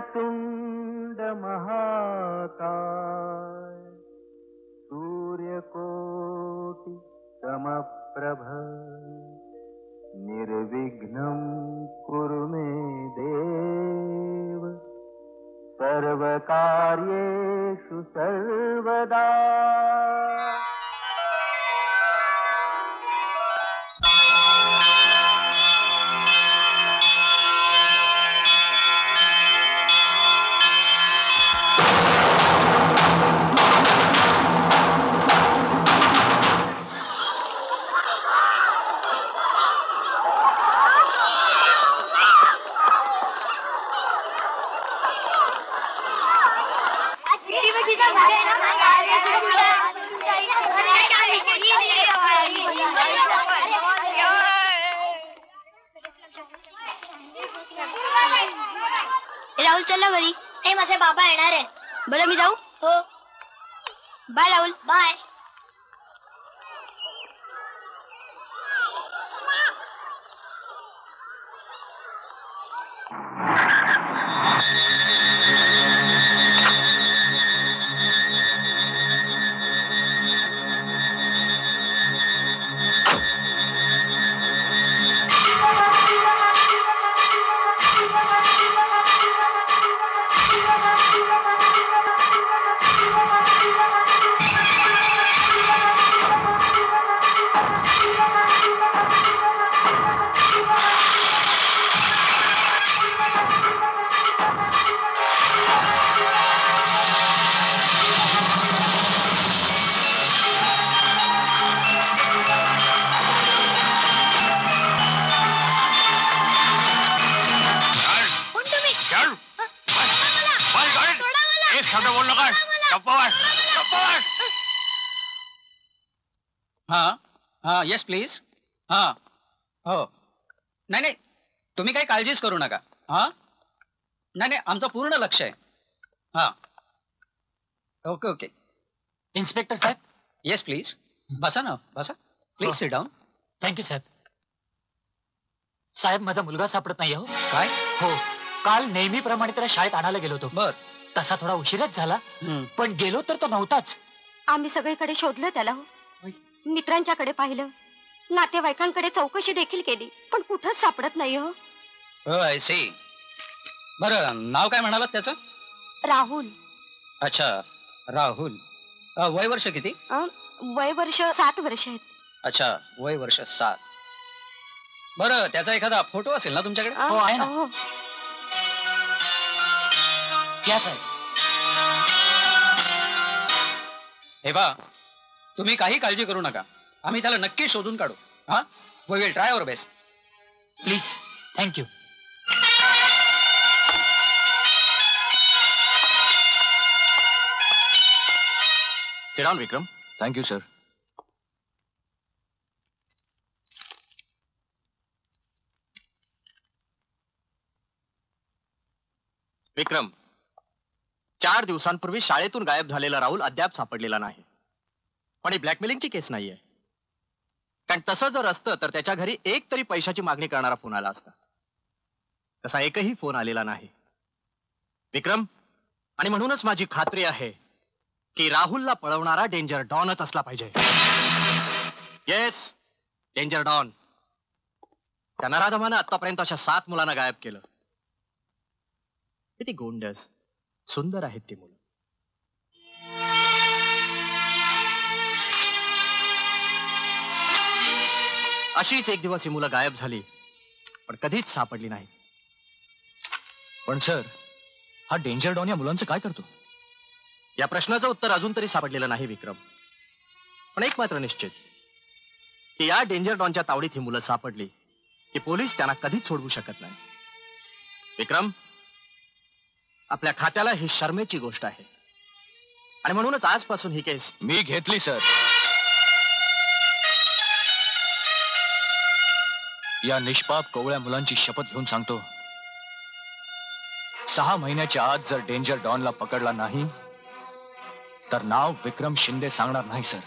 तुम काळजीच करू नका. हा? नाही नाही आमचं पूर्ण लक्ष आहे. हा. Okay okay. इन्स्पेक्टर साहेब? येस प्लीज बसा ना बसा. Please. Sit down thank you साहेब साहेब माझा मुलगा सापडत नाही हो. काय? हो. काल नेहमीप्रमाणे त्याला शाळेत आणायला गेलो होतो. बर. तसा थोडा उशीरच झाला. हम्म. पण गेलो तर तो नव्हताच. आम्ही सगळीकडे शोधलं त्याला हो. मित्रांच्याकडे पाहिलं. नातेवाईकांकडे चौकशी देखील केली. पण कुठंच सापडत नाही हो. I see. बरं नाव काय म्हणालात त्याचं? राहुल. अच्छा राहुल. अ, वय वर्ष किती? अं, वय वर्ष सात वर्ष आहेत. अच्छा वय वर्ष सात. बरं त्याचा एखादा फोटो असेल ना तुमच्याकडे? अं, हो, आहे ना. हो. साहेब. हे बा तुम्ही काही काळजी करू नका. आम्ही त्याला नक्की शोधून काढू. हा? We will try our best please thank you Sit down, Vikram. Thank you sir Vikram चार दिवसांपूर्वी शाळेतून गायब झालेला राहुल अद्याप सापडलेला नाही. पण ही ब्लॅकमेलिंगची केस नाहीये. कारण तसं जर असतं तर त्याच्या घरी एक तरी पैशाची मागणी करणारा फोन आला असता. तसा एकही फोन आलेला नाही. विक्रम आणि म्हणूनच माझी खात्री आहे की राहुलला पळवणारा डेंजर डॉनच असला पाहिजे. Yes danger don. त्या नराधमानं आतापर्यंत अशा सात मुलांना गायब केलं. किती गोंडस सुंदर आहेत ती मुलं. अशीच एक दिवस ही मुलं गायब झाली पण कधीच सापडली नाही पण सर हा डेंजर डॉन या मुलांचं काय करतो? या प्रश्नाचं उत्तर अजून तरी सापडलेलं नाही विक्रम. पण एक मात्र निश्चित. की या डेंजर डॉनच्या तावडीत ही मुलं सापडली की पोलीस त्यांना कधीच सोडवू शकत नाही. विक्रम आपल्या खात्याला ही शर्मेची गोष्ट आहे. आणि म्हणूनच आजपासून ही केस मी घेतली सर. या निष्पाप कोवळ्या मुलांची शपथ घेऊन सांगतो. सहा महिन्याच्या आत जर डेंजर डॉनला पकडला नाही तर नाव विक्रम शिंदे सांगणार नाही सर.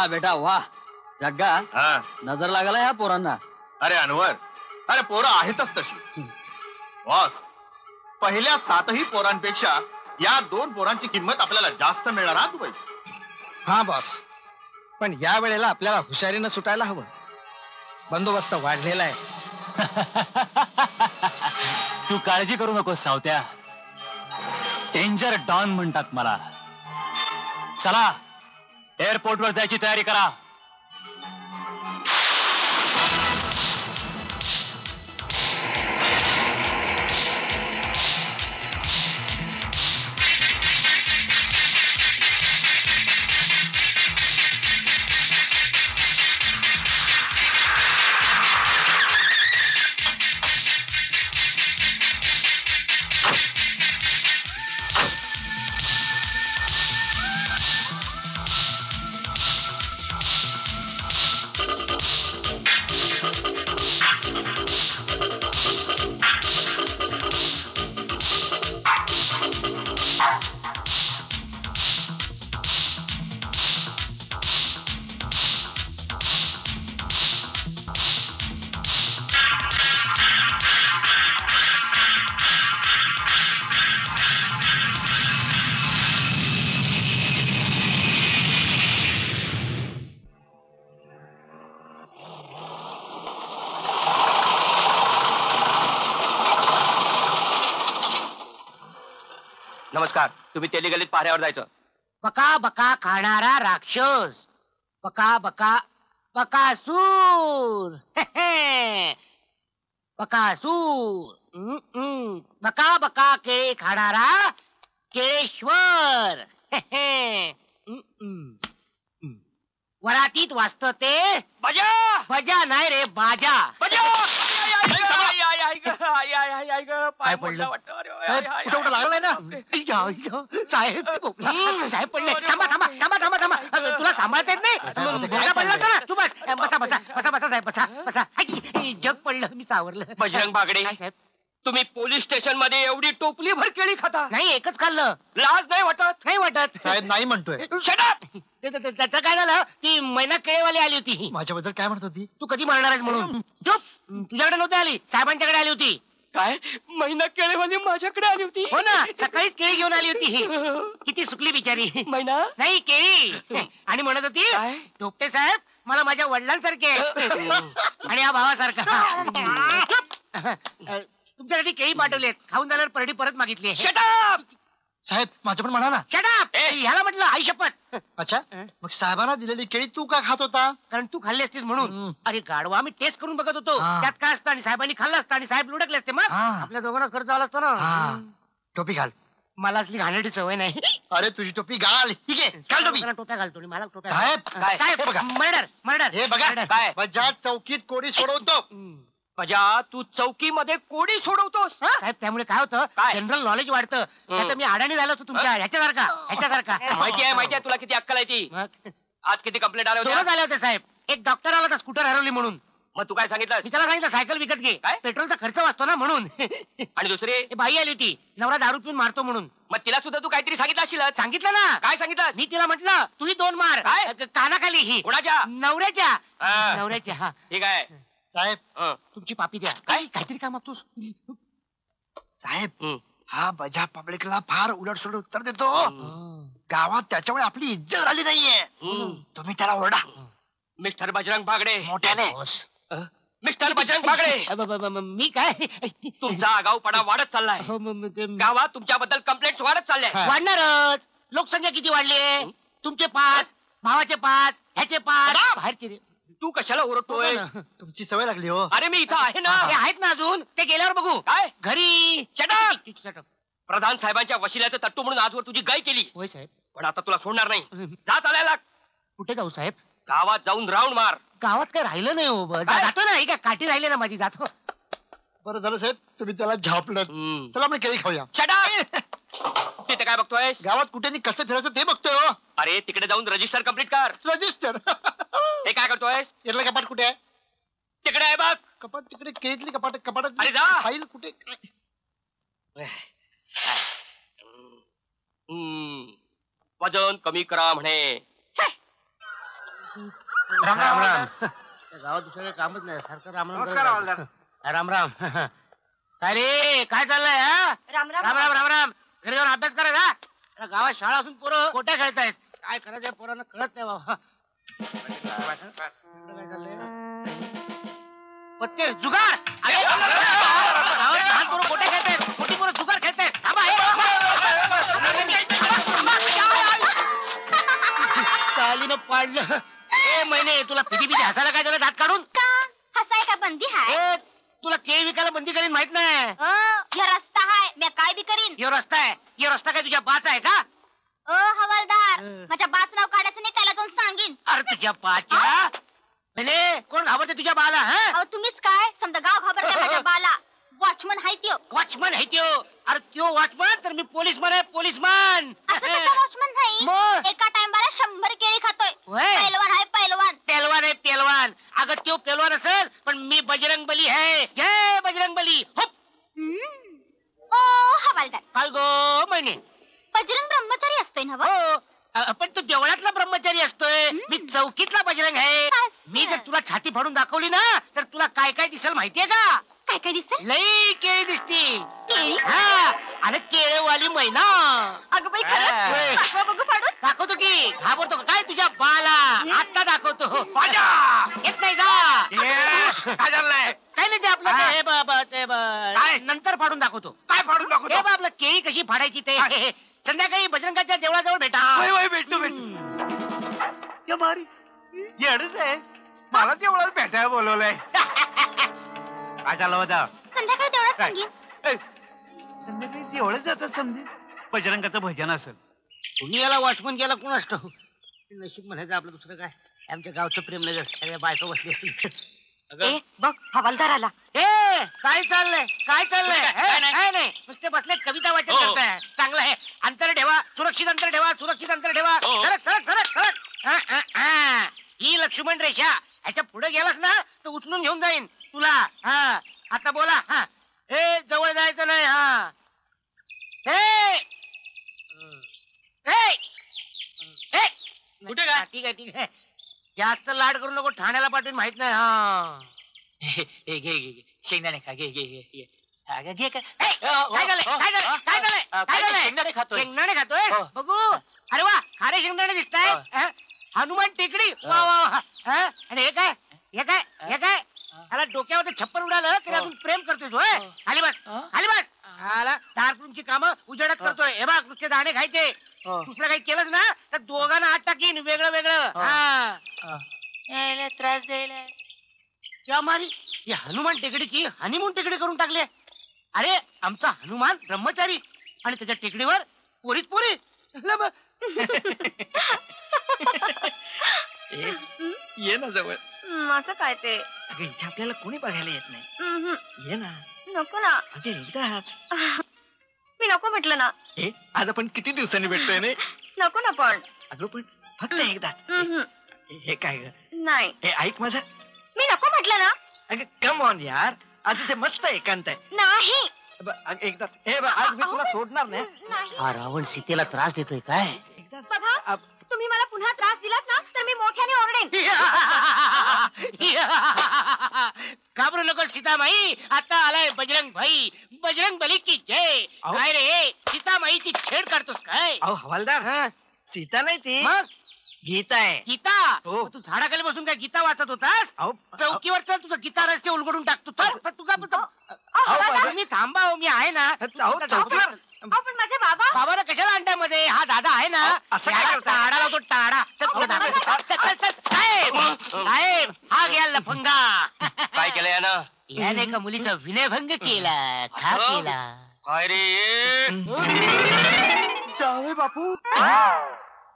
वा बेटा वा जग्गा हा. नजर लागला ह्या पोरांना. अरे अनवर अरे पोरं आहेतच तशी. बॉस पहिल्या सातही पोरांपेक्षा या दोन पोरांची किंमत आपल्याला जास्त मिळणार हा दुबई. हा बॉस. पण या वेळेला आपल्याला हुशारीनं सुटायला हवं. बंदोबस्त वाढलेला आहे. तू काळजी करू नकोस सावत्या. डेंजर डॉन म्हणतात मला. चला. एअरपोर्टवर जायची तयारी करा. पाऱ्यावर जायचं. बका बका खाणारा राक्षस. बका बका बकासूर बकासूर. बका बका केळे खाणारा केळेश्वर. वरातीत वाचत ते बजा! बजा नाही रे बाजा. बजा! काय पडलं? कुठं कुठं लागलंय ना? साहेब साहेब पडले. थांबा थांबा थांबा थांबा थांबा. तुला सांभाळता येत नाही? बोलता पडला होता ना तू बस बसा बसा बसा बसा साहेब बसा. बसा. आई, जग पडलं. मी सावरलं. बजरंग बागडे. काय साहेब? तुम्ही पोलीस स्टेशनमध्ये एवढी टोपली भर केळी खाता. नाही एकच खाल्लं. लाज नाही वाटत? नाही वाटत. साहेब नाही म्हणतोय. Shut up! ते- ते- ते- त्याचं काय झालं? ती मैना केळेवाली आली होती. माझ्याबद्दल काय म्हणत होती? तू कधी मारणार आहेस म्हणून? चुप! तुझ्याकडे नव्हती आली. साहेबांच्याकडे आली होती. काय? महिना केळीवाली माझ्याकडे आली होती? हो ना. सकाळीच केळी घेऊन आली होती ही. किती सुकली बिचारी. महिना नाही केळी. आणि म्हणत होती काय? धोपटे साहेब मला माझ्या वडिलांसारखे आणि या भावासारखा. चुप! तुमच्यासाठी केळी पाठवलेत. खाऊन झाल्यावर परडी परत मागितली शटअप साहेब माझं पण म्हणा ना. शटाप ह्याला म्हटलं आई शपथ. अच्छा? मग साहेबांना दिलेली केळी तू का खात होता? कारण तू खाल्ली असतीस म्हणून. अरे गाडवा आम्ही टेस्ट करून बघत होतो. हा. त्यात काय असतं आणि साहेबांनी खाल्लं असतं आणि साहेब लुडकले असते मग. हा. आपल्या दोघांनाच खर्च आला असतो ना. हा. टोपी घाल. मला असली घाणेरडी सवय नाही. अरे तुझी टोपी घाल. ठीक आहे. घाल टोपी. लोकांना टोप्या घालतो आणि मला टोप्या साहेब. काय? साहेब हे बघा. Murder murder. हे बघा. काय? बजाज चौकीत कोडी सोडवतो. बजा तू चौकीमध्ये कोडी सोडवतोस. साहेब त्यामुळे काय होतं? काय? जनरल नॉलेज वाढतं. नाहीतर मी अडाणी झालो होतो तुमच्या ह्याच्यासारखा ह्याच्यासारखा. माहिती आहे माहिती आहे तुला किती अक्कल आहे ती. मग? आज किती कंप्लेंट आल्या दोनच होत्या आले होते साहेब. एक डॉक्टर आला होता स्कूटर हरवली म्हणून. मग तू काय सांगितलं मी त्याला सांगितलं सायकल विकत घे. काय? पेट्रोलचा खर्च वाचतो ना म्हणून. हे आणि दुसरी? बाई आली होती. नवरा दारू पिऊन मारतो म्हणून. मग तिला सुद्धा तू काहीतरी सांगितलं असशील सांगितलं ना. काय सांगितलं मी तिला म्हटलं तुही दोन मार. काय? कानाखाली ही. कोणाच्या? नवऱ्याच्या. हा. नवऱ्याच्या हा. ठीक आहे. साहेब हं. तुमची पापी द्या. काय काहीतरी काय मागतोस साहेब हं. हा बजा पब्लिकला फार उलट सुलट उत्तर देतो. गावात त्याच्यामुळे आपली इज्जत राहिली नाहीये. हं. तुम्ही त्याला ओरडा. मिस्टर बजरंग बागडे. मोठ्याने. मिस्टर बजरंग बागडे. अ, ब- ब- ब- मी काय? तुमचा आगाऊपणा वाढत चाललाय. हो, म- म- ते- गावात तुमच्याबद्दल कंप्लेंट वाढत चालल्या. वाढणारच. लोकसंख्या किती वाढली तुमचे पाच भावाचे पाच ह्याचे पाच! बाहेरचे रे. तू कशाला ओरडतोय. तुमची सवय लागली हो. अरे मी इथं आहे ना. ते आहेत ना अजून? ते गेल्यावर बघू. काय? घरी. प्रधान साहेबांच्या वशिल्याचं तट्टू म्हणून आजवर तुझी गाय केली. होय साहेब. पण आता तुला सोडणार नाही. जा चालायला. कुठे जाऊ साहेब? गावात जाऊन राऊंड मार. गावात काय राहिलं नाही हो ब- जा- काय? जातो ना. ही काय काठी राहिली ना माझी जातो. बरं झालं साहेब. तुम्ही त्याला झापलं. हम्म. चला आपण केळी खाऊया. Up! तिथे काय बघतोय गावात कुठे आणि कसं फिरायचं ते बघतोय हो. अरे तिकडे जाऊन रजिस्टर कंप्लीट कर. रजिस्टर हे काय करतोय यातलं कपाट कुठे आहे? तिकडे आहे बघ. कपाट तिकडे केळीतली कपाट कपाटात अरे जा. फाईल कुठे? काय? हम्म. वजन कमी करा म्हणे. राम राम राम. त्या गावात दुसरं काही कामच नाही. सारखं राम राम नमस्कार, करत हवालदार. राहतो. राम राम. काय रे? काय चाललंय हा? राम राम. राम राम राम घरी जाऊन अभ्यास करायचा आता गावात शाळा असून पोरं कोट्या खेळतायत. काय करायचं पोरांना कळत नाही बाबा. काय चाललंय पत्ते जुगार! अरे, गावात लहान पोरं कोट्या खेळतायत मोठी पोरं जुगार खेळतायत. थांबा हे, थांबा. चालीनं पाडलं. ए महिने तुला पिटी पिटी हसायला काय झालं? दात काढून? का? हसाय का बंदी हाय? ए तुला केळी विकायला बंदी करीन माहीत नाही. अ, ह्यो रस्ता हाय मी काय बी करीन? यो रस्ता आहे. यो रस्ता काय तुझ्या बाचा आहे का? अ हवालदार हं. माझ्या बाच नाव काढायचं नाही त्याला जाऊन सांगीन. अरे तुझ्या बाच्या म्हणे कोण घाबरते तुझ्या बाला हा? अहो तुम्हीच काय? समजा गाव घाबरते माझ्या बाला. वॉचमन हाय त्यो. वॉचमन आहे त्यो. अरे त्यो वॉचमन? तर मी पोलीसमन आहे पोलीसमन. असं कसं वॉचमन नाही मग? एका टाइमला शंभर केळी खातोय. होय. पैलवान हाय पैलवान. पेलवान आहे पेलवान. अगं त्यो पेलवान असेल पण मी बजरंग बली आहे जय बजरंग बली. हो. ओ हवालदार. काय गो महिने बजरंग ब्रह्मचारी असतोय ना व? हो. अ, पण तू देवळातला ब्रह्मचारी असतोय. मी चौकीतला बजरंग आहे. असं. मी जर तुला छाती फाडून दाखवली ना तर तुला काय काय दिसेल माहितीये का? काय काय दिसतंय लई केळी दिसतील केळी? हा. आणि केळेवाली मैना. अगं बाई. खरंच? दाखवा बघू फाडून. दाखवतो की. घाबरतो का? काय तुझ्या बाला? आता दाखवतो. येत नाही जा. काय झालंय? काय नाही ते आपलं ते हे. ब- ब- ते ब- नंतर फाडून दाखवतो. काय फाडून हे दाखवतो बा आपलं केळी कशी फाडायची ते? संध्याकाळी बजरंगाच्या देवळाजवळ भेटा. वय वय भेटतो भेटतो. मारी येडच आहे. मला तेवढंच भेटायला बोलवलंय. काय झालं होता संध्याकाळी तेवढंच काय? सांगीन संध्याकाळी तेवढंच जातात समजे. बजरंगाचं भजन असेल. तुम्ही याला वॉचमन गेला कोण असतो नशीब म्हणायचं आपलं दुसरं काय? आमच्या गावचं प्रेम नगर सगळ्या बायका बसली ए बघ हवालदार आला ए काय चाललंय काय चाललंय काय? हे, काय नाही? काय नाही नुसते बसले कविता वाचन हो. करताय चांगलं आहे अंतर ठेवा सुरक्षित अंतर ठेवा सुरक्षित अंतर ठेवा हो. सरक सरक सरक सरक हा, हा, हा. ही लक्ष्मण रेषा ह्याच्या पुढे गेलास ना तर उचलून घेऊन जाईन तुला हा आता बोला हा ए जवळ जायचं नाही हा ए ए! ए! कुठे काय? हा, ठीक आहे ठीक आहे जास्त लाड करू नको ठाण्याला पाठवून माहीत नाही हा. हे घे घे घे शेंगदाणे खा घे घे घे घे. हा, घे, घे काय ए, काय झालंय? काय झालंय? काय झालंय? काय झालंय? शेंगदाणे खातोय? शेंगदाणे खातोय? हो. बघू. अरे वा खारे शेंगदाणे दिसताय हो. हनुमान टेकडी. वा वा वा. हा? आणि हे काय? हे काय? हे काय? ह्याला डोक्यावर छप्पर उडालं तरी हो. अजून प्रेम करतोय तो, हे? हो. खाली बस. हा? खाली बस. ह्याला दारकुंची कामं उजेडत. करतोय. हे बघ नुसते दाणे खायचे हो. दुसरं काही केलंच ना तर दोघांना आत टाकीन वेगळं वेगळं. हो. हा. यायला त्रास द्यायला. त्या मारी ही हनुमान टेकडीची हनीमून टेकडी करून टाकली अरे आमचा हनुमान ब्रह्मचारी. आणि त्याच्या टेकडीवर पोरीच पोरी. ल मग. ए, ये ना जवळ. असं काय ते? अगं इथे आपल्याला कोणी बघायला येत नाही. हं, हं. ये ना. नको ना. अगं एकदाच मी नको म्हटलं ना. ए आज आपण किती दिवसांनी भेटतोय नाही? नको ना पण. अगं पण फक्त एकदाच. हं. ए, काय ग? नाही. हे ऐक माझं. मी नको म्हटलं ना. अगं कम ऑन यार. आज इथे मस्त एकांत आहे. नाही. ब- अगं, एकदाच. हे बघ आज मी तुला सोडणार नाही. नाही. हा रावण सीतेला त्रास देतोय काय? एकदाच. बघा अब- तुम्ही मला पुन्हा त्रास दिलात ना तर मी मोठ्याने ओरडेन. घाबरू नको सीतामाई. आता आलाय बजरंग भाई. बजरंग बली की जय. अहो. काय रे सीतामाईची छेड काढतोस काय? अहो हवालदार. हं? सीता नाही ती. मग? गीता आहे. गीता? हो. मग तू झाडाखाली बसून काय गीता वाचत होतास? अहो चौकीवर चल तुझं गीता रस्ते उलगडून टाकतो चल चल, तू बाबा. तुम्ही थांबा हो मी आहे ना. अहो, चौकीवर अहो, पण माझे बाबा बाबाला कशाला अंड्यामध्ये? हा दादा आहे ना. अहो, असं काय याला करताय? टाळा लावतो टाळा चल तुला दाखवतो. चल, चल, चल. साहेब साहेब हा घ्या लफंगा. काय केलं यानं? याने एका मुलीचा विनयभंग केला का असं? केला? काय रे? जावे बापू.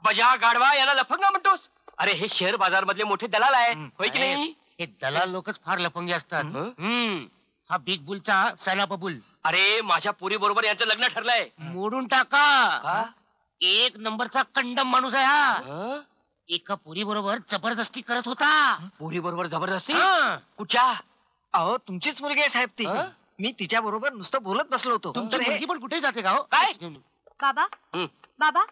बजा गाडवा याला लफंगा म्हणतोस? अरे हे शेअर बाजार मधले मोठे दलाल आहे होय की नाही? हे दलाल लोकच फार लफंगे असतात. हं? हम्म. हा बिग बुलचा सैना बबुल अरे माझ्या पुरी बरोबर यांचं लग्न ठरलंय. मोडून टाका. का? एक नंबरचा कंडम माणूस आहे हा? एका पुरी बरोबर जबरदस्ती करत होता. पुरी बरोबर जबरदस्ती? हं. कुठच्या? अहो तुमचीच मुलगी आहे साहेब ती. हं? मी तिच्या बरोबर नुसतं बोलत बसलो होतो. तुमची तर हे मुलगी पण कुठे जाते का हो काय? बाबा? हं. बाबा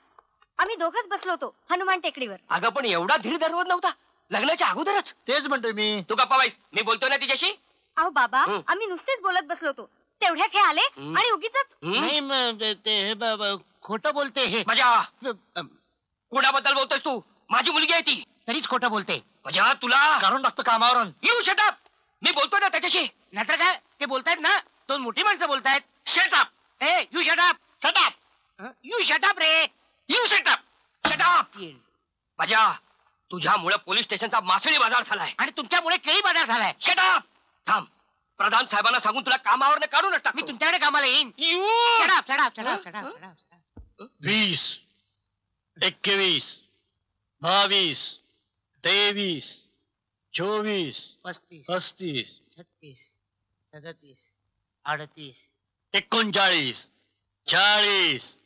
आम्ही दोघच बसलो होतो हनुमान टेकडीवर. अगं पण एवढा धीर धरवत नव्हता. लग्नाच्या अगोदरच. तेच म्हणतोय मी. तू गप्पा वाईस मी बोलतोय ना तिच्याशी? अहो बाबा हं. आम्ही नुसतेच बोलत बसलो होतो. तेवढ्यात हे आले. आणि उगीच? नाही म- ते ब- ब- खोटं बोलते हे. माझ्या अ, कोणाबद्दल बोलतोयस तू? माझी मुलगी आहे ती. तरीच खोटं बोलते. माझ्या तुला? काढून टाकतो कामावरून. येऊ शटअप मी बोलतोय ना त्याच्याशी. नाहीतर काय? ते बोलतायत ना? दोन मोठी माणसं बोलतायत. Shut up A you shut up shut up you shut up रे. येऊ शटअप शटअप माझ्या तुझ्यामुळे पोलीस स्टेशनचा मासळी बाजार झालाय. आणि तुमच्यामुळे केळी बाजार झालाय. शटअप थांब. प्रधान साहेबांना सांगून तुला कामावर काढून टाक मी तुमच्याकडे कामाला येईन. वीस एकवीस बावीस तेवीस चोवीस पस्तीस पस्तीस छत्तीस सदतीस अडतीस. एकोणचाळीस चाळीस.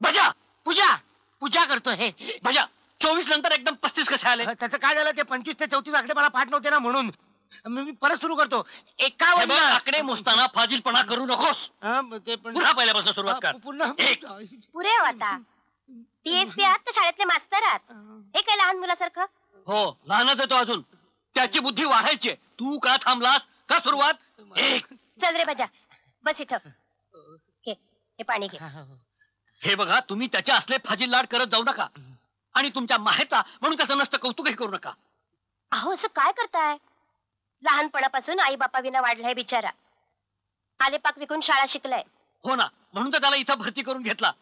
बजा पूजा पूजा करतोय हे. भजा चोवीस नंतर एकदम पस्तीस कसे आले? त्याचं काय झालं? ते पंचवीस ते चौतीस आकडे मला पाठ नव्हते ना म्हणून. मी मी परत सुरू करतो. हे एकावन्न आकडे मोजताना फाजीलपणा करू नकोस. हा, म ते पण पुन्हा पहिल्यापासून सुरुवात कर. पुन्हा एक. पुरे हो आता. टीएसपी आहात तर शाळेतले मास्तर आहात. हे काय लहान मुलासारखं. हो लहानच आहे तो अजून. त्याची बुद्धी वाढायची आहे. तू का थांबलास? का सुरुवात? एक. चल रे बजा. बस इथं. घे. हे पाणी घे. हे बघा तुम्ही त्याचे असले फाजील लाड करत जाऊ नका. आणि तुमच्या माहेचा म्हणून त्याचं नसतं कौतुकही करू नका. अहो असं काय करताय? लहानपणापासून आई बापा विना वाढलाय बिचारा. आले पाक विकून शाळा शिकलाय. हो ना म्हणून तर त्याला इथं भरती करून घेतला.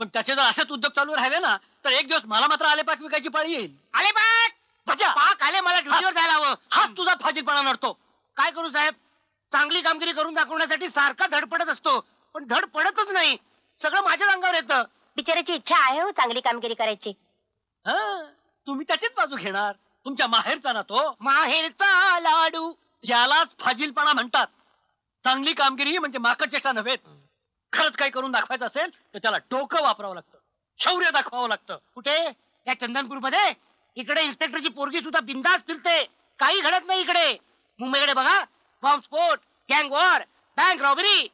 पण त्याचे जर असेच उद्योग चालू राहिले ना तर एक दिवस मला मात्र आले पाक विकायची पाळी येईल. आले पाक पाक आले मला ड्युटीवर जायला हवं. हाच तुझा फाजीलपणा नडतो. काय करू साहेब? चांगली कामगिरी करून दाखवण्यासाठी सारखा धडपडत असतो. पण धड पडतच नाही. सगळं माझ्याच अंगावर येतं. बिचाराची इच्छा आहे हो चांगली कामगिरी करायची. हा, तुम्ही त्याचीच बाजू घेणार. तुमच्या माहेरचा ना तो? माहेरचा लाडू. यालाच फाजीलपणा म्हणतात. चांगली कामगिरी म्हणजे माकड चेष्टा नव्हे. खरंच काही करून दाखवायचं असेल तर त्याला डोकं वापरावं लागतं. शौर्य दाखवावं लागतं. कुठे? या चंदनपूरमध्ये इकडे इन्स्पेक्टरची पोरगी सुद्धा बिंदास फिरते. काही घडत नाही इकडे. मुंबईकडे बघा. बॉम्ब स्फोट गँग वॉर बँक रॉबरी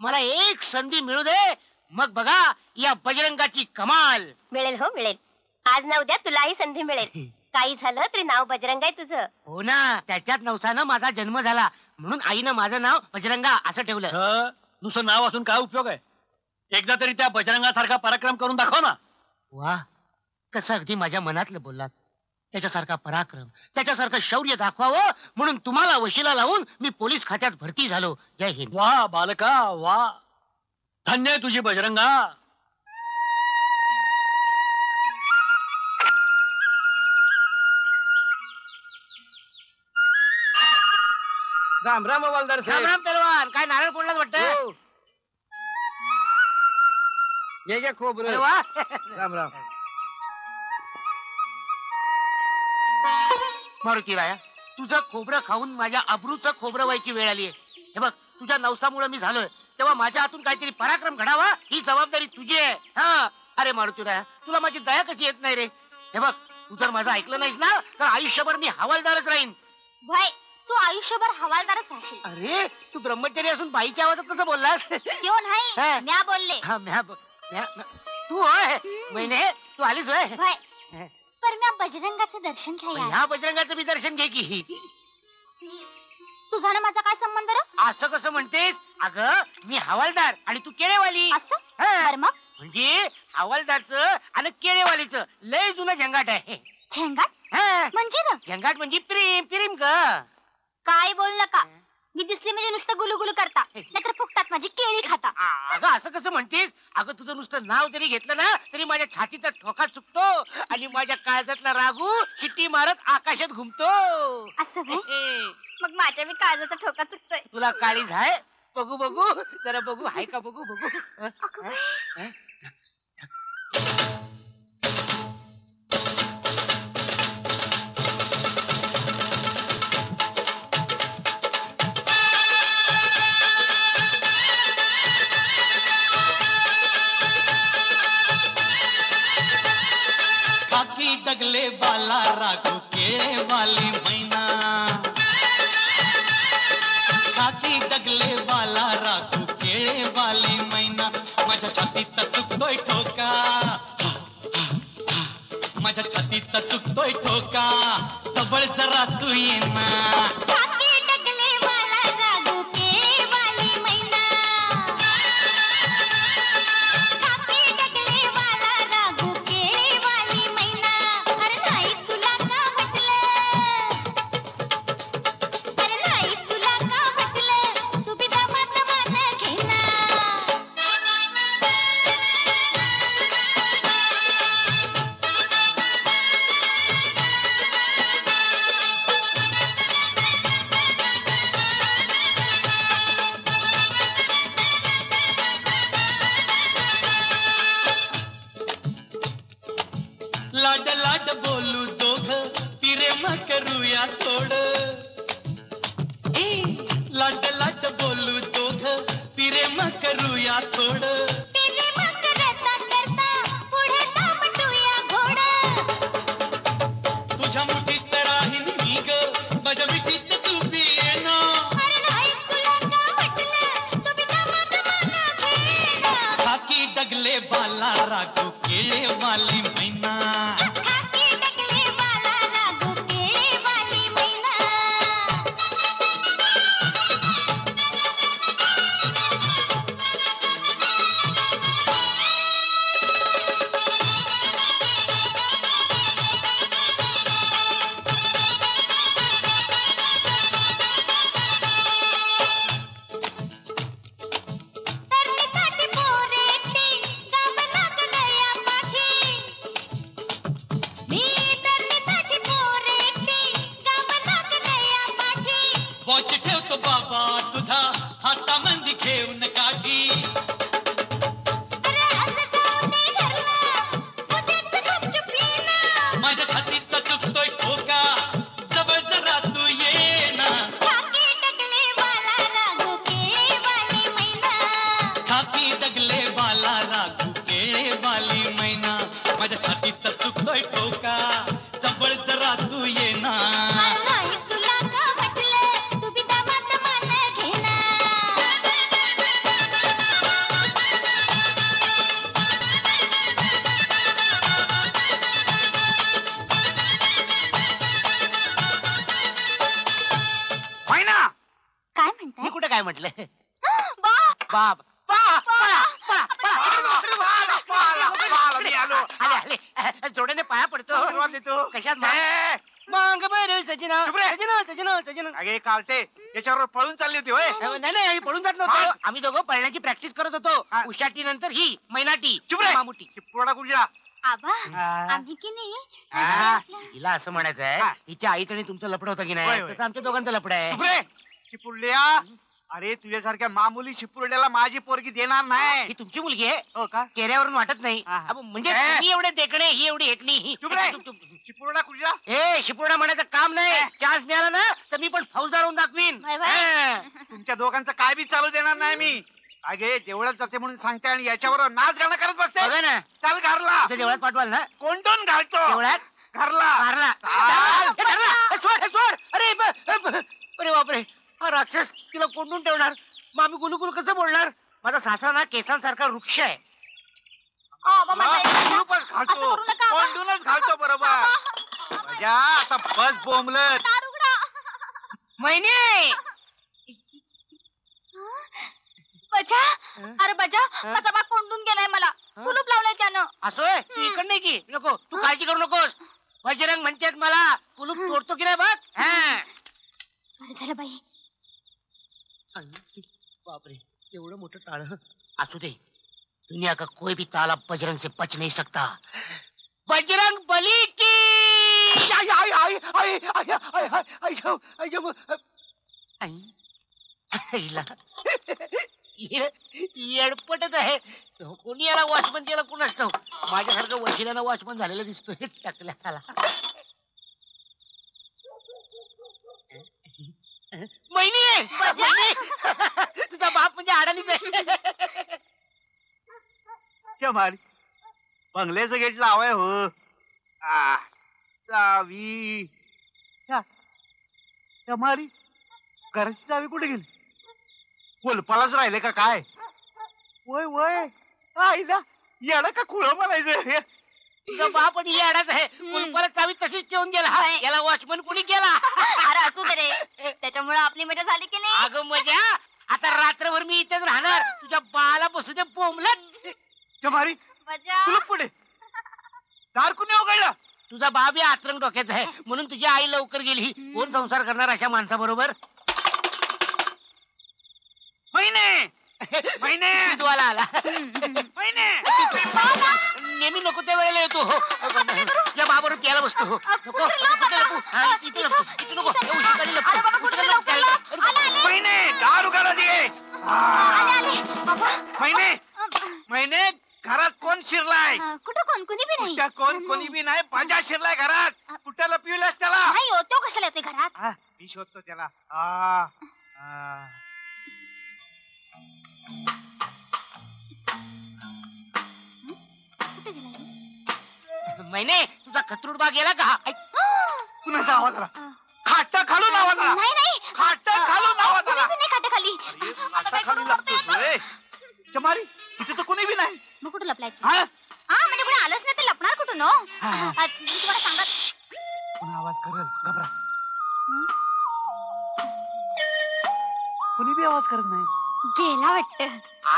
मला एक संधी मिळू दे. मग बघा या बजरंगाची कमाल. मिळेल हो मिळेल. आज ना उद्या तुलाही संधी मिळेल. काही झालं तरी नाव बजरंग आहे तुझं. हो ना त्याच्यात नवसानं माझा जन्म झाला. म्हणून आईनं माझं नाव बजरंगा असं ठेवलं. ह, नुसतं नाव असून काय उपयोग आहे? एकदा तरी त्या बजरंगासारखा पराक्रम करून दाखव ना. वा कसं अगदी माझ्या मनातलं बोललात. त्याच्यासारखा पराक्रम त्याच्यासारखं शौर्य दाखवावं म्हणून तुम्हाला वशिला लावून मी पोलीस खात्यात भरती झालो. जय हिंद. वा बालका वा. धन्य आहे तुझी बजरंगा. राम राम हवालदार राम राम पेलवान काय नारळ फोडलाच वाटतं? ये घ्या खोबरं. अरे वा. राम राम. मारुती राया तुझं खोबरं खाऊन माझ्या अब्रूचं खोबरं व्हायची वेळ आली हे बघ तुझ्या नवसामुळे मी झालोय. तेव्हा माझ्या हातून काहीतरी पराक्रम घडावा ही जबाबदारी तुझी आहे. हा. अरे मारुती राया तुला माझी दया कशी येत नाही रे? हे बघ तू जर माझं ऐकलं नाहीस ना तर आयुष्यभर मी हवालदारच राहीन. भाई तू आयुष्यभर हवालदारच राहशील. अरे तू ब्रह्मचारी असून बाईच्या आवाजात कसं बोललास? क्यों नाही. म्या बोलले. हा, म्या ब- म्या- म्या- तू होय? महिने तू आलीस होय? पर म्या बजरंगाचं दर्शन घ्यायला ह्या बजरंगाचं मी दर्शन घे की. तुझा ना माझा काय संबंध रे? असं कसं म्हणतेस? अगं मी हवालदार आणि तू केळेवाली. असं? हा. बर मग? म्हणजे हवालदारचं आणि केळेवालीचं लय जुनं झंगाट आहे. झेंगाट? हा. म्हणजे ना झंगाट म्हणजे प्रेम प्रेम ग. काय बोल नका मी दिसली म्हणजे नुसतं गुलुगुलू करता. नाहीतर फुकटात माझी केळी खाता. अगं असं कसं म्हणतेस? अगं तुझं नुसतं नाव जरी घेतलं ना तरी माझ्या छातीचा ठोका चुकतो. आणि माझ्या काळजातला रागू शिट्टी मारत आकाशात घुमतो. असं काय? मग माझ्या मी काळजाचा ठोका चुकतोय. तुला काळीज आहे बघू बघू. जरा बघू. हाय का? बघू बघू? अगं बाई. खाकी डगले वाला राघू केळे वाले मैना। खाकी डगले वाला राघू केळे वाले मैना। माझ्या छातीत चुकतोय ठोका। माझ्या छातीचा चुकतोय ठोका। जवळ जरा तू ये ना। कार्टे याच्यावर पळून चालली होती होय? अहो, नाही नाही आम्ही पळून जात नव्हतो. आम्ही दोघं पळण्याची प्रॅक्टिस करत होतो. उशाटी नंतर ही मैनाटी चुप रे. मामुटी. आबा आम्ही की नाही? आ, हिला असं म्हणायचं आहे हिच्या आईचं आणि तुमचं लपड होतं की होय, नाही? होय. तसं आमच्या दोघांचं लपड आहे. रे. चिपुरल्या अरे तुझ्यासारख्या मामुली चिपुरड्याला माझी पोरगी देणार नाही. ही तुमची मुलगी आहे? हो का? चेहऱ्यावरून वाटत नाही. हा, हा. अबो, म्हणजे ए. तुम्ही एवढे देखणे ही एवढी एकणी चुप रे. कुठला ए शिपुर्डा म्हणायचं काम नाही. चान्स मिळाला ना तर मी पण फौजदार होऊन दाखवीन. Bye bye. हा. तुमच्या दोघांचं काय बी चालू देणार नाही मी. अगे देवळात जाते म्हणून सांगते आणि याच्यावर नाच गाणं करत बसते. बघा ना. चाल घरला. इथे देवळात पाठवाल ना? कोंडून घालतो. देवळात? घरला. मारला चाल. हे धरला. हे सोड हे सोड. अरे ब- ब- अरे बापरे. हा राक्षस तिला कोंडून ठेवणार? मग आम्ही गुलुगुलू कसं बोलणार माझा सासरा ना केसांसारखा वृक्ष आहे. आबा माझा ऐका ना. कुलूपच असं घालतो. करू नका आबा. कोंडूनच घालतो बरोबर. मजा आता बस बोंबलत. दार उघडा. महिने बजा? हं? अरे बजा हं? माझा बाप कोंडून गेलाय मला. हं? कुलूप लावलंय त्यानं. असोय? तू इकडे नाही की? नको तू काळजी करू नकोस. बजरंग म्हणतेत मला कुलूप तोडतो की नाही बघ? हा. बरं झालं बाई. आई, बापरे एवढं मोठं टाळ असू दे दुनिया का कोई भी ताला बजरंग से बच नहीं सकता बजरंग बली की आई, आई, आई, आई, आई, आई, आई, आई, जाऊ, आई, जाऊ. आई. आईला. ये- येडपटच आहे कोणी याला वॉचमन केला कुणाच ठाऊक माझ्यासारखं वशिल्यानं वॉचमन झालेलं दिसतोय टाकल्याला महिनी. तुझा बाप म्हणजे अडाणीच आहे. शमारी बंगल्याचं गेट लावाय हो. आ, चावी. शमारी घराची चावी कुठे गेली? कोलपालाच राहिले का काय? वय वय. आईला येडा का खुळ म्हणायचं? तुझा बाप आणि याडाच आहे. कुलपाला चावी तशीच ठेवून गेला. हा, बाई. याला वॉचमन कुणी केला? अरे असू दे रे. त्याच्यामुळे आपली मजा झाली की नाही? अगं मजा. आता रात्रभर मी इथेच राहणार. तुझ्या बाला बसू दे बोंबलत. चमारी मजा. तुला पुढे. दार कुणी उघडलं? तुझा बाप या आत्रंग डोक्याचा आहे. म्हणून तुझी आई लवकर गेली. कोण संसार करणार अशा माणसाबरोबर? महिने महिने तुम्हाला आला. महिने नेहमी नको त्या वेळेला येतो. हो. तुझ्या बाबरोबर प्यायला बसतो. हो. नको. कुठे लपू? हा, इथे लपू इथे नको. या उशिकाली लपू उशिकाली लपू. काय लपू? महिने दार उघडा दे महिने महिने घरात कोण शिरलाय? कुठं कोण? कुणी बी नाही. कोण कोणी बी नाही? बाजा शिरलाय घरात. कुठं लपविलास त्याला? नाही हो तो कशाला येतोय घरात? हा, मी शोधतो त्याला. आ, आ. महिने तुझा खतरूड बाग गेला का? ऐक, कुणाचा आवाज आला? खाट खालून आवाज आला. नाही नाही. खाट खालून आवाज आला. नाही खाटे खाली. खाटा खालून लागतोस होय. चमारी इथे तर कोणी बी नाही. मग कुठं लपलाय तू? हा? हा म्हणजे कुणी आलंच नाही तर लपणार कुठून हो? हा, हा. आ, मी तुम्हाला सांगत कोणी आवाज करेल? घबरा. कोणी बी आवाज करत नाही. गेला वाटत.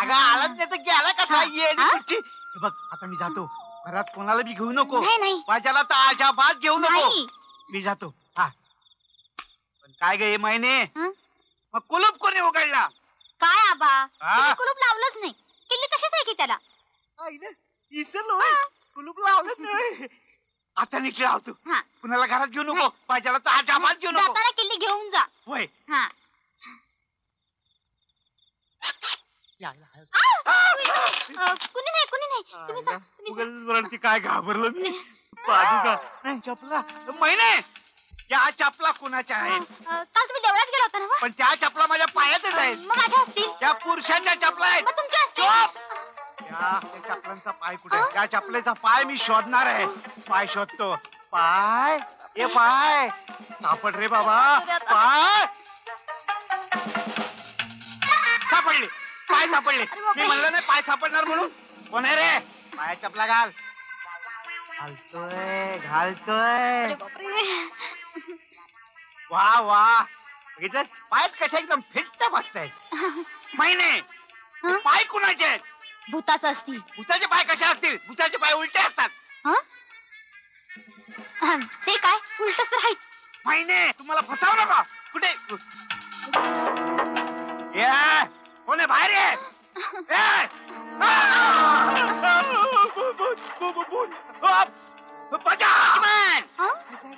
अगं आलाच नाही तर गेला कसा? हा. हा? कुठची? हे बघ आता मी जातो. घरात कोणाला बी घेऊ नको. नाही नाही. माझ्याला तर अजाबात घेऊ नको. नाही. मी जातो. हा. पण काय गे महिने? हं? मग कुलूप कोणी उघडला? काय आबा? हा? कुलूप लावलंच नाही. किल्ली तशीच आहे की त्याला? इसरलो. कुलूप लावलं नाही. आता नीट लावतो हा. कुणाला घरात घेऊ नको. माझ्याला तर अजाबात घेऊ नको. जाताना किल्ली घेऊन जा. होय. हा यायला हळद. अ, कुणी नाही कुणी नाही. तुम्ही जा तुम्ही काय घाबरलो मी? बाजू का नाही चपला. महिने! या चपला कुणाच्या अ, आहेत अ, काल तुम्ही देवळात गेला होता ना वा? पण त्या चपला माझ्या पायातच आहेत. मग माझ्या असतील? त्या पुरुषाच्या चपला आहेत. मग तुमच्या असतील! त्या त्या चपलांचा पाय कुठे? आहे? त्या चपलेचा पाय मी शोधणार आहे. पाय शोधतो. पाय! ए पाय! सापड रे बाबा. पाय! सापडले. पाय सापडले. अरे बापरे. मी म्हणलं नाही पाय सापडणार म्हणून. कोण आहे रे? पाया चपला घाल. घालतोय घालतोय. अरे बापरे. वा वा. बघितलं? पाय कशा एकदम फिट्ट बसतायत. महिने हं? पाय कुणाचे आहेत? भूताचं असतील. भुताचे पाय कसे असतील? भुताचे पाय उलटे असतात. हं? अहं, ते काय? उलटच तर आहेत. महिने तुम्हाला फसाव नका कुठे? ये! कोण आहे बाहेर ये? ए! आ! हं?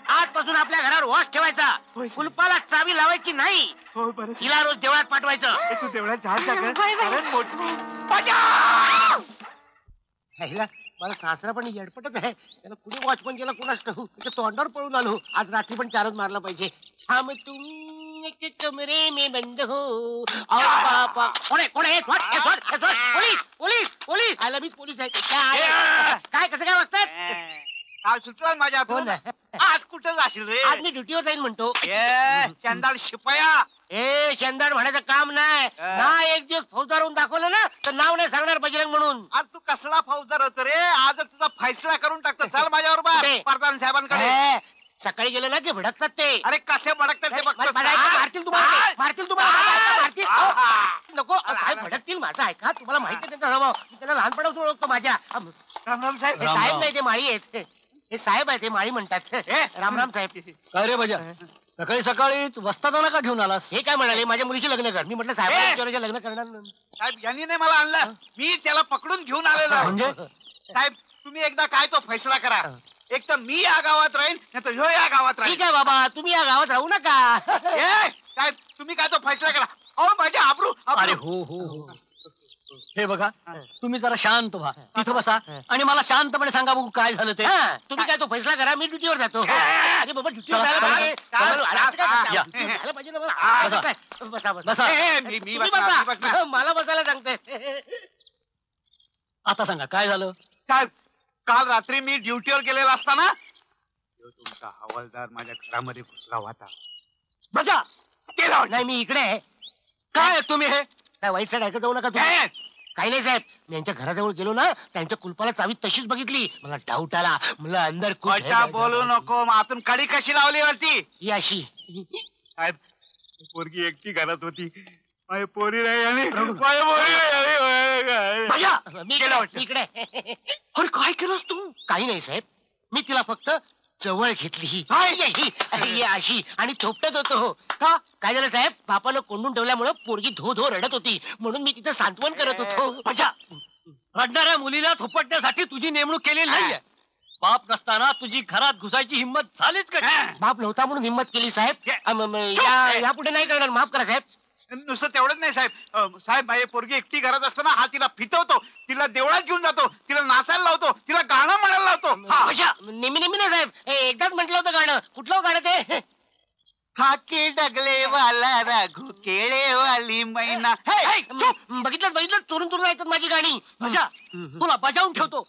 आजपासून आपल्या घरावर वॉच ठेवायचा. होय, सर. कुलपाला चावी लावायची नाही. हो बरं सर. तिला रोज देवळात पाठवायचं. ए, तू. कारण मोठ ह्याला मला सासरा पण येडपटच आहे. त्याला कुणी वॉचमन गेला कुणाच ठाऊ त्याच्या तोंडावर पळून आलो. आज रात्री पण चारच मारला पाहिजे. हम तुम एक कमरे में बंद हो और पापा कोण आहे कोण आहे सोड, ए, सोड, ए, सोड. पोलीस पोलीस पोलीस आयला मी पोलीस आहे काय आहे? काय कसं काय काल सुटला माझ्या हातून? आज कुठं जाशील रे आज मी ड्युटीवर जाईन म्हणतो ए, चंदाल शिपाया ए शंदाड म्हणायचं काम नाही हा. ना एक दिवस फौजदार होऊन दाखवलं ना तर नाव नाही सांगणार बजरंग म्हणून अरे तू कसला फौजदार होतो रे आज तुझा फैसला करून टाकतो चल माझ्या बरोबर? प्रधान साहेबांकडे ए, सकाळी गेलं ना की भडकतात ते. अरे कसे भडकतात ते बघतो मारतील तुम्हाला ते, मारतील तुम्हाला माझं ऐका, मारतील. अहो, नको अहो, साहेब भडकतील माझा ऐका. तुम्हाला माहिती आहे त्यांचा स्वभाव. मी त्यांना लहानपणापासून ओळखतो माझ्या. अम, राम राम साहेब. हे साहेब नाही ते माळी आहेत. हे साहेब आहेत हे माळी म्हणतात. राम राम साहेब. काय रे बजा सकाळी सकाळी वस्तादाना का घेऊन आलास? हे काय म्हणाले? माझ्या मुलीशी लग्न कर. मी म्हटलं ए! साहेब लग्न करणार नाही. साहेब यांनी नाही मला आणलं. मी त्याला पकडून घेऊन आलेलो आहे. म्हणजे? साहेब तुम्ही एकदा काय तो फैसला करा. एक तर मी या गावात राहीन नाही तर ह्यो या गावात ठीक राहील आहे बाबा तुम्ही या गावात राहू नका ए, साहेब तुम्ही काय तो फैसला करा अहो माझे आबरू आबरू. अरे हो हो हो हे बघा तुम्ही जरा शांत व्हा तिथं बसा आणि मला शांतपणे सांगा बघू काय झालं ते हा, तुम्ही काय तो फैसला करा मी ड्युटीवर जातो अरे बाबा ड्युटीवर जायला पाहिजे. चला, चला, अरे, असं काय चला, करता? या. ड्युटीवर जायला पाहिजे ना मला. हा, असं बसा. काय? बसा बसा बसा. ए, ए, मी मी तुम्ही बसणार, मी बसा. बसणार. मला बसायला सांगते आता सांगा काय झालं साहेब काल रात्री मी ड्युटीवर गेलेला असताना तुमचा हवालदार माझ्या घरामध्ये घुसला होता. बजा केला होता. नाही मी इकडे आहे. काय तुम्ही हे? काय वाईट साईड ऐकत जाऊ नका तुम्ही. काही नाही साहेब. मी यांच्या घराजवळ गेलो ना त्यांच्या कुलपाला चावी तशीच बघितली. मला डाऊट आला. मला अंदर है खोटा बोलू नको. मग आतून कडी कशी लावली वरती? ही अशी. साहेब पोरगी एकटी घरात होती. माझी पोरी नाही आली. माझी पोरी नाही. भैया, मी गेला इकडे वाटतं. मी इकडे. अरे काय केलंस तू? काही नाही साहेब. मी तिला फक्त जवळ घेतली ही. ही- ही- ही अशी. आणि थोपटत होतो का काय झालं साहेब? बापानं कोंडून ठेवल्यामुळे पोरगी धो धो रडत होती. म्हणून मी तिचं सांत्वन करत होतो. अच्छा रडणाऱ्या मुलीला थोपटण्यासाठी तुझी नेमणूक केलेली नाहीये. बाप नसताना तुझी घरात घुसायची हिंमत झालीच का बाप नव्हता म्हणून हिंमत केली साहेब. या यापुढे नाही करणार. माफ करा साहेब. नुसतं तेवढंच नाही साहेब. अं, साहेब माझी पोरगी एकटी घरात असताना हा तिला फितवतो तिला देवळात घेऊन जातो तिला नाचायला लावतो तिला गाणं म्हणायला लावतो. हा. नेहमी नेहमी नाही साहेब. हे एकदाच म्हटलं होतं गाणं. कुठलं गाणं ते? खाके डगले वाला राघू केळे वाली मैना बघितलं बघितलं चोरून चोरून ऐकतात माझी गाणी. तुला बजावून ठेवतो.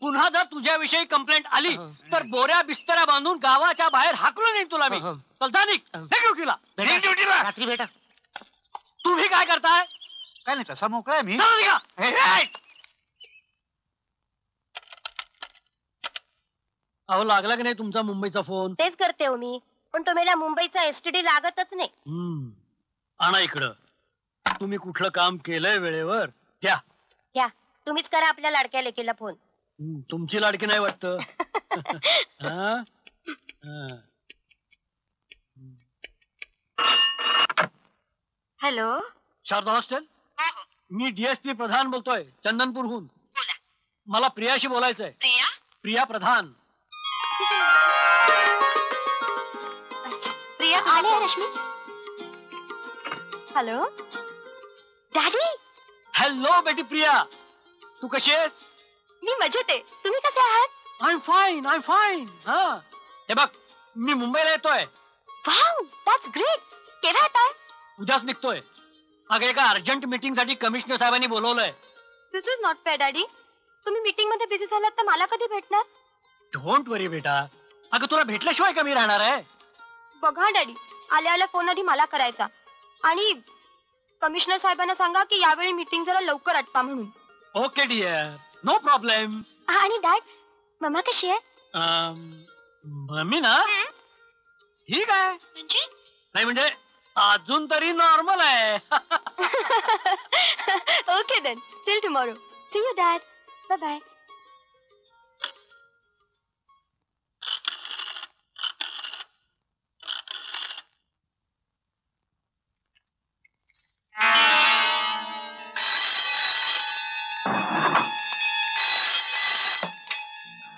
पुन्हा जर तुझ्याविषयी कंप्लेंट आली तर बोऱ्या बिस्तऱ्या बांधून गावाच्या बाहेर हाकलो नाही तुला मी. चल जा निघ. निघ ड्युटीला. ड्युटीला. रात्री बेटा तुम्ही काय करताय? काय नाही तसा मोकळा आहे मी. चला निघा. हे, हे. अहो लागला की नाही तुमचा मुंबईचा फोन? तेच करते हो मी. पण तुम्हाला मुंबईचा एसटीडी लागतच नाही. हम्म. आणा इकडं. तुम्ही कुठलं काम केलंय वेळेवर? द्या तुम्हीच करा आपल्या लाडक्या लेकीला फोन. हम्म, तुमची लाडकी नाही वाटत. हॅलो? शारदा हॉस्टेल? मी डीएसपी प्रधान बोलतोय चंदनपूरहून. मला प्रियाशी बोलायचंय. प्रिया? प्रिया प्रधान. प्रिया आले रश्मी. हॅलो? डॅडी? हॅलो बेटी प्रिया. तू कशी आहेस? मी मजेत आहे. तुम्ही कसे आहात? I am fine I am fine हा. हे बघ मी मुंबईला येतोय. वाव दॅट्स ग्रेट केव्हा येताय? उद्याच निघतोय. अगं एका अर्जंट मीटिंगसाठी कमिशनर साहेबांनी बोलवलंय. This is not fair daddy तुम्ही मीटिंगमध्ये बिझी झालात तर मला कधी भेटणार? डोंट वरी बेटा. अगं तुला भेटल्याशिवाय कमी राहणार आहे. बघा डॅडी आल्या आल्या फोन आधी मला करायचा. आणि कमिशनर साहेबांना सांगा की यावेळी मीटिंग जरा लवकर आटपा म्हणून. ओके डिअर नो प्रॉब्लेम आणि डॅड मम्मा कशी आहे? मम्मी ना? ठीक आहे. म्हणजे? नाही म्हणजे अजून तरी नॉर्मल आहे. Okay then till tomorrow see you dad bye bye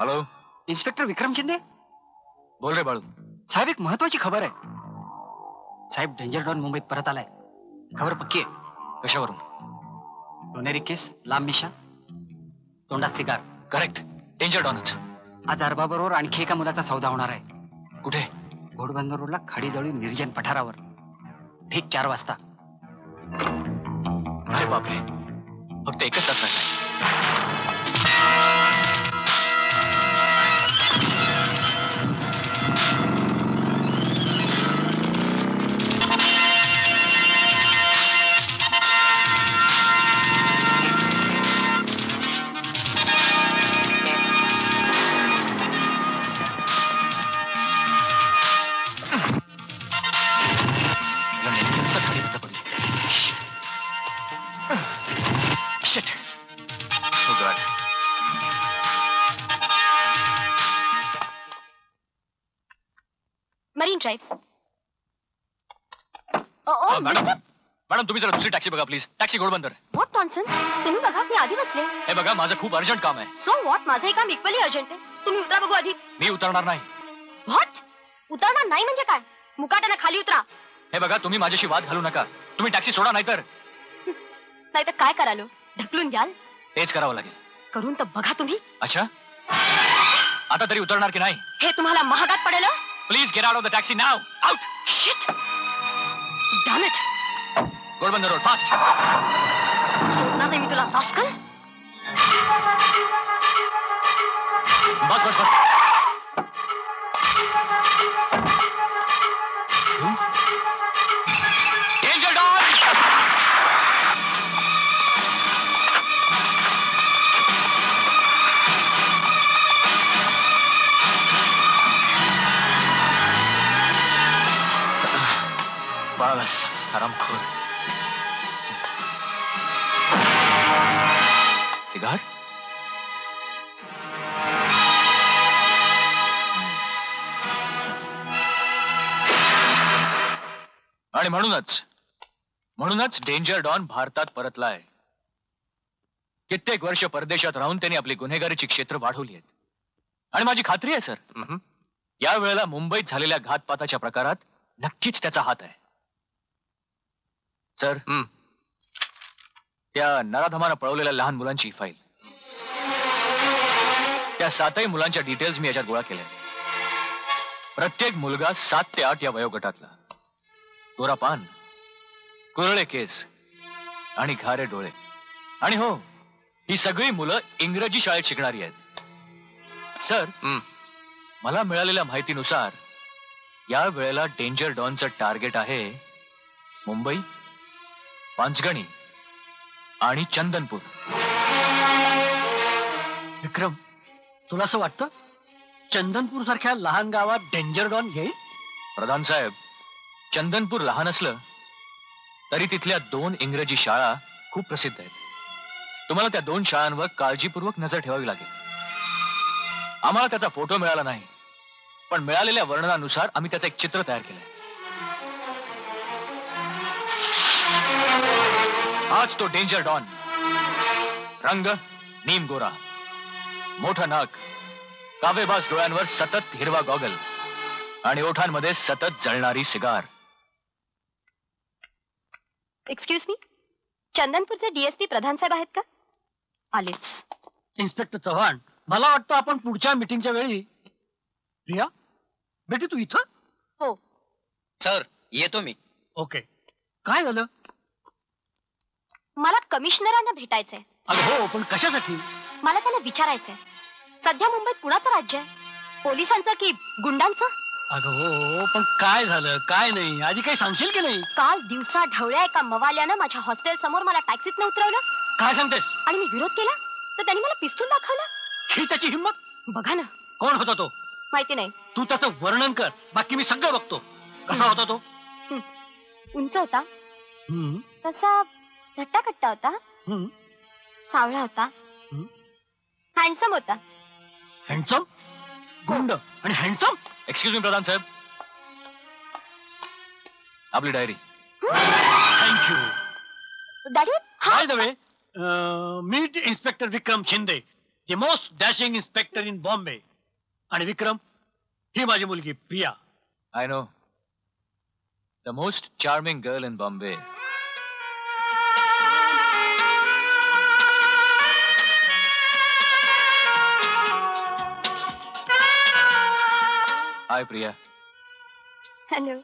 hello inspector Vikram Shinde बोल रे बाळू. साहेब एक महत्वाची खबर आहे. साहेब डेंजर डॉन मुंबईत परत आलाय. खबर पक्की आहे कशावरून? सोनेरी केस लांब मिशा तोंडात सिगार करेक्ट डेंजर डॉनच आज अरबाबरोबर आणखी एका मुलाचा सौदा होणार आहे. कुठे? घोडबंदर रोडला खाडीजवळी निर्जन पठारावर. ठीक चार वाजता. अरे बापरे. फक्त एकच तास राहिलाय. अ, मॅडम मॅडम तुम्ही जरा दुसरी टॅक्सी बघा please taxi Ghodbunder what nonsense तुम्ही बघा मी आधी बसले. हे बघा माझं खूप अर्जंट काम आहे. सो व्हॉट माझं हे काम इक्वली अर्जंट आहे. तुम्ही उतरा बघू आधी. मी उतरणार नाही. व्हॉट उतरणार नाही म्हणजे काय? मुकाट्यानं खाली उतरा. हे बघा तुम्ही माझ्याशी वाद घालू नका. तुम्ही टॅक्सी सोडा नाहीतर. नाहीतर काय करालो ढकलून द्याल? तेच करावं लागेल. करून तर बघा तुम्ही. अच्छा. आता तरी उतरणार की नाही? हे तुम्हाला महागात पडेल please get out of the taxi now out shit damn it Ghodbunder road fast सोडणार नाही मी तुला रास्कल बस बस बस हरामखोर सिगार आणि म्हणूनच म्हणूनच डेंजर डॉन भारतात परतलाय. कित्येक वर्ष परदेशात राहून त्यांनी आपली गुन्हेगारीची क्षेत्र वाढवली आहेत. आणि माझी खात्री आहे सर या वेळेला मुंबईत झालेल्या घातपाताच्या प्रकारात नक्कीच त्याचा हात आहे. सर. त्या नराधमानं पळवलेल्या लहान मुलांची ही फाईल. त्या सातही मुलांच्या डिटेल्स मी याच्यात गोळा केल्या. प्रत्येक मुलगा सात ते आठ या वयोगटातला. गोरा पान कुरळे केस आणि घारे डोळे. आणि हो ही सगळी मुलं इंग्रजी शाळेत शिकणारी आहेत. सर मला मिळालेल्या माहितीनुसार या वेळेला डेंजर डॉनचं टार्गेट आहे मुंबई पांचगणी आणि चंदनपूर. विक्रम तुला असं वाटतं? चंदनपूर सारख्या लहान गावात डेंजर डॉन घेईल? प्रधान साहेब चंदनपूर लहान असलं तरी तिथल्या दोन इंग्रजी शाळा खूप प्रसिद्ध आहेत. तुम्हाला त्या दोन शाळांवर काळजीपूर्वक नजर ठेवावी लागेल. आम्हाला त्याचा फोटो मिळाला नाही पण मिळालेल्या वर्णनानुसार आम्ही त्याचं एक चित्र तयार केलं आज तो डेंजर डॉन रंग नीम गोरा। मोठा नाक कावेबाज डोळ्यांवर सतत हिरवा गॉगल आणि ओठांमध्ये सतत जळणारी सिगार। एक्सक्यूज मी चंदनपूरचे डीएसपी प्रधान साहेब आहेत का? आलेच। इन्स्पेक्टर चव्हाण मला वाटतं आपण पुढच्या मीटिंगच्या वेळी प्रिया बेटी तू इथं? हो। सर येतो मी. ओके काय झालं? मला कमिशनरांना भेटायचंय. अगं हो पण कशासाठी? मला त्यांना विचारायचंय. सध्या मुंबईत कुणाचं राज्य आहे? पोलिसांचं की गुंडांचं? अगं हो पण काय झालं? काय नाही? आधी काही सांगशील की नाही? काल दिवसा ढवळ्या एका मवाल्यानं माझ्या हॉस्टेल समोर मला टॅक्सीत उतरवलं. काय सांगतेस? आणि मी विरोध केला? तर त्यांनी मला पिस्तूल दाखवलं. ही त्याची हिंमत? बघा ना. कोण होता तो? माहिती नाही. तू त्याचं वर्णन कर. बाकी मी सगळं बघतो. कसा होता तो? उंच होता. हम्म, तसा धट्टा कट्टा होता. हम्म. सावळा होता. हँडसम होता. हँडसम गुंड आणि हँडसम एक्सक्यूज मी प्रधान साहेब. आपली diary thank you daddy by the way meet inspector Vikram Shinde the most dashing inspector in Bombay आणि विक्रम ही माझी मुलगी Priya I know the most charming girl in Bombay hi Priya. Hello.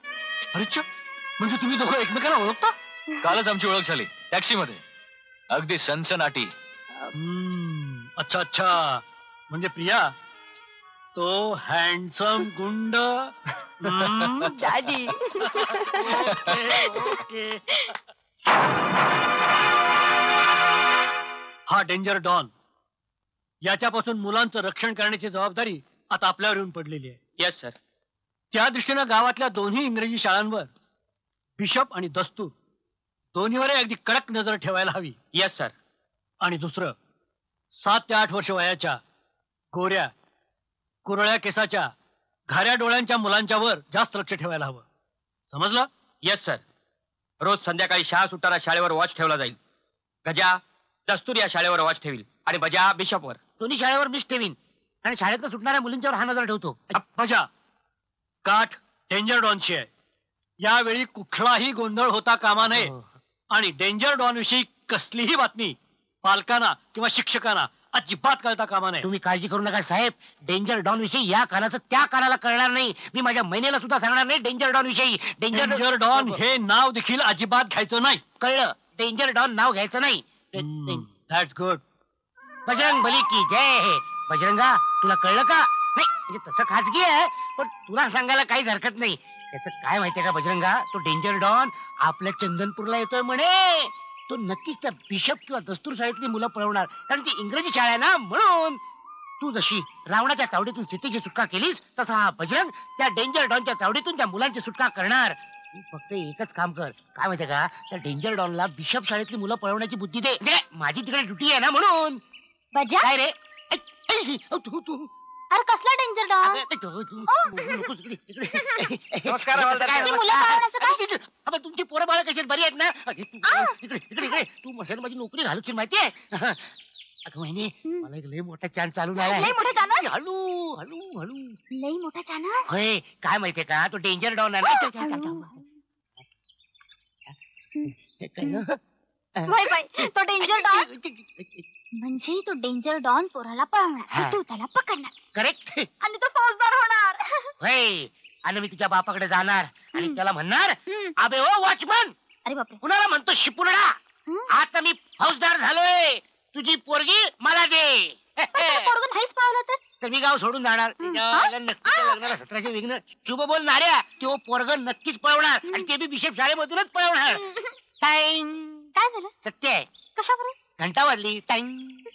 अरेच्छ म्हणजे तुम्ही दोघं एकमेकांना ओळखता? कालच आमची ओळख झाली टॅक्सीमध्ये. अगदी सनसनाटी. हम्म, अच्छा अच्छा. म्हणजे प्रिया तो हँडसम गुंड. हम्म. Daddy okay, okay. हा डेंजर डॉन. याच्यापासून मुलांचं रक्षण करण्याची जबाबदारी आता आपल्यावर येऊन पडलेली आहे. येस सर त्या दृष्टीनं गावातल्या दोन्ही इंग्रजी शाळांवर बिशप आणि दस्तूर दोन्हीवरही अगदी कडक नजर ठेवायला हवी. येस सर आणि दुसरं सात ते आठ वर्ष वयाच्या गोऱ्या कुरळ्या केसाच्या घाऱ्या डोळ्यांच्या मुलांच्या वर जास्त लक्ष ठेवायला हवं. समजलं? येस सर रोज संध्याकाळी शाळा सुटताना शाळेवर वॉच ठेवला जाईल. गजा दस्तूर या शाळेवर वॉच ठेवील. आणि बजा बिशपवर. दोन्ही शाळेवर मिस ठेवीन. आणि शाळेतनं सुटणाऱ्या मुलींच्यावर हा नजर ठेवतो. काठ डेंजर डॉनची आहे. यावेळी कुठलाही गोंधळ होता कामा नये. आणि डेंजर डॉन विषयी कसलीही बातमी पालकांना किंवा शिक्षकांना अजिबात कळता कामा नये. तुम्ही काळजी करू नका साहेब. डेंजर डॉन विषयी या कानाचं त्या कानाला कळणार नाही. मी माझ्या महिनेला सुद्धा सांगणार नाही डेंजर डॉन विषयी डेंजर डॉन हे नाव देखील अजिबात घ्यायचं नाही. कळलं? डेंजर डॉन नाव घ्यायचं नाही. दॅट्स गुड बजरंग बली की जय. हे बजरंगा तुला कळलं का? नाही म्हणजे तसं खाजगी आहे पण तुला सांगायला काहीच हरकत नाही. त्याचं काय माहितीये का बजरंगा? तो डेंजर डॉन आपल्या चंदनपूरला येतोय म्हणे. तो नक्कीच त्या बिशप किंवा दस्तूर शाळेतली मुलं पळवणार. कारण ती इंग्रजी शाळा आहे ना म्हणून. तू जशी रावणाच्या चावडीतून सीतेची सुटका केलीस तसा हा बजरंग त्या डेंजर डॉनच्या चावडीतून त्या मुलांची सुटका करणार. तू फक्त एकच काम कर. काय माहितीये का? त्या डेंजर डॉनला बिशप शाळेतली मुलं पळवण्याची बुद्धी दे. म्हणजे माझी तिकडे ड्युटी आहे ना म्हणून. बजा काय रे? अरे कसला डेंजर. नमस्कार, हवालदार काय साहेब. ती मुलं पाळण्याचं काय? अरे, ते- अबे, तुमची पोरं बाळ कशी आहेत? बरी आहेत ना? अरे, तू- इकडे इकडे इकडे. तू मशाल माझी नोकरी घालूची माहितीये? अगं महिने हम्म. मला एक लय मोठा चान्स चालू लय आहे. मोठा चानस हळू हळू हळू. लई मोठा चानस होय काय माहितीये का? तो डेंजर डॉन आहे ना? चल, चल, चल, हळू, चल. हे कळलं? बाय बाय तो डेंजर डॉन म्हणजे तो डेंजर डॉन पोराला पळवणार हा. आणि तू त्याला पकडणार. करेक्ट आणि तो फौजदार होणार. होय. आणि मी तुझ्या बापाकडे जाणार आणि हम्म. त्याला म्हणणार हम्म. अबे ओ वॉचमन. अरे बापरे. कुणाला म्हणतो शिपुर्डा हम्म. आता मी फौजदार झालोय. तुझी पोरगी मला दे. पण पोरगं नाहीच पळवलं तर? तर मी गाव सोडून जाणार. हम्म. लग्नाला सतराशे विघ्न शुभ बोलणाऱ्या तो पोरग नक्कीच पळवणार. आणि ते बी बिशप शाळेमधूनच पळवणार. टाइम काय झालं? सत्य आहे. कशावर घंटा वाजली. Time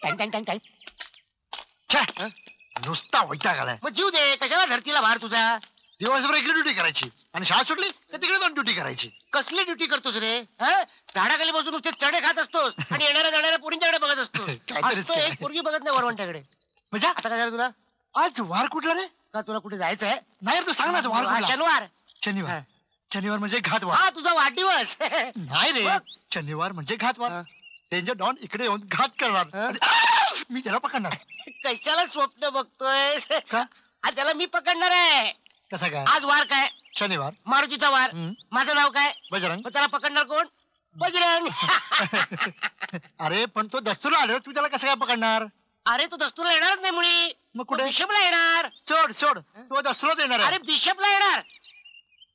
time time time time नुसता वैताग आलाय. मग जीव दे कशाला धरतीला भार तुझा? दिवसभर इकडे ड्युटी करायची. आणि शाळा सुटली तर तिकडे जाऊन ड्युटी करायची. कसली ड्युटी करतोस रे? हं? झाडाखाली बसून नुसते चढे खात असतोस आणि येणाऱ्या जाणाऱ्या पोरींच्याकडे बघत असतो काहीतरीच असतो काय. एक पोरगी बघत नाही वरवंट्याकडे. म्हणजे? आता काय झालं तुला? आज वार कुठला रे? का तुला कुठे जायचंय? नाही रे, तू सांग ना आज वार कुठला. शनिवार. शनिवार. हा. शनिवार म्हणजे घातवार. हा तुझा वाढदिवस. नाही रे. बघ. शनिवार म्हणजे घातवार. हा. डेंजर डॉन इकडे येऊन घात करणार. आणि मी त्याला पकडणार. कशाला स्वप्न बघतोय का? त्याला मी पकडणार आहे. कसा काय? आज वार काय? शनिवार. मारुतीचा वार. हम्म. माझं नाव काय? बजरंग. मग त्याला पकडणार कोण? बजरंग. अरे पण तो दस्तूर आले तू त्याला कसं काय पकडणार? अरे तू दस्तूरला येणारच नाही मुळी. मग कुठे? बिशपला येणार. सोड सोड. तो दस्तूरच येणार अरे आहे बिशपला येणार.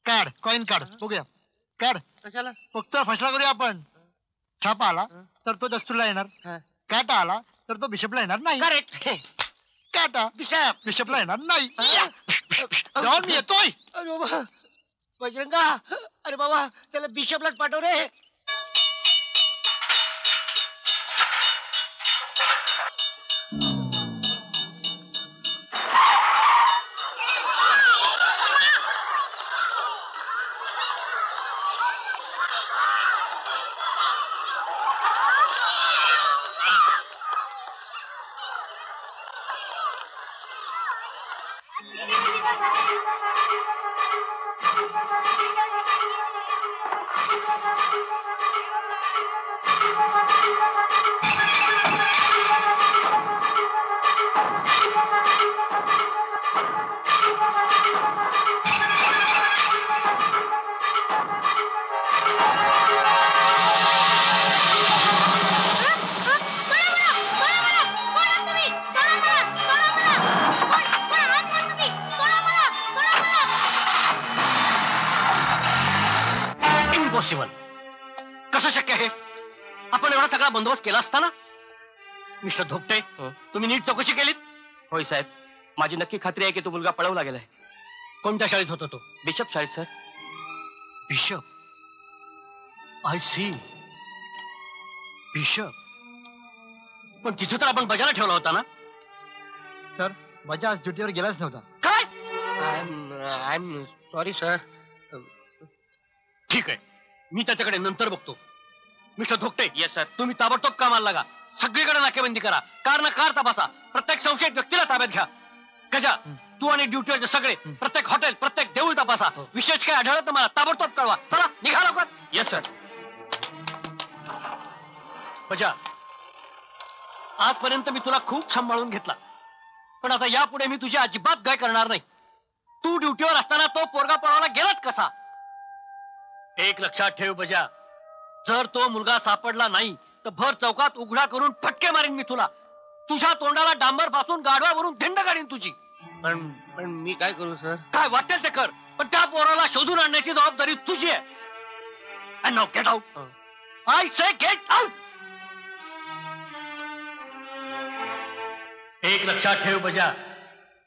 काढ कॉइन काढ. बघूया. काढ. कशाला? फक्त फसला करूया आपण. छापा आला तर तो दस्तूरला येणार. हा. काटा आला तर तो बिशपला येणार नाही. करेक्ट काटा बिशप. बिशपला येणार नाही. मी येतोय. अरे बाबा. बजरंगा अरे बाबा. त्याला बिशपलाच पाठव रे. होय साहेब. माझी नक्की खात्री आहे की तो मुलगा पळवला गेलाय. कोणत्या शाळेत होता तो? बिशप शाळेत sir. Bishop? I see bishop. पण तिथे तर आपण बजाला ठेवला होता ना? सर माझ्या आज ड्युटीवर गेलाच नव्हता. काय? I am I am sorry sir. ठीक आहे. मी त्याच्याकडे नंतर बघतो. मिस्टर धोकटे येस सर तुम्ही ताबडतोब कामाला लागा. सगळीकडे नाकेबंदी करा. कार ना कार तपासा. प्रत्येक संशयित व्यक्तीला ताब्यात घ्या. गजा तू आणि ड्युटीवरचे सगळे प्रत्येक हॉटेल प्रत्येक देऊळ तपासा. विशेष काय आढळलं तर मला ताबडतोब कळवा. चला निघा लवकर. येस सर बजा आजपर्यंत मी तुला खूप सांभाळून घेतला. पण आता यापुढे मी तुझी अजिबात गाय करणार नाही. तू ड्युटीवर असताना तो पोरगा पळायला गेलाच कसा? एक लक्षात ठेव बजा जर तो मुलगा सापडला नाही तर भर चौकात उघडा करून फटके मारीन मी तुला. तुझ्या तोंडाला डांबरपासून गाडवावरून धिंड काढीन तुझी. पण पण मी काय करू सर? काय वाटेल ते कर पण त्या पोराला शोधून आणण्याची जबाबदारी तुझी आहे. Now get out. I say get out. एक लक्षात ठेव बजा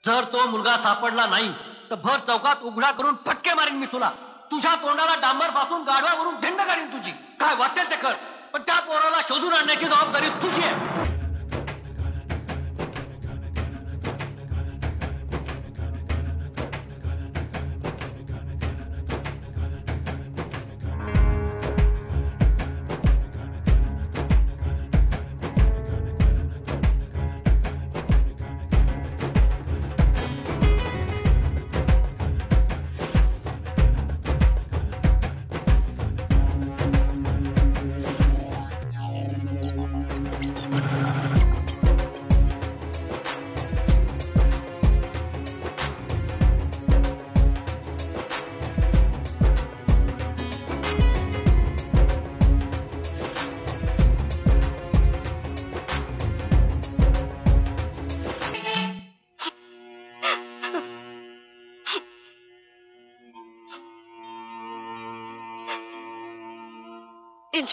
जर तो मुलगा सापडला नाही तर भर चौकात उघडा करून फटके मारीन मी तुला. तुझ्या तोंडाला डांबरपासून गाडवावरून झेंड काढीन तुझी. काय वाटेल ते कर. पण त्या पोराला शोधून आणण्याची जबाबदारी तुझी आहे.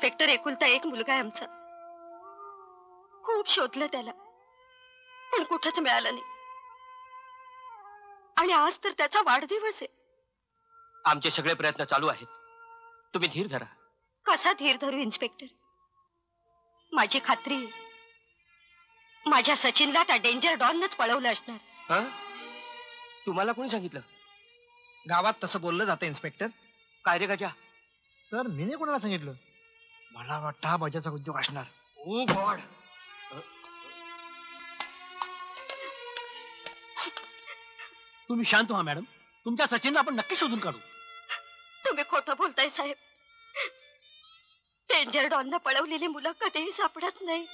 इन्स्पेक्टर एकुलता एक मुलगा आहे आमचा. खूप शोधलं त्याला. पण कुठंच मिळालं नाही. आणि आज तर त्याचा वाढदिवस आहे. आमचे सगळे प्रयत्न चालू आहेत. तुम्ही धीर धरा. कसा धीर धरू इन्स्पेक्टर? माझी खात्री आहे. माझ्या सचिनला त्या डेंजर डॉनच पळवलं असणार. हं? तुम्हाला कोणी सांगितलं? गावात तसं बोललं जातं इन्स्पेक्टर. काय रे गजा? सर मी नाही कोणाला सांगितलं? मला वाटतं हा बजाचा उद्योग असणार. Oh God. तुम्ही शांत व्हा मॅडम. तुमच्या सचिनला आपण नक्की शोधून काढू. तुम्ही खोटं बोलताय साहेब. डेंजर डॉनला पळवलेली मुलं कधीही सापडत नाही.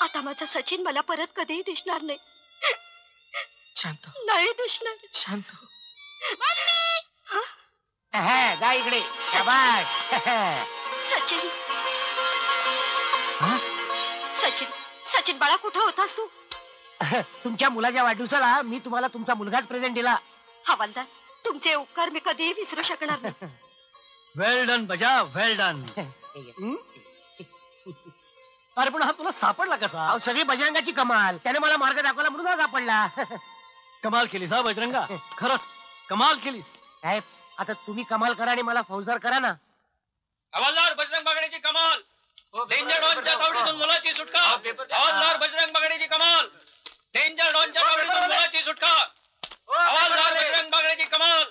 आता माझा सचिन मला परत कधीही दिसणार नाही. शांत. नाही दिसणार. शांत. हा, जा इकडे. शाबास. सचिन. सचिन सचिन बाळा कुठं होतास तू? तुमच्या मुलाच्या वाढदिवसाला मी तुम्हाला तुमचा मुलगाच प्रेझेंट दिला. हवालदार तुमचे उपकार मी कधीही विसरू शकणार नाही. वेल डन बजा वेल डन अरे पण हा तुला सापडला कसा? अहो, सगळी बजरंगाची कमाल. त्याने मला मार्ग दाखवला म्हणून हा सापडला. कमाल केलीस हा बजरंगा? खरंच कमाल केलीस. साहेब आता तुम्ही कमाल करा आणि मला फौजदार करा ना. हवालदार बजरंग बागड्याची कमाल. डेंजर डॉनच्या तावडीतून मुलाची सुटका. हवालदार बजरंग बागड्याची कमाल. डेंजर डॉनच्या तावडीतून मुलाची सुटका. हवालदार बजरंग बागड्याची कमाल.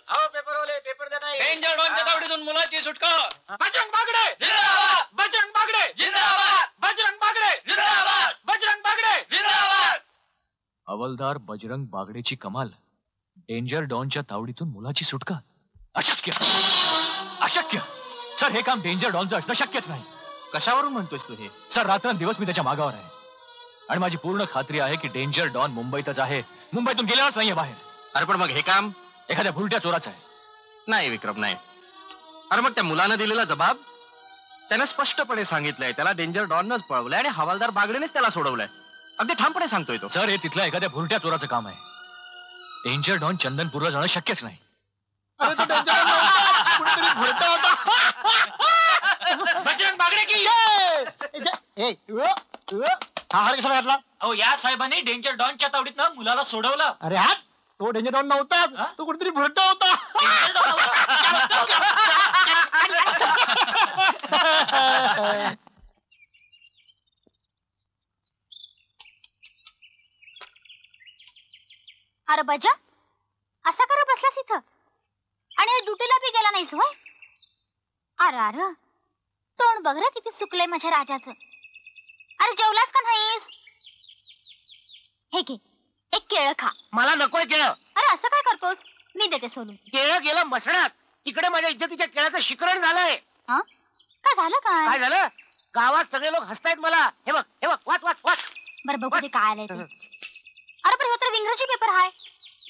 डेंजर डॉनच्या तावडीतून मुलाची सुटका. बजरंग बागडे! जिंदाबाद! बजरंग बागडे! जिंदाबाद! बजरंग बागडे! जिंदाबाद! बजरंग बागडे! जिंदाबाद! हवलदार बजरंग बागडेची कमाल. डेंजर डॉनच्या तावडीतून मुलाची सुटका. अशक्य. अशक्य. सर हे काम डेंजर डॉनचं असणं शक्यच नाही. कशावरून म्हणतोयस तू हे? सर रात्रंदिवस मी त्याच्या मागावर आहे. आणि माझी पूर्ण खात्री आहे की डेंजर डॉन मुंबईतच आहे. मुंबईतून गेलेलाच नाहीये बाहेर. अरे पण मग हे काम? एखाद्या भुलट्या चोराचं आहे. नाही विक्रम नाही. अरे मग त्या मुलानं दिलेला जबाब? त्यानं स्पष्टपणे सांगितलंय त्याला डेंजर डॉनच पळवलंय आणि हवालदार बागडेनेच त्याला सोडवलंय. अगदी ठामपणे सांगतोय तो. सर हे तिथल्या एखाद्या भुलट्या चोराचं काम आहे. डेंजर डॉन चंदनपूरला जाणं शक्यच नाही. बजरंग बागडे की? हा! हार कशाला घातला? अहो या साहेबांनी डेंजर डॉनच्या तावडीतनं मुलाला सोडवलं. अरे हा तो डेंजर डॉन नव्हताच तो कुठेतरी भुरटा होता. अरे बजा असा करा बसलास इथं. आणि ड्युटीला बी गेला नाहीस होय? अरे अरे. तोंड बघ रे किती सुकलंय माझ्या राजाचं. अरे जेवलास का नाहीस? हे घे एक केळ खा. मला नकोय केळ. अरे असं काय करतोस? मी देते सोलून केळ गेलं मसणात. तिकडे माझ्या इज्जतीच्या केळाचं शिकरण झालंय. काय झालं काय? काय झालं? गावात सगळे लोक हसतायत मला. हे बघ हे बघ वाच वाच वाच. बरं बघू दे काय आलंय ते. अरे पण तर इंग्रजी पेपर हाय.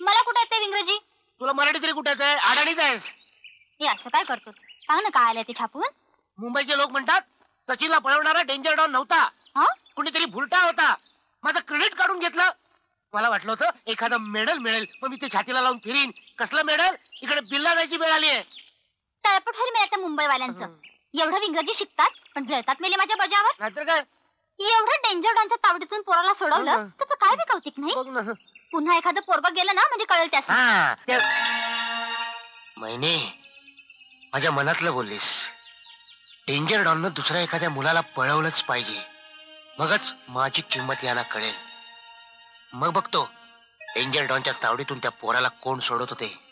मला कुठे येते इंग्रजी? तुला मराठी तरी कुठे आहे अडाणीच आहेस. हे असं काय करतोस? सांग ना काय आलंय ते छापून. मुंबईचे लोक म्हणतात सचिनला पळवणारा डेंजर डॉन नव्हता. कुणीतरी भुलटा होता. माझं क्रेडिट काढून घेतलं. मला वाटलं होतं एखादं मेडल मिळेल. पण मी ते छातीला लावून फिरीन. कसलं मेडल इकडे बिल्ला जायची वेळ आली आहे तळपट मिळत त्या मुंबईवाल्यांचं. एवढं इंग्रजी शिकतात पण जळतात मेले माझ्या बजावर. नाहीतर काय? एवढं डेंजर डॉनच्या तावडीतून पोराला सोडवलं त्याचं काय बी कौतिक नाही? पुन्हा एखादं पोरग गेलं ना म्हणजे कळेल त्यास हा महिने माझ्या मनातलं बोललीस. डेंजर डॉननं दुसऱ्या एखाद्या मुलाला पळवलंच पाहिजे. मगच माझी किंमत यांना कळेल. मग बघतो डेंजर डॉनच्या तावडीतून त्या पोराला कोण सोडत होते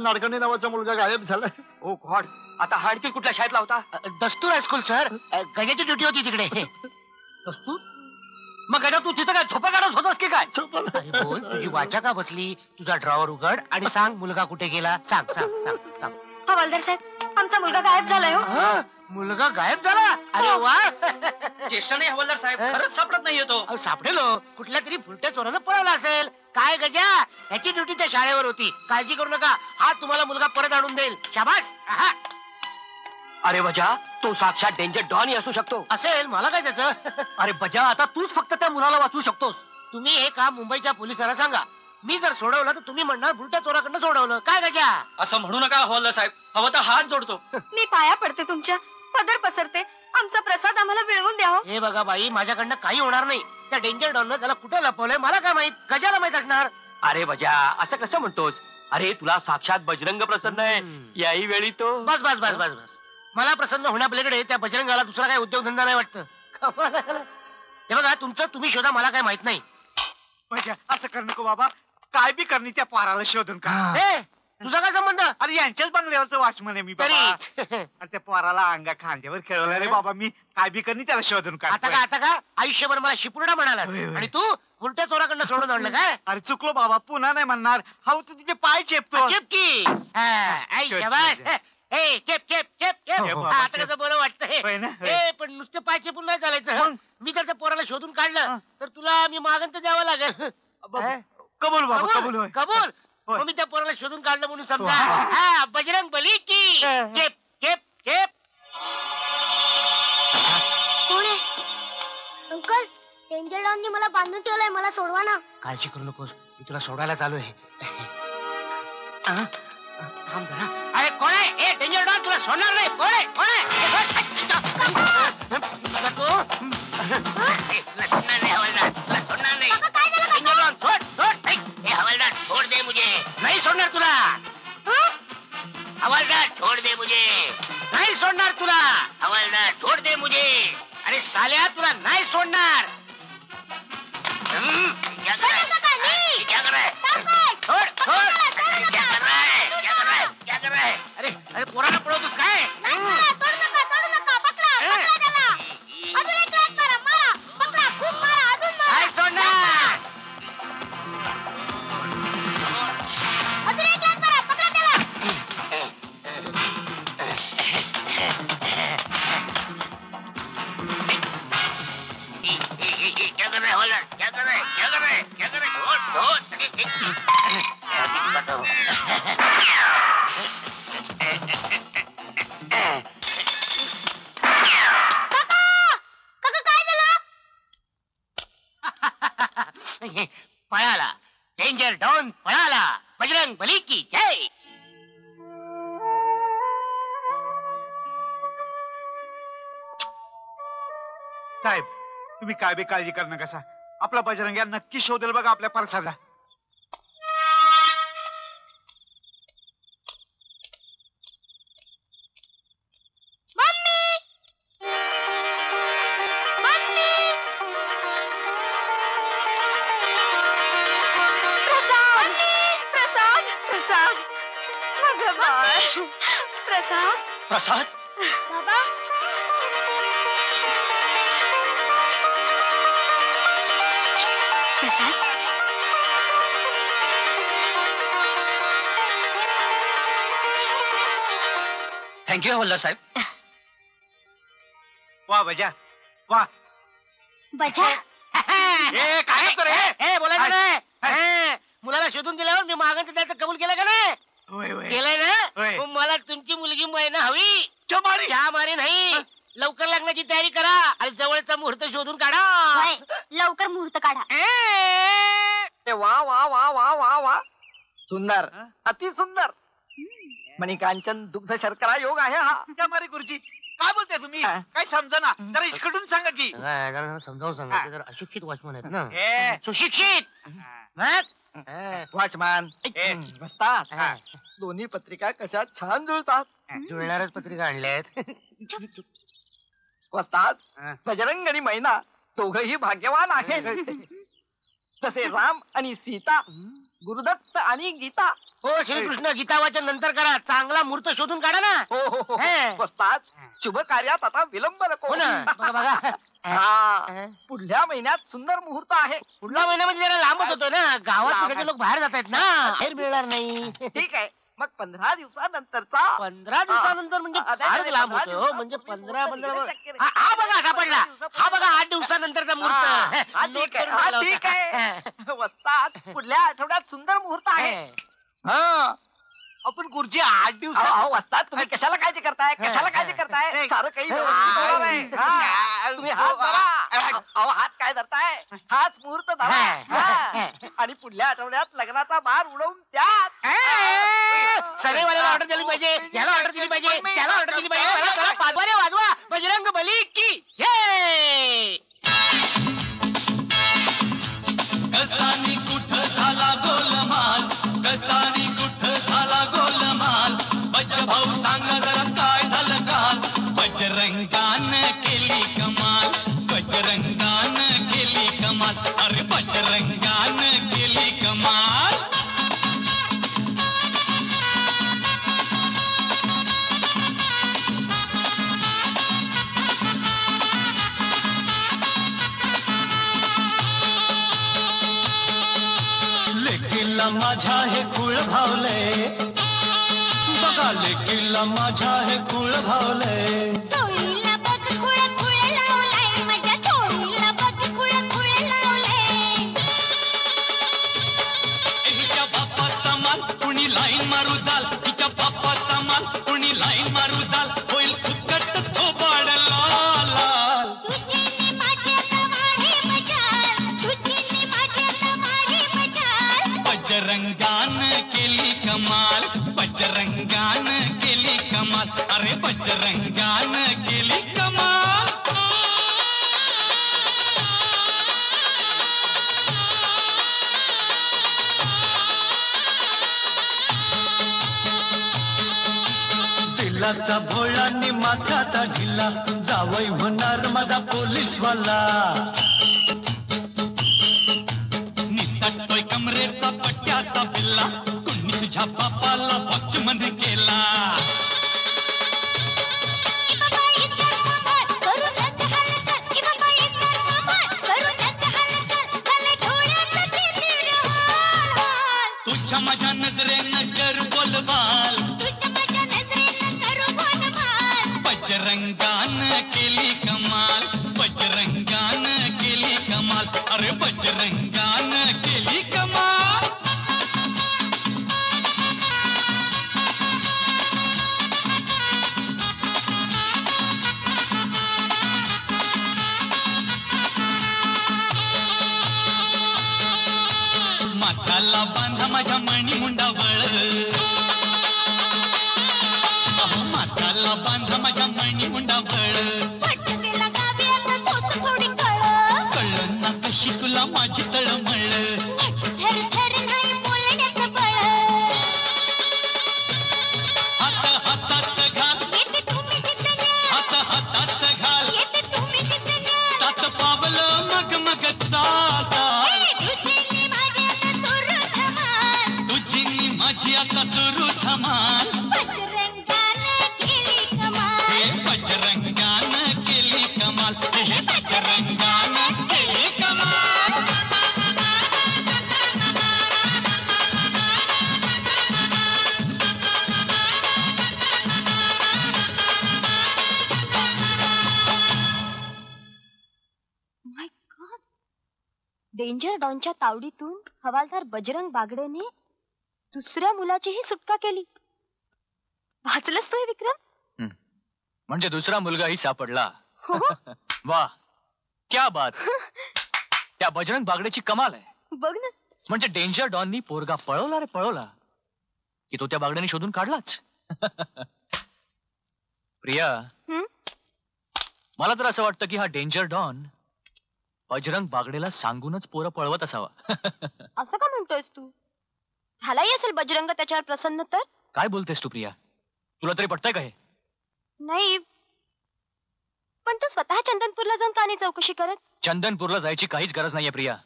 प्रसाद नाडकर्णी नावाचा मुलगा गायब झालाय. ओ गॉड आता हाडकी कुठल्या शाळेतला होता? दस्तूर हायस्कूल सर. गजाची ड्युटी होती तिकडे. दस्तूर? मग गजा तू तिथं काय झोपा काढत होतास की काय? अरे बोल तुझी वाचा का बसली? तुझा ड्रॉवर उघड आणि सांग मुलगा कुठे गेला. सांग सांग सांग सांग. हवालदार साहेब आमचा मुलगा गायब झालाय हो. हा? मुलगा गायब झाला? अरे वा. चेष्टा नाही हवालदार साहेब खरंच सापडत नाहीये तो अहो, सापडेलो. कुठल्या तरी फुलट्या चोरानं पळवला असेल. काय गजा? ह्याची ड्युटी त्या शाळेवर होती. काळजी करू नका. हा तुम्हाला मुलगा परत आणून देईल. शाबास. आहा. अरे वजा तो साक्षात डेंजर डॉन असू शकतो. असेल. मला काय त्याचं? अरे बजा आता तूच फक्त त्या मुलाला वाचवू शकतोस. तुम्ही हे काम मुंबईच्या पोलिसांना सांगा. मी जर सोडवलं तर तुम्ही म्हणणार भुलट्या चोराकडनं सोडवलं. काय गजा? असं म्हणू नका हवालदार साहेब. हवं तर हात जोडतो. मी पाया पडते तुमच्या. पदर पसरते. आमचा प्रसाद आम्हाला मिळवून द्या हो. हे बघा बाई माझ्याकडनं काही होणार नाही. त्या डेंजर डॉननं त्याला कुठे लपवलंय मला काय माहीत? गजाला माहीत असणार? अरे वजा असं कसं म्हणतोस? अरे तुला साक्षात बजरंग प्रसन्न आहे. याही वेळी तो बस बस बस बस बस. मला प्रसन्न होण्यापलीकडे त्या बजरंगाला दुसरा काही उद्योगधंदा नाही वाटतं. कमाल आहे. हे बघा तुमचं तुम्ही शोधा मला काय माहीत नाही. म्हणजे असं कर नको बाबा. काय बी करणी त्या पाराला शोधून का ए, तुझा काय संबंध? अरे यांच्याच बंगल्यावरचं वॉचमन आहे मी बाबा. अरे त्या पोराला अंगा खांद्यावर खेळवलं. रे बाबा मी काय बी करणी त्याला शोधून आता. का आता का आयुष्यभर मला शिपुर्डा म्हणाला होय, होय. आणि तू उलट्या चोराकडनं सोडून आणलं काय? अरे चुकलो बाबा. पुन्हा नाही म्हणणार. हा तू तुझे पाय चेपतो. चिपकी आई शाबास. ए चेप चेप हा, आता चेप. कसं बरं वाटतंय होय ना, होय. ए पण नुसते पाय चेपून नाही चालायचं. मी जर त्या पोराला शोधून काढलं. तर तुला मी मागण तर द्यावं लागेल. हा? कबूल बाबा कबूल होय. कबूल. मग मी त्या पोराला शोधून काढलं म्हणून समजा हा. हा बजरंग बली की चेप चेप चेप कोण आहे अंकल डेंजर डॉननी मला बांधून ठेवलंय मला सोडवा ना काळजी करू नकोस मी तुला सोडायला चालू आहे. थांब जरा अरे कोण आहे ए डेंजर डॉन तुला सोडणार नाही कोण आहे कोण आहे ए, सोड. आता तू ए, तुला सोडणार नाही हवालदार तुला सोडणार नाही दे मुझे नाही सोडणार तुला हवालदार छोड़ दे मुझे नाही सोडणार तुला हवालदार छोड़ दे मुझे अरे साल्या तुला नाही सोडणार क्या रहा है? अरे, क्या कर रहा है छोड़ छोड़ अरे, क्या कर रहा पळाला. डेंजर डॉन पळाला. बजरंग बली की जय. साहेब तुम्ही काय बी काळजी करणं कसा? आपला बजरंग बजरंग्या नक्की शोधेल बघा आपल्या परसाला हवालदार साहेब? वा बजा. वा. बजा? ए काय करतो रे? ए बोलायचं नाही. ए, मुलाला शोधून दिल्यावर मी मागं त्याचं कबूल केलं का नाही? होय होय. केलंय ना. मग मला तुमची मुलगी महिना हवी. चमारी. चहा मारी नाही. लवकर लग्नाची तयारी करा आणि जवळचा मुहूर्त शोधून काढा. होय, लवकर मुहूर्त काढा. ए, वा वा वा वा वा वा. सुंदर. अति सुंदर मणिकांचन दुग्ध शर्करा योग आहे हा. चमारी गुरुजी? काय बोलताय तुम्ही? हा. काय समजा ना जरा इकडून सांगा की. समजावून सांगा. ते जरा अशिक्षित वॉचमन आहेत ना. ए. सुशिक्षित! मग? वॉचमॅन. ए. बसतात. हा. दोन्ही पत्रिका कशा छान जुळतात. जुळणारच पत्रिका आणल्यात वसतात हा. बजरंग आणि मैना दोघही भाग्यवान आहेत. जसे राम आणि सीता गुरुदत्त आणि गीता. हो श्रीकृष्ण गीता वाचन नंतर करा. चांगला मुहूर्त शोधून काढा ना. हो हो हो हे. शुभ कार्यात आता विलंब नको. हो ना. बघा बघा. हा. पुढल्या महिन्यात सुंदर मुहूर्त आहे. पुढला महिना म्हणजे जरा लांबच होतो ना. गावात सगळे. लोक बाहेर जात आहेत ना. बाहेर मिळणार नाही. ठीक आहे. मग पंधरा दिवसानंतरचा पंधरा दिवसानंतर म्हणजे हा, फारच नाही, लांब पंधरा होतो म्हणजे पंधरा पंधरा शक्य हा हा बघा सापडला हा बघा आठ दिवसानंतरचा हा, मुहूर्त हा, ठीक आहे. हा, ठीक. आहे. वस्तात पुढल्या आठवड्यात सुंदर मुहूर्त आहे. हा. आपण गुरुजी आठ दिवसात अहो, वस्तात तुम्ही कशाला काळजी करताय? कशाला काळजी करताय? सारं काही व्यवस्थित होणार आहे. हा, तुम्ही हात धरा. अहो हात काय धरताय? हाच मुहूर्त धरा. हा. आणि पुढल्या आठवड्यात लग्नाचा बार उडवून द्या. सगळेवाल्याला ऑर्डर दिली पाहिजे. याला ऑर्डर दिली पाहिजे. त्याला ऑर्डर दिली पाहिजे. चला रे वाजवा. बजरंग बली की जय! माझ्या हे कुळ भावले दिलाचा भोळा नि माथ्याचा ढिल्ला जावई होणार माझा पोलीसवाला. तावडीतून हवालदार बजरंग बागडेने दुसऱ्या मुलाचीही सुटका केली. वाचलंस तू हे विक्रम? म्हणजे दुसरा मुलगाही सापडला. हो वा. क्या बात. त्या बजरंग बागडेची कमाल आहे. बघ ना. म्हणजे डेंजर डॉननी पोरगा पळवला रे पळवला. की तो त्या बागड्याने शोधून काढलाच. प्रिया. हं? मला तर असं वाटतं की हा डेंजर डॉन बजरंग बागडेला सांगूनच पोरं पळवत असावा. असं का म्हणतोयस तू? झालाही असेल बजरंग त्याच्यावर प्रसन्न तर? काय बोलतेस तू प्रिया? तुला तरी पटतंय का हे? नाही. पण तू स्वतः चंदनपूरला जाऊन का नाही चौकशी करत? चंदनपूरला जायची काहीच गरज नाहीये प्रिया.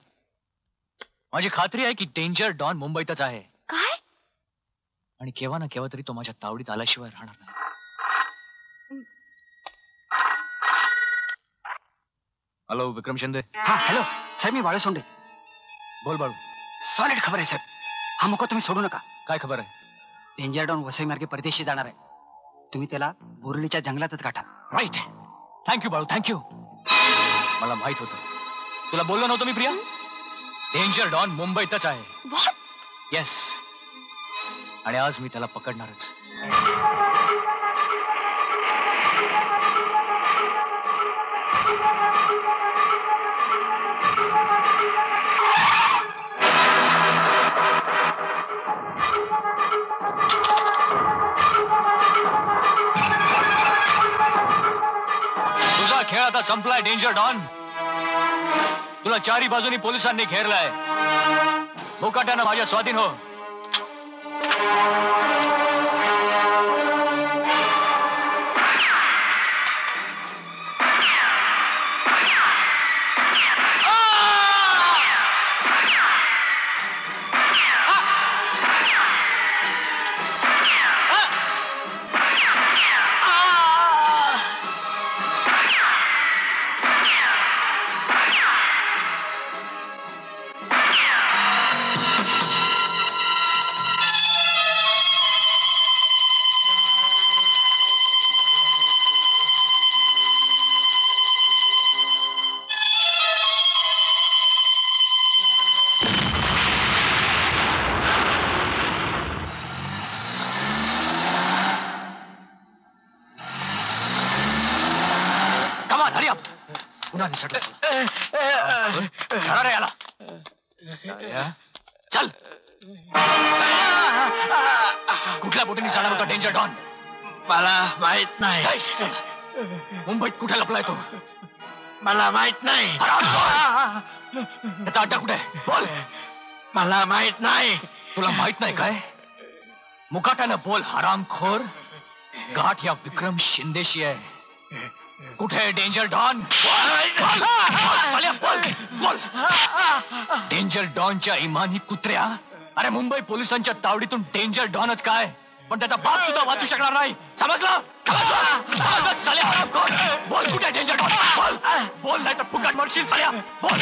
माझी खात्री आहे की डेंजर डॉन मुंबईतच आहे. काय? आणि केव्हा ना केव्हा तरी तो माझ्या तावडीत आल्याशिवाय राहणार नाही. हॅलो विक्रम शिंदे हा हॅलो साहेब मी बाळू सोंडे. बोल बाळू. सॉलिड खबर आहे साहेब हा मोका तुम्ही सोडू नका. काय खबर आहे? डेंजर डाऊन वसई मार्गे परदेशी जाणार आहे. तुम्ही त्याला बोरलीच्या जंगलातच गाठा. Right thank you Balu. Thank you मला माहीत होतं. तुला बोललो नव्हतं मी प्रिया? डेंजर डॉन मुंबईतच आहे. येस आणि आज मी त्याला पकडणारच. संपलाय डेंजर डॉन तुला चारी बाजूनी पोलिसांनी घेरलाय. मुकाट्यानं माझ्या स्वाधीन हो. मुंबईत कुठे लपलाय तो? मला माहीत नाही. त्याचा अड्डा कुठे? आहे? बोल. मला माहीत नाही. तुला माहीत नाही काय? मुकाट्यानं बोल हरामखोर. गाठ या विक्रम शिंदेशी आहे. कुठे आहे डेंजर डॉन? बोल, बोल. डेंजर डॉनच्या इमानी कुत्र्या? अरे मुंबई पोलिसांच्या तावडीतून डेंजर डॉनच काय? पण त्याचा बाप सुद्धा वाचू शकणार नाही. समजलं? समजलं? समजलं? साल्या हरामखोर बोल कुठे डेंजर बोल. बोल नाही तर फुकट मरशील साल्या बोल.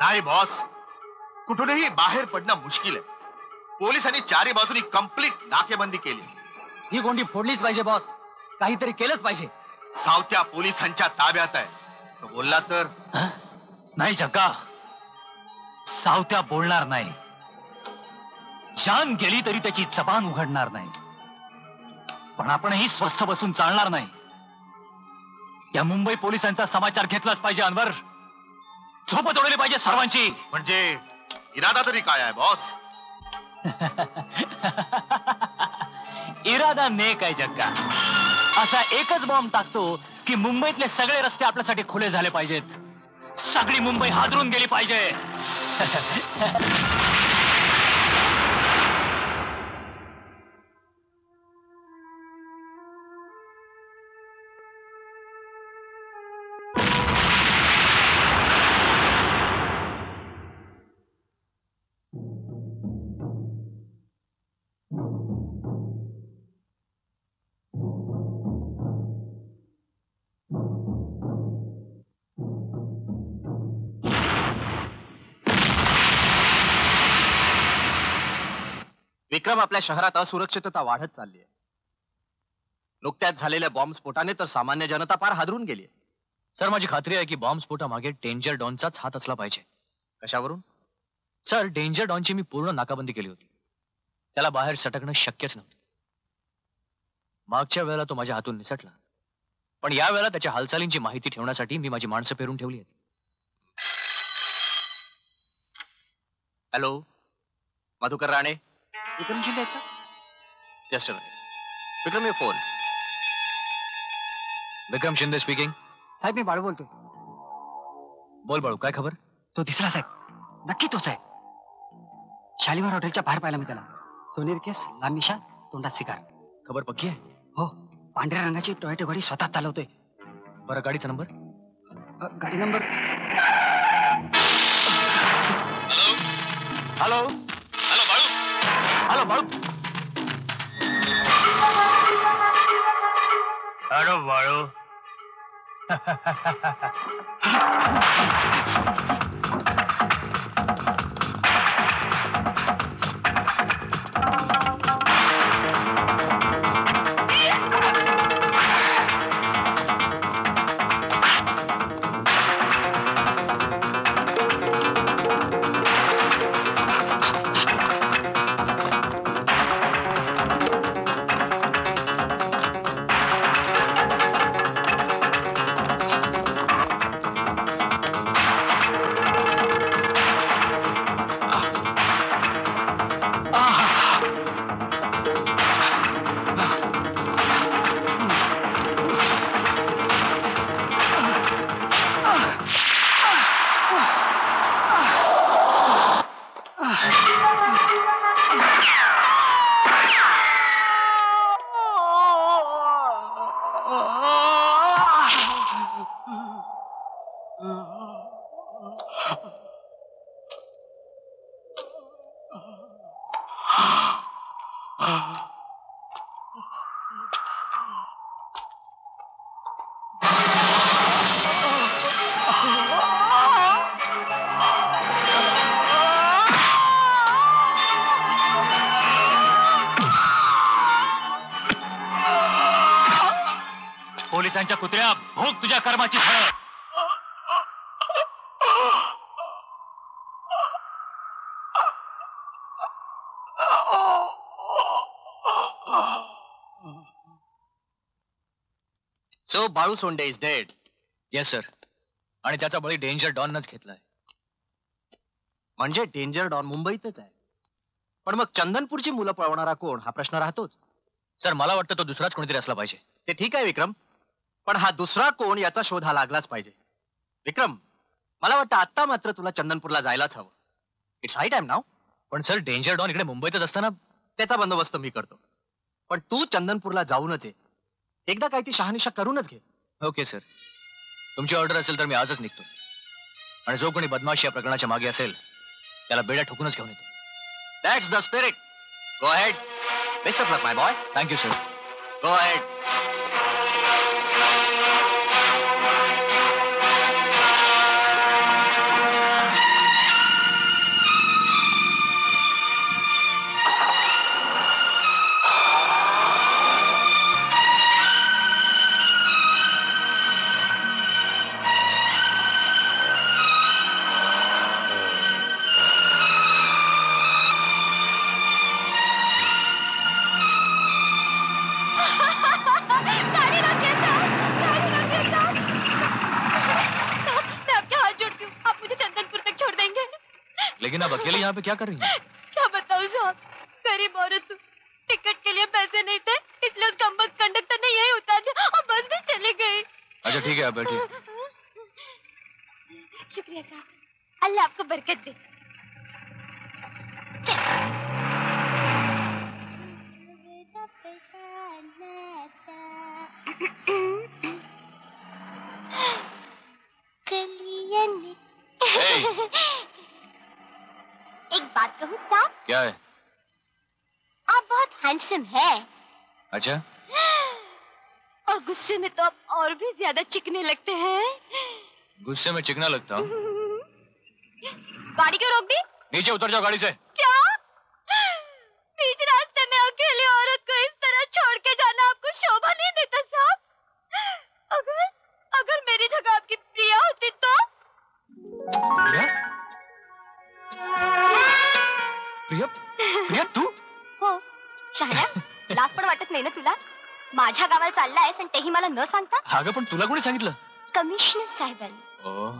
नाही बॉस कुठूनही बाहेर पडणं मुश्किल आहे. पोलिसांनी चारी बाजूनी कंप्लीट नाकेबंदी केली. ही गोंडी फोडलीच पाहिजे बॉस काहीतरी केलंच पाहिजे. सावत्या पोलिसांच्या ताब्यात आहे. तो बोलला तर? नाही जग्गा. सावत्या बोलणार नाही. जान गेली तरी त्याची जबान उघडणार नाही. पण आपणही स्वस्थ बसून चालणार नाही. या मुंबई पोलिसांचा समाचार घेतलाच पाहिजे अनवर. झोपत उडवली पाहिजे सर्वांची. म्हणजे इरादा तरी काय आहे बॉस? इरादा नेक आहे जग्गा. असा एकच बॉम्ब टाकतो की मुंबईतले सगळे रस्ते आपल्यासाठी खुले झाले पाहिजेत. सगळी मुंबई हादरून गेली पाहिजे. विक्रम आपल्या शहरात असुरक्षितता वाढत चालली आहे नुकत्याच झालेल्या बॉम्बस्फोटाने तर सामान्य जनता फार हादरून गेली आहे सर माझी खात्री आहे की बॉम्ब स्फोटामागे डेंजर डॉनचाच हात असला पाहिजे. कशावरून? सर डेंजर डॉनची मी पूर्ण नाकाबंदी केली होती. त्याला बाहेर सटकणं शक्यच नव्हतं. मागच्या वेळेला तो माझ्या हातून निसटला. पण या वेळेला त्याच्या हालचालींची माहिती ठेवण्यासाठी मी माझी माणसं पेरून ठेवली आहेत. हॅलो? मधुकर राणे? विक्रम शिंदे आहेत का? जस्ट विक्रम ये फोन विक्रम शिंदे स्पीकिंग साहेब मी बाळू बोलतोय. बोल बाळू काय खबर? तो दिसला साहेब. नक्की तोच आहे. शालिमार हॉटेलच्या बाहेर पाहिला मी त्याला. सोनेर केस लांबिशा तोंडात सिगार. खबर पक्की आहे? हो. पांढऱ्या रंगाची टोयोटो गाडी स्वतः चालवतोय. बरं गाडीचा नंबर गाडी number hello hello hello Balu. अरे बाळू. तुझ्या कर्माची फळ. So Balu Sonde is dead yes sir आणि त्याचा बळी डेंजर डॉनच घेतलाय. म्हणजे डेंजर डॉन मुंबईतच आहे. पण मग चंदनपूरची मुलं पळवणारा कोण? हा प्रश्न राहतोच. सर मला वाटतं तो दुसराच कोणीतरी असला पाहिजे. ते ठीक आहे विक्रम. पण हा दुसरा कोण याचा शोध हा लागलाच पाहिजे. विक्रम मला वाटतं आता मात्र तुला चंदनपूरला जायलाच हवं. इट्स हाय टाइम नाव पण सर डेंजर डॉन इकडे मुंबईतच असताना त्याचा बंदोबस्त मी करतो. पण तू चंदनपूरला जाऊनच ये. एकदा काय ती शहानिशा करूनच घे. ओके सर तुमची ऑर्डर असेल तर मी आजच निघतो. आणि जो कोणी बदमाश या प्रकरणाच्या मागे असेल त्याला बेड्या ठोकूनच घेऊन येतो. That's the spirit go ahead best of luck my boy thank you sir go ahead यहाँ पे क्या कर रही हैं? क्या बताऊँ साहब? गरीब औरत टिकट के लिए पैसे नहीं थे इसलिए उस कम्बक कंडक्टर ने यही उतार दिया और बस भी चली गई। अच्छा ठीक है आप बैठिए। शुक्रिया साहब। अल्लाह आपको बरकत दे। अच्छा और गुस्से में तो आप और भी ज़्यादा चिकने लगते हैं। गुस्से में चिकना लगता। हूँ गाड़ी क्यों रोक दी? नीचे उतर जाओ गाड़ी से। नाही ना तुला? माझ्या गावाला चाललायस आणि तेही मला न सांगता? अगं पण तुला कोणी सांगितलं? कमिशनर साहेबांनी. ओ.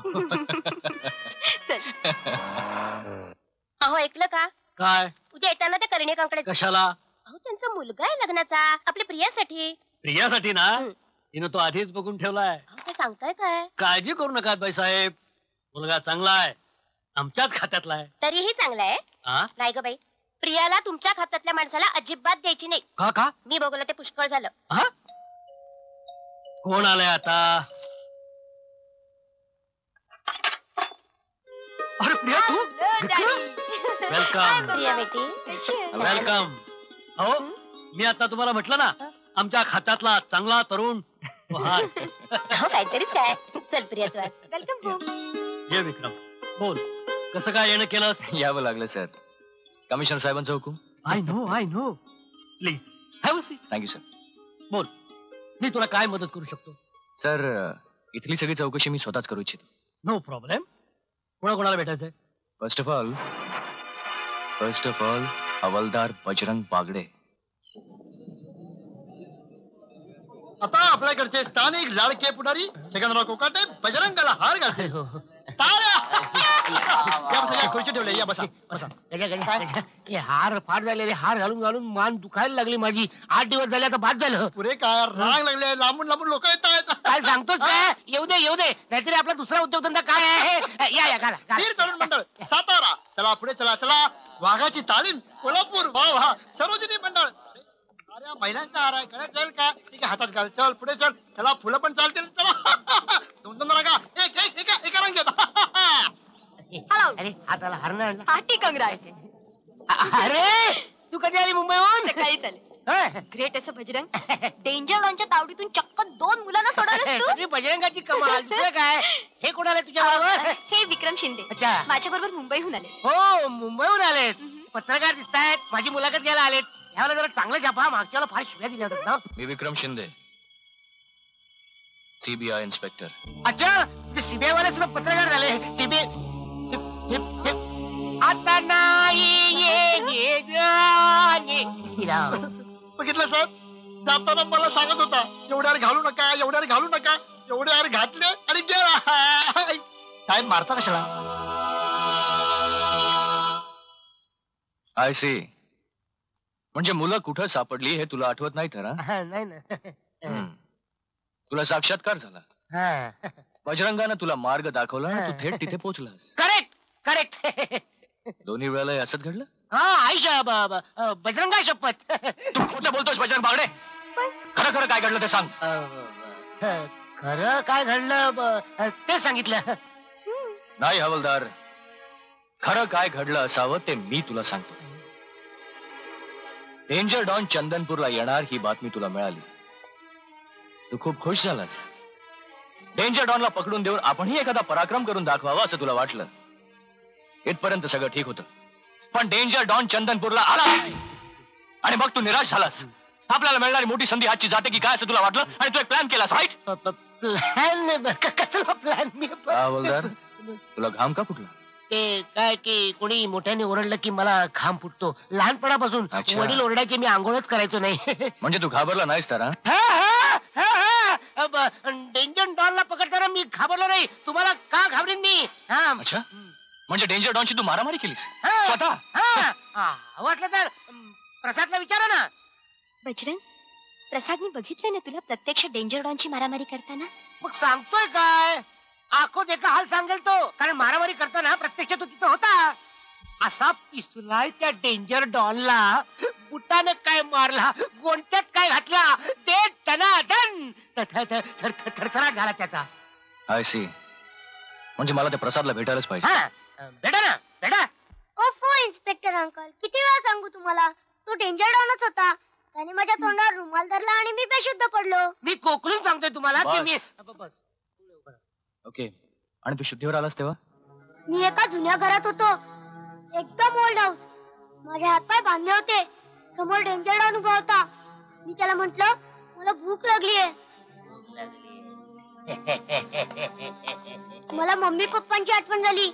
चल. अहो ऐकलं का? काय? उद्या येताना त्या कर्णिकांकडे कशाला? अहो त्यांचा मुलगा आहे लग्नाचा आपल्या प्रियासाठी. प्रियासाठी ना? तिनं तो आधीच बघून ठेवलाय. अहो, काय सांगताय काय? काळजी करू नका बाईसाहेब मुलगा चांगला आहे. आमच्याच खात्यातला आहे. तरीही चांगलं आहे. हा नाही ग बाई प्रियाला तुमच्या खात्यातल्या माणसाला अजिबात द्यायची नाही. का का? मी बघलं ते पुष्कळ झालं. हा? कोण आलंय आता? अरे प्रिया तू? वेलकम प्रिया बेटी. वेलकम हो मी आता तुम्हाला म्हटलं ना आमच्या खात्यातला चांगला तरुण तो हाच. हो काहीतरीच काय? चल प्रिया तू वेलकम होम ये विक्रम. बोल कसं काय येणं केलंस? यावं लागलं सर. कमिशनर साहेबांचा हुकूम? I know I know please have thank you sir बोल. मी तुला काय मदत करू शकतो? सर इथली सगळी चौकशी मी स्वतःच करू इच्छितो. नो प्रॉब्लेम कोणा कोणाला भेटायचंय? First of all first of all हवालदार बजरंग बागडे. आता आपल्याकडचे स्थानिक लाडके पुढारी सेकंदराव कोकाटे बजरंगाला हार घालते टाळ्या! या बसा या खुर्ची ठेवल्या या बसा. बसा गजा, गजा, गजा. हे हार फार झालेले हार घालून घालून मान दुखायला लागली माझी. आठ दिवस झाले आता बाद झालं. पुरे काय रांग लागले लांबून लांबून लोक येत आहेत. काय सांगतोस काय? येऊ दे येऊ दे. नाहीतरी आपला दुसरा उद्योगधंदा काय आहे? या या घाला घाला. वीर तरुण मंडळ सातारा. चला पुढे चला चला. वाघाची तालीम कोल्हापूर. वा वा. सरोजिनी मंडळ. अरे महिलांचा हार आहे कळत जाईल का? ठीक आहे हातात घाल. चल पुढे चल. चला फुलं पण चालतील. चला. दोन दोन एक एक एका एका अरे हाताला हार नाही आणला? हार्टी कंग्राट अरे तू कधी आली मुंबईहून? सकाळी चालेल ग्रेट असं बजरंग. डेंजर डॉनच्या तावडीतून चक्क दोन मुलांना सोडवलंस तू. सगळी बजरंगाची कमाल. दुसरं काय? हे कोण आले तुझ्या बरोबर हे विक्रम शिंदे. अच्छा. माझ्या बरोबर मुंबईहून आले हो मुंबईहून आलेत. पत्रकार दिसत आहेत माझी मुलाखत घ्यायला आलेत. ह्यावेळेला जरा चांगलं छापा. मागच्या फार शिव्या दिल्या होत्या ना. मी विक्रम शिंदे. सीबीआय इन्स्पेक्टर अच्छा ते सीबीआय वाले सुद्धा पत्रकार झाले. सीबीआय आता नाही. बघितलं साहेब जाताना मला सांगत होता एवढ्या घालू नका एवढ्या घालू नका. एवढ्या घातले आणि गेला. साहेब मारता कशाला? आय सी म्हणजे मुलं कुठं सापडली हे तुला आठवत नाही तर हा? नाही ना. हम्म. तुला साक्षात्कार झाला. हा. बजरंगानं तुला मार्ग दाखवला आणि तू थेट तिथे पोहोचलास. करेक्ट करेक्ट दोन्ही वेळेला असंच घडलं? हा आयुष्य बजरंगा शपथ. तू खोटं बोलतोस बजरंग बागडे खरं खरं काय घडलं ते सांग. खरं काय घडलं ते सांगितलं. नाही हवलदार. खरं काय घडलं असावं ते मी तुला सांगतो. डेंजर डॉन चंदनपूरला येणार ही बातमी तुला मिळाली. तू खूप खुश झालास. डेंजर डॉनला पकडून देऊन आपणही एखादा पराक्रम करून दाखवावा असं तुला वाटलं. इथपर्यंत सगळं ठीक होतं. पण डेंजर डॉन चंदनपूरला आला आणि मग तू निराश झालास. आपल्याला मिळणारी मोठी संधी हातची जाते की काय असं तुला वाटलं? आणि तू एक प्लॅन केलास राईट प्लॅन कसला प्लॅन मी हवलदार तुला घाम का फुटला? ते काय की कोणी मोठ्याने ओरडलं की मला घाम फुटतो. लहानपणापासून. वडील ओरडायचे मी आंघोळच करायचो नाही. म्हणजे तू घाबरला नाहीस तर हा? डेंजर डॉनला पकडताना मी घाबरलो नाही. तुम्हाला का घाबरेन मी? हा. अच्छा. म्हणजे डेंजर डॉनची तू मारामारी केलीस? हा. स्वतः? वाटलं तर प्रसादला विचारा ना. बजरंग प्रसादने बघितलं ना तुला प्रत्यक्ष डेंजर डॉनची मारामारी करताना. मग सांगतोय काय? आखो देखा हाल सांगेल तो. कारण मारामारी करताना प्रत्यक्ष तो तिथं होता. असा पिसलाय त्या डेंजर डॉनला बुटाने काय मारला? गोंट्यात काय घातला? ते टनाटन थरथराट झाला त्याचा. आय सी म्हणजे मला त्या प्रसादला भेटायलाच पाहिजे. बेटा ना बेटा. ओफो इन्स्पेक्टर अंकल किती वेळा सांगू तुम्हाला? तो डेंजर डाऊनच होता. त्याने माझ्या तोंडावर रुमाल धरला आणि मी बेशुद्ध पडलो. मी कोकलून सांगतोय तुम्हाला की मी बस. बस. ओके. आणि तू शुद्धीवर आलास तेव्हा? मी एका जुन्या घरात होतो. एकदम ओल्ड हाऊस माझे हातपाय बांधले होते. समोर डेंजर डाऊन उभा होता. मी त्याला म्हंटल मला भूक लागलीये मला मम्मी पप्पांची आठवण झाली.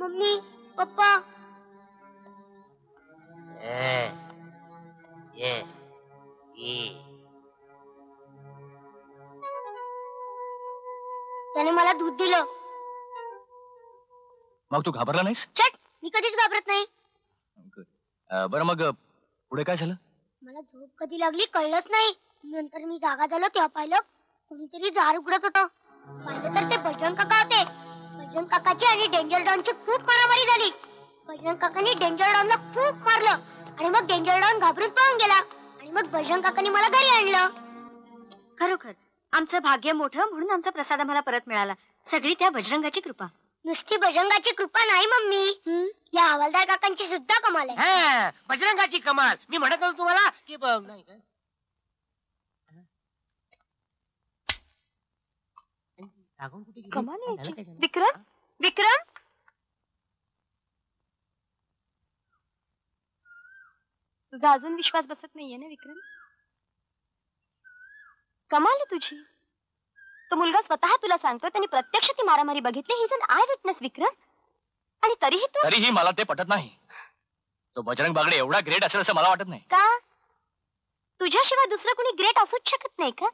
मम्मी पप्पा ए, ये, ये. त्याने मला दूध दिलं. मग तू घाबरला नाहीस? चट मी कधीच घाबरत नाही. बरं मग पुढे काय झालं? मला झोप कधी लागली कळलंच नाही. नंतर मी जागा झालो तेव्हा पाहिलं कोणीतरी दार उघडत होतं. पाहिलं तर ते बजरंग काका होते. बजरंग काकाची आणि डेंजर डॉनची खूप मारामारी झाली. बजरंग काकांनी डेंजर डॉनला खूप मारलं. आणि मग डेंजर डॉन घाबरून पळून गेला. आणि मग बजरंग काकांनी मला घरी आणलं. खरोखर आमचं भाग्य मोठं म्हणून आमचा प्रसाद आम्हाला परत मिळाला. सगळी त्या बजरंगाची कृपा. नुसती भजंगाची कृपा नाही मम्मी. या हवालदार काकांची सुद्धा कमाल आहे. हा बजरंगाची कमाल. मी म्हणत होतो तुम्हाला की ब- नाही का? लागून कुठे गेली? कमाल झालं यायची काय झालं? विक्रम? विक्रम? तुझा अजून विश्वास बसत नाहीये ना विक्रम? कमाल आहे तुझी. तो मुलगा स्वतः तुला सांगतो त्यांनी प्रत्यक्ष ती मारामारी बघितली. ही जण आय विटनेस विक्रम. आणि तरीही तू तरीही मला ते पटत नाही. तो बजरंग बागडे एवढा ग्रेट असेल असं मला वाटत नाही. का? तुझ्याशिवाय दुसरं कोणी ग्रेट असूच शकत नाही का?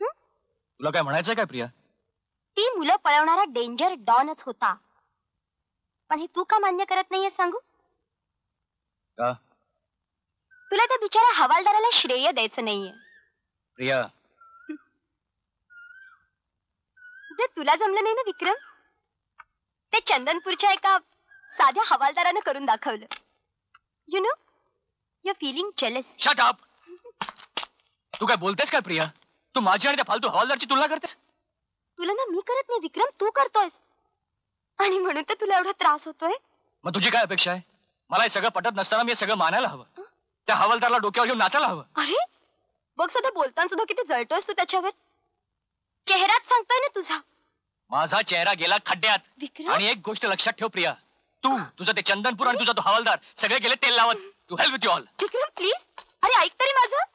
तुला काय म्हणायचंय काय प्रिया? ती मुलं पळवणारा डेंजर डॉनच होता. पण हे तू का मान्य करत नाहीये सांगू? का? तुला त्या बिचाऱ्या हवालदाराला श्रेय द्यायचं नाहीये. प्रिया. जे तुला जमलं नाही ना विक्रम? ते चंदनपूरच्या एका साध्या हवालदारानं करून दाखवलं. You know you feeling jealous shut up तू काय बोलतेस काय प्रिया? तू माझी आणि त्या फालतू हवालदारची तुलना करतेस? तुला ना मी करत नाही विक्रम तू करतोयस. आणि म्हणून तर तुला एवढा त्रास होतोय. मग तुझी काय अपेक्षा आहे? मला हे सगळं पटत नसताना मी हे सगळं मानायला हवं. त्या हवालदारला डोक्यावर घेऊन नाचायला हवं. अरे बघ सध्या बोलताना सुद्धा किती जळतोयस तू त्याच्यावर. चेहराच सांगतोय ना तुझा. माझा चेहरा गेला खड्ड्यात. विक्रम? आणि एक गोष्ट लक्षात ठेव प्रिया. तू तुझं ते चंदनपूर आणि तुझा तो हवालदार सगळे गेले तेल लावत. To help with you all Vikram please अरे ऐक तरी माझं.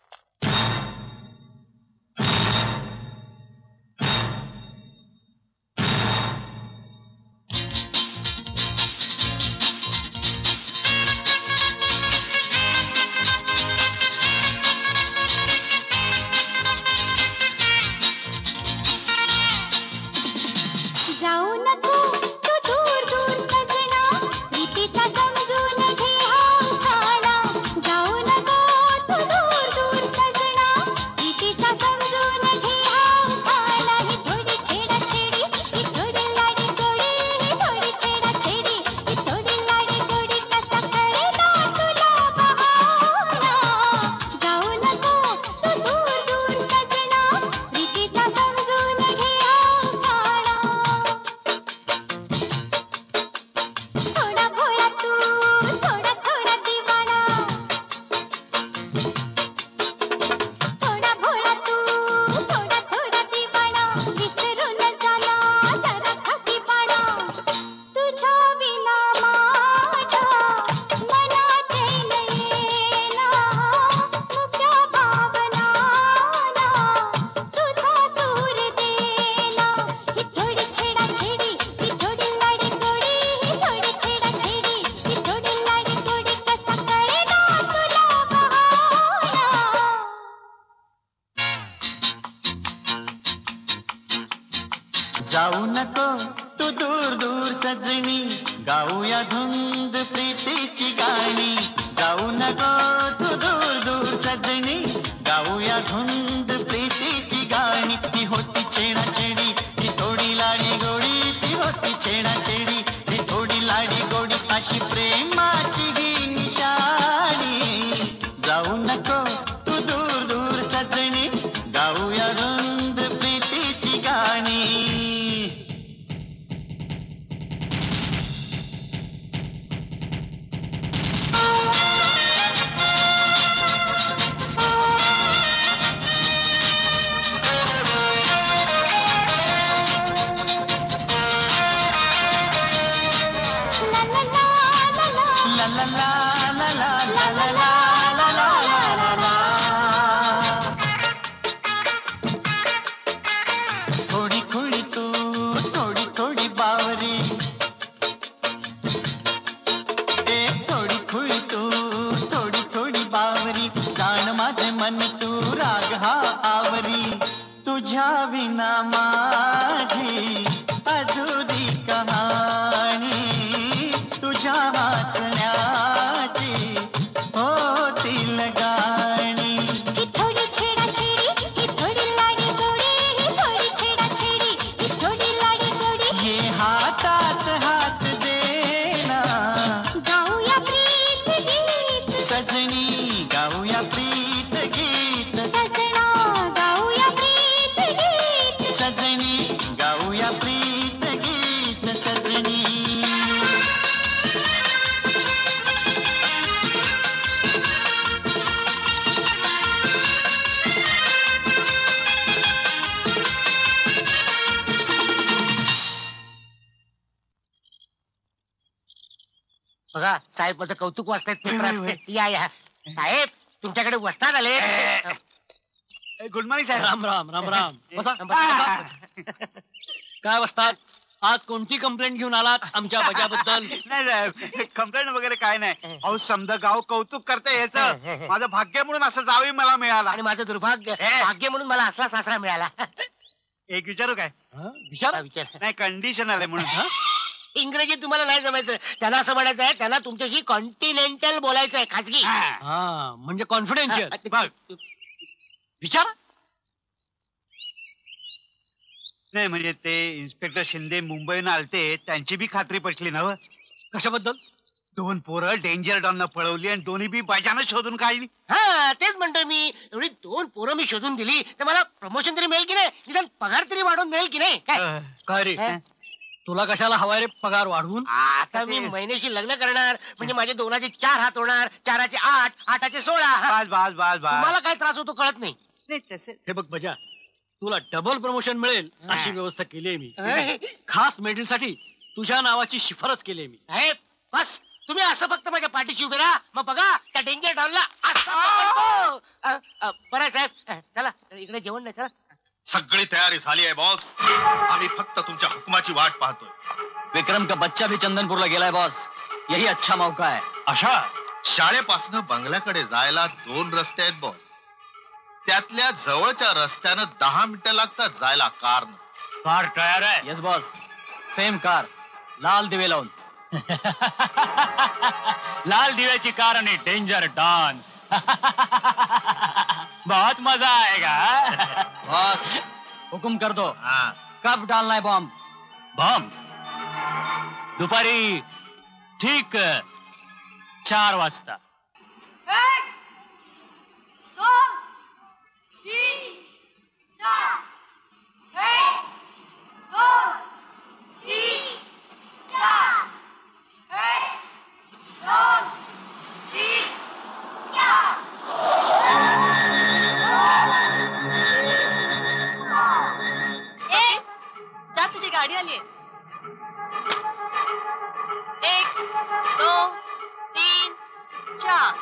कौतुक वाचतायत पेपरात या या. साहेब तुमच्याकडे वस्ताद आले. गुड मॉर्निंग साहेब. राम राम राम राम. बसा, बसा, बसा. काय वसतात आज कोणती कंप्लेंट घेऊन आलात आमच्या बजाबद्दल? नाही साहेब. कंप्लेंट वगैरे काय नाही. अहो समजा गाव कौतुक करते याच माझं भाग्य म्हणून असं जावई मला मिळाला. आणि माझं दुर्भाग्य भाग्य म्हणून मला असला सासरा मिळाला. एक विचारू काय? विचार. विचार. नाही कंडिशन आले म्हणून. इंग्रजी तुम्हाला नाही जमायचं. त्यांना असं म्हणायचं आहे त्यांना तुमच्याशी कॉन्टिनेंटल बोलायचं आहे खाजगी. हा. म्हणजे कॉन्फिडेन्शियल बघ. विचार. नाही म्हणजे ते इन्स्पेक्टर शिंदे मुंबईनं आलते त्यांची बी खात्री पटली ना कशाबद्दल? दोन पोरं डेंजर डॉन पळवली आणि दोन्ही बी बाजानं शोधून काढली. हा तेच म्हणतोय मी. एवढी दोन पोरं मी शोधून दिली तर मला प्रमोशन तरी मिळेल की नाही? निदान पगार तरी वाढवून मिळेल की नाही? काय? काय रे? तुला कशाला हवाय रे पगार वाढवून? आता मी महिन्याशी लग्न करणार म्हणजे माझे दोनाचे चार हात होणार चाराचे आठ आठाचे सोळा. बास बास बास तुम्हाला काय त्रास होतो कळत नाही. हे बघ बजा तुला डबल प्रमोशन मिळेल अशी व्यवस्था केली आहे मी. खास मेडलसाठी तुझ्या नावाची शिफारस केली आहे मी. साहेब बस. तुम्ही असं फक्त माझ्या पाठीशी उभे राहा. मग बघा त्या डेंजर अ, बरं साहेब. चला इकडे जेवण नाही चला. सगळी तयारी झाली आहे बॉस आम्ही फक्त तुमच्या हुकमाची वाट पाहतोय. विक्रम का बच्चा भी चंदनपूरला गेलाय बॉस यही अच्छा मौका आहे. अशा शाळेपासनं बंगल्याकडे जायला दोन रस्ते आहेत बॉस त्यातल्या जवळच्या रस्त्यानं दहा मिनिटं लागतात जायला कारनं. कार तयार आहे. येस बॉस सेम कार लाल दिवे लावून. लाल दिव्याची कार आणि डेंजर डॉन बहुत मज़ा आएगा। बॉस हुक्म कर दो। कब डालना है बॉम्ब? बॉम्ब? दुपारी ठीक चार वाजता। ए जा गाडी आली एक, दो, तीन, चार.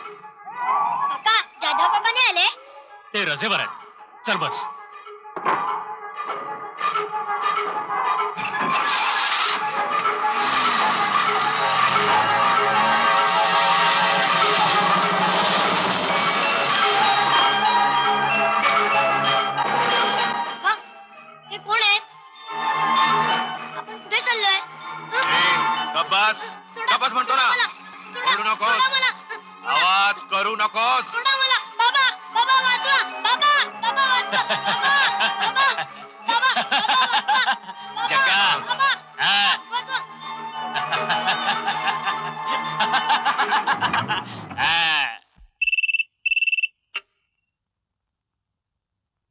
काका, जाधव काका नाही आले? ते रजेवर चल बस. गब्बस गब्बस म्हणतो ना ओरडू नकोस। आवाज करू नकोस। सोडा मला बाबा बाबा वाचवा। बाबा बाबा वाचवा। बाबा बाबा बाबा बाबा वाचवा। जग्गा बाबा हा. वाचवा।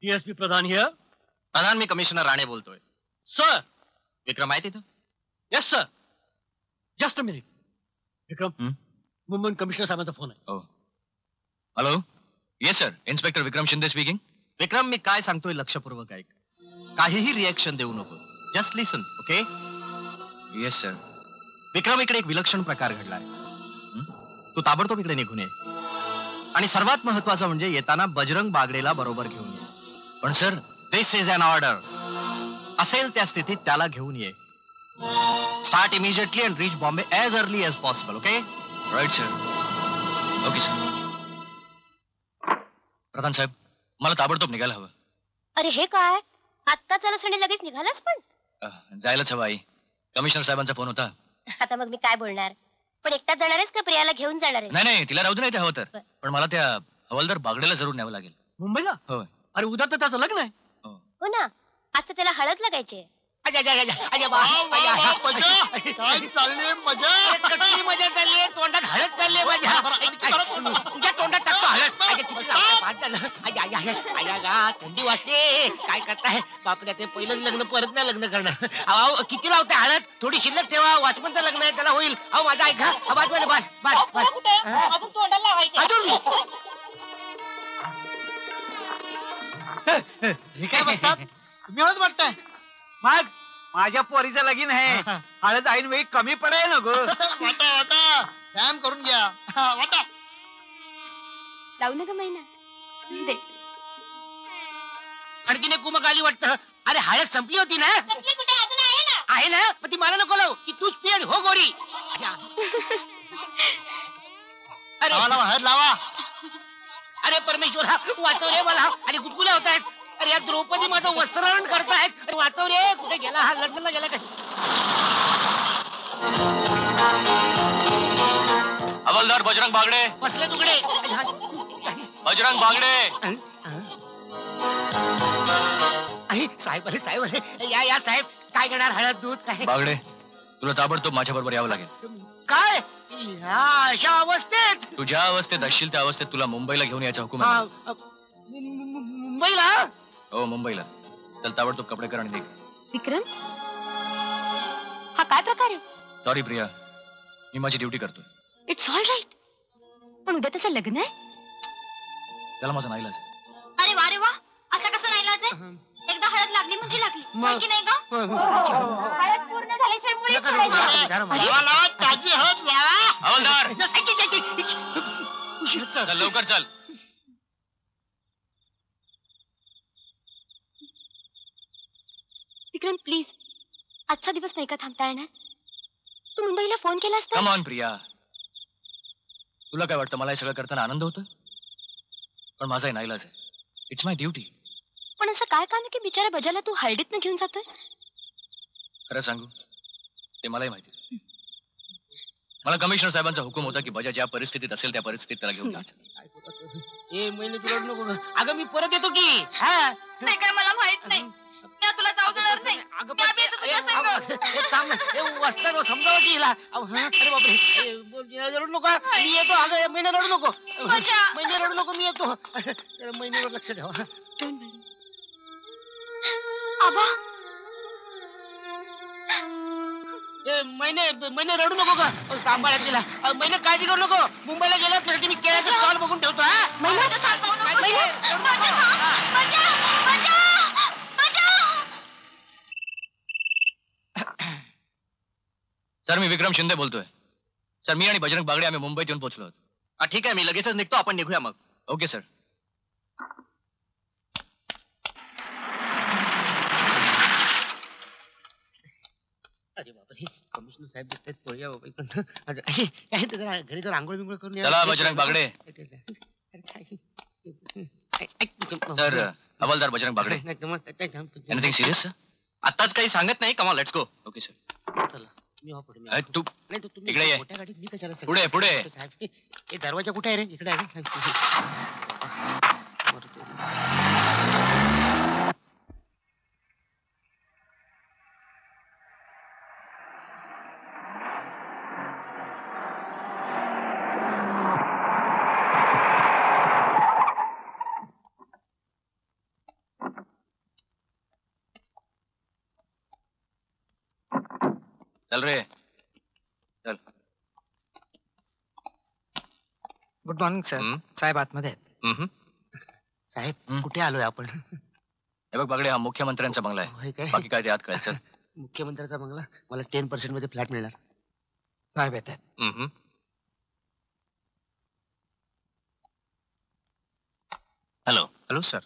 डीएसपी प्रधान हिअर प्रधान मी कमिशनर राणे बोलतोय सर विक्रम आहे तिथं yes sir just a minute Vikram Mumbai commissioner साहेबांचा फोन आहे hello yes sir inspector Vikram Shinde speaking Vikram मी काय सांगतोय लक्षपूर्वक ऐक काहीही रिएक्शन देऊ नको just listen okay yes sir Vikram इकडे एक विलक्षण प्रकार घडलाय तू ताबडतोब इकडे निघून ये आणि सर्वात महत्वाचं म्हणजे येताना बजरंग बागडेला बरोबर घेऊन ये पण sir this is an order असेल त्या स्थितीत त्याला घेऊन ये start immediately and reach Bombay as early as possible okay right sir okay sir Pradhan साहेब मला ताबडतोब निघायला हवं. अरे हे काय? आत्ता चला आणि लगेच निघालास पण? जायलाच हवं आई. कमिशनर साहेबांचा फोन होता. आता मग मी काय बोलणार? पण एकटाच जाणार आहेस का प्रियाला घेऊन जाणार आहे नाही नाही तिला राहू दे नाही ते हवं तर. पण मला त्या हवालदार बागडेला जरूर न्यावं लागेल. मुंबईला? होय अरे उद्या तर त्याचं लग्न आहे. हो. ना. आज तर त्याला हळद लागायची. अजा, अजा, अजा, अजा, बा, अजा, अजा, मजा. काय चालली मजा. कसली मजा चालली आहे तोंडात हळद चालली आहे माझ्या तुझ्या तोंडात टाकतो हळद. किती झालं. गा, थंडी वाजते. काय करताय? बापरे ते पहिलंच लग्न परत नाही लग्न करणार अहो अहो, किती लावताय हळद? थोडी शिल्लक ठेवा. वॉचमनचं लग्न आहे त्याला होईल. अहो माझा ऐका बाजूला बस बस बस अजून तोंडाला लावायचे. अजून? हे. काय बघतात तुम्ही हळद वाटताय? मग माझ्या पोरीचं लगीन आहे. हळद ऐन वेळी कमी पडाय ना गो वाटा वाटा. व्यायाम करून घ्या. वाटा. लावू ना ग महिना. दे. आणखीन एक कुमक आली वाटतं. अरे हळद संपली होती ना? संपली कुठे? अजून आहे ना? आहे ना? पण ती मला नको लावू. ती तूच पी आणि हो गोरी. अरे. लावा हळद लावा. अरे परमेश्वरा वाचव रे मला. आणि गुदगुल्या होत आहेत अरे या द्रौपदी माझं वस्त्रहरण करतायत. वाचव रे कुठे गेला हा? लंडनला गेला काय हवालदार बजरंग बागडे. बसले तुकडे. बजरंग बागडे. साहेब अरे साहेब अरे या या साहेब. काय घेणार? हळद दूध काय? बागडे तुला ताबडतोब माझ्या बरोबर यावं लागेल. काय? ह्या अशा अवस्थेत? तू ज्या अवस्थेत असशील त्या अवस्थेत तुला मुंबईला घेऊन यायचा हुकूम आहे. मुंबईला? हो मुंबईला. चल ताबडतोब कपडे कर आणि निघ. विक्रम? हा काय प्रकार आहे? सॉरी प्रिया. मी माझी ड्युटी करतोय. इट्स ऑल राईट पण उद्या त्याचं लग्न आहे? त्याला माझा नाईलाज आहे. अरे वा रे वा. असं कसं नाही लाज आहे? एकदा हळद लागली म्हणजे लागली. होय की नाही ग? हळद पूर्ण झाल्याशिवाय नाही. लावा लावा ताजी हळद लावा हवालदार. चल लवकर चल. विक्रम प्लीज आजचा दिवस नाही का थांबता येणार? तू मुंबईला फोन केलास तर? Come on Priya. तुला काय वाटतं मला हे सगळं करताना आनंद होतोय? पण माझा नाईलाज आहे. इट्स माय ड्युटी पण असं काय काम आहे की बिचारा बजाला तू हळदीत घेऊन जातोयस? खरं सांगू ते मलाही माहिती मला कमिशनर साहेबांचा हुकूम होता की बजा ज्या परिस्थितीत असेल त्या परिस्थितीत त्याला घेऊन जायचं. ए महिने तुला नको. अगं मी परत येतो की. हा? नाही काय मला माहीत नाही. मी तुला जाऊ देणार नाही. मी आम्ही येतो तुझ्या संग. ना. समजावं की हिला? हा, अरे बापरे. रडू नको. मी येतो. अगं महिने रडू नको. महिने रडू नको मी येतो. महिन्यावर लक्ष ठेवा. आबा. ए महिने महिने रडू नको का सांभाळा तिला. महिने काळजी करू नको. मुंबईला गेल्यावर तुझ्यासाठी मी केळ्याचा स्टॉल बघून ठेवतो हा. महिने, सर मी विक्रम शिंदे बोलतोय सर मी आणि बजरंग बागडे आम्ही मुंबईत येऊन पोहोचलो आहोत हा, ठीक आहे मी लगेचच निघतो आपण निघूया मग ओके सर अरे बापरे कमिशनर साहेब दिसतात पोळ्या बाबा इकडनं. अरे, काय ते घरी आंघोळ करून. चला, बजरंग बागडे. अरे, काय? ऐक, ऐक, सर हवालदार बजरंग बागडे एनिथिंग सिरियस आताच काही सांगत नाही कमा लेट्स गो ओके सर चला, मी हा पुढे, मी हा तू. नाही, तुम्ही इकडे ये. मोठ्या गाडीत मी कशाला सगळं- पुढे, पुढे. साहेब, हे दरवाजा कुठे आहे रे इकडे आहे चल रे. चल. गुड मॉर्निंग सर साहेब आतमध्ये आहेत. साहेब कुठे आलोय आपण? हे बघ बागडे हा मुख्यमंत्र्यांचा बंगला होय आहे काय? बाकी काय ते आत कळायचं मुख्यमंत्र्याचा बंगला? मला टेन पर्सेंटमध्ये फ्लॅट मिळणार. साहेब येत आहेत. हॅलो हॅलो सर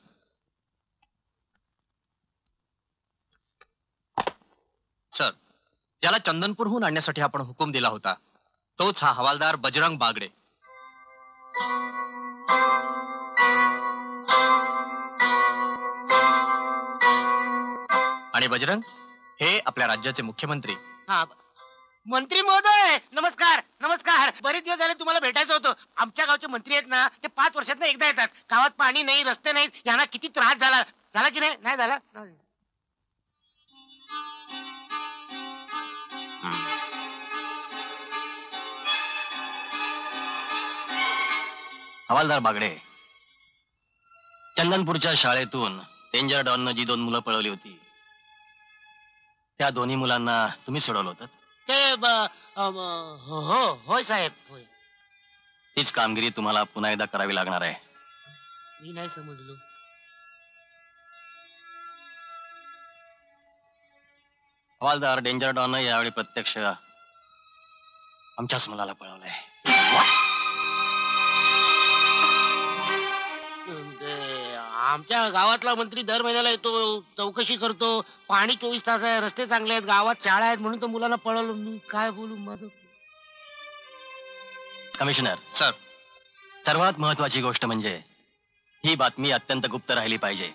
ज्याला चंदनपूरहून आणण्यासाठी आपण हुकूम दिला होता तोच हा हवालदार बजरंग बागडे. आणि बजरंग हे आपल्या राज्याचे मुख्यमंत्री. हा मंत्री महोदय नमस्कार नमस्कार. बरेच दिवस झाले तुम्हाला भेटायचं होतं. आमच्या गावचे मंत्री आहेत ना ते पाच वर्षात एकदा येतात. गावात पाणी नाही रस्ते नाहीत यांना किती त्रास झाला. झाला की नाही? नाही झाला? हवालदार बागडे चंदनपूरच्या शाळेतून डेंजर डॉननं जी दोन मुलं पळवली होती त्या दोन्ही मुलांना तुम्ही सोडवलं होतं? ते ब- अम, हो हो- होय साहेब होय. तीच कामगिरी तुम्हाला पुन्हा एकदा करावी लागणार आहे. मी नाही समजलो. हवालदार डेंजर डॉन यावेळी प्रत्यक्ष आमच्याच मुलाला पळवलंय. आमच्या गावातला मंत्री दर महिन्याला येतो चौकशी करतो. पाणी चोवीस तास आहे रस्ते चांगले आहेत गावात शाळा आहेत म्हणून तो मुलाला पळवलं. मी काय बोलू माझं? Commissioner sir. सर्वात महत्वाची गोष्ट म्हणजे ही बातमी अत्यंत गुप्त राहिली पाहिजे.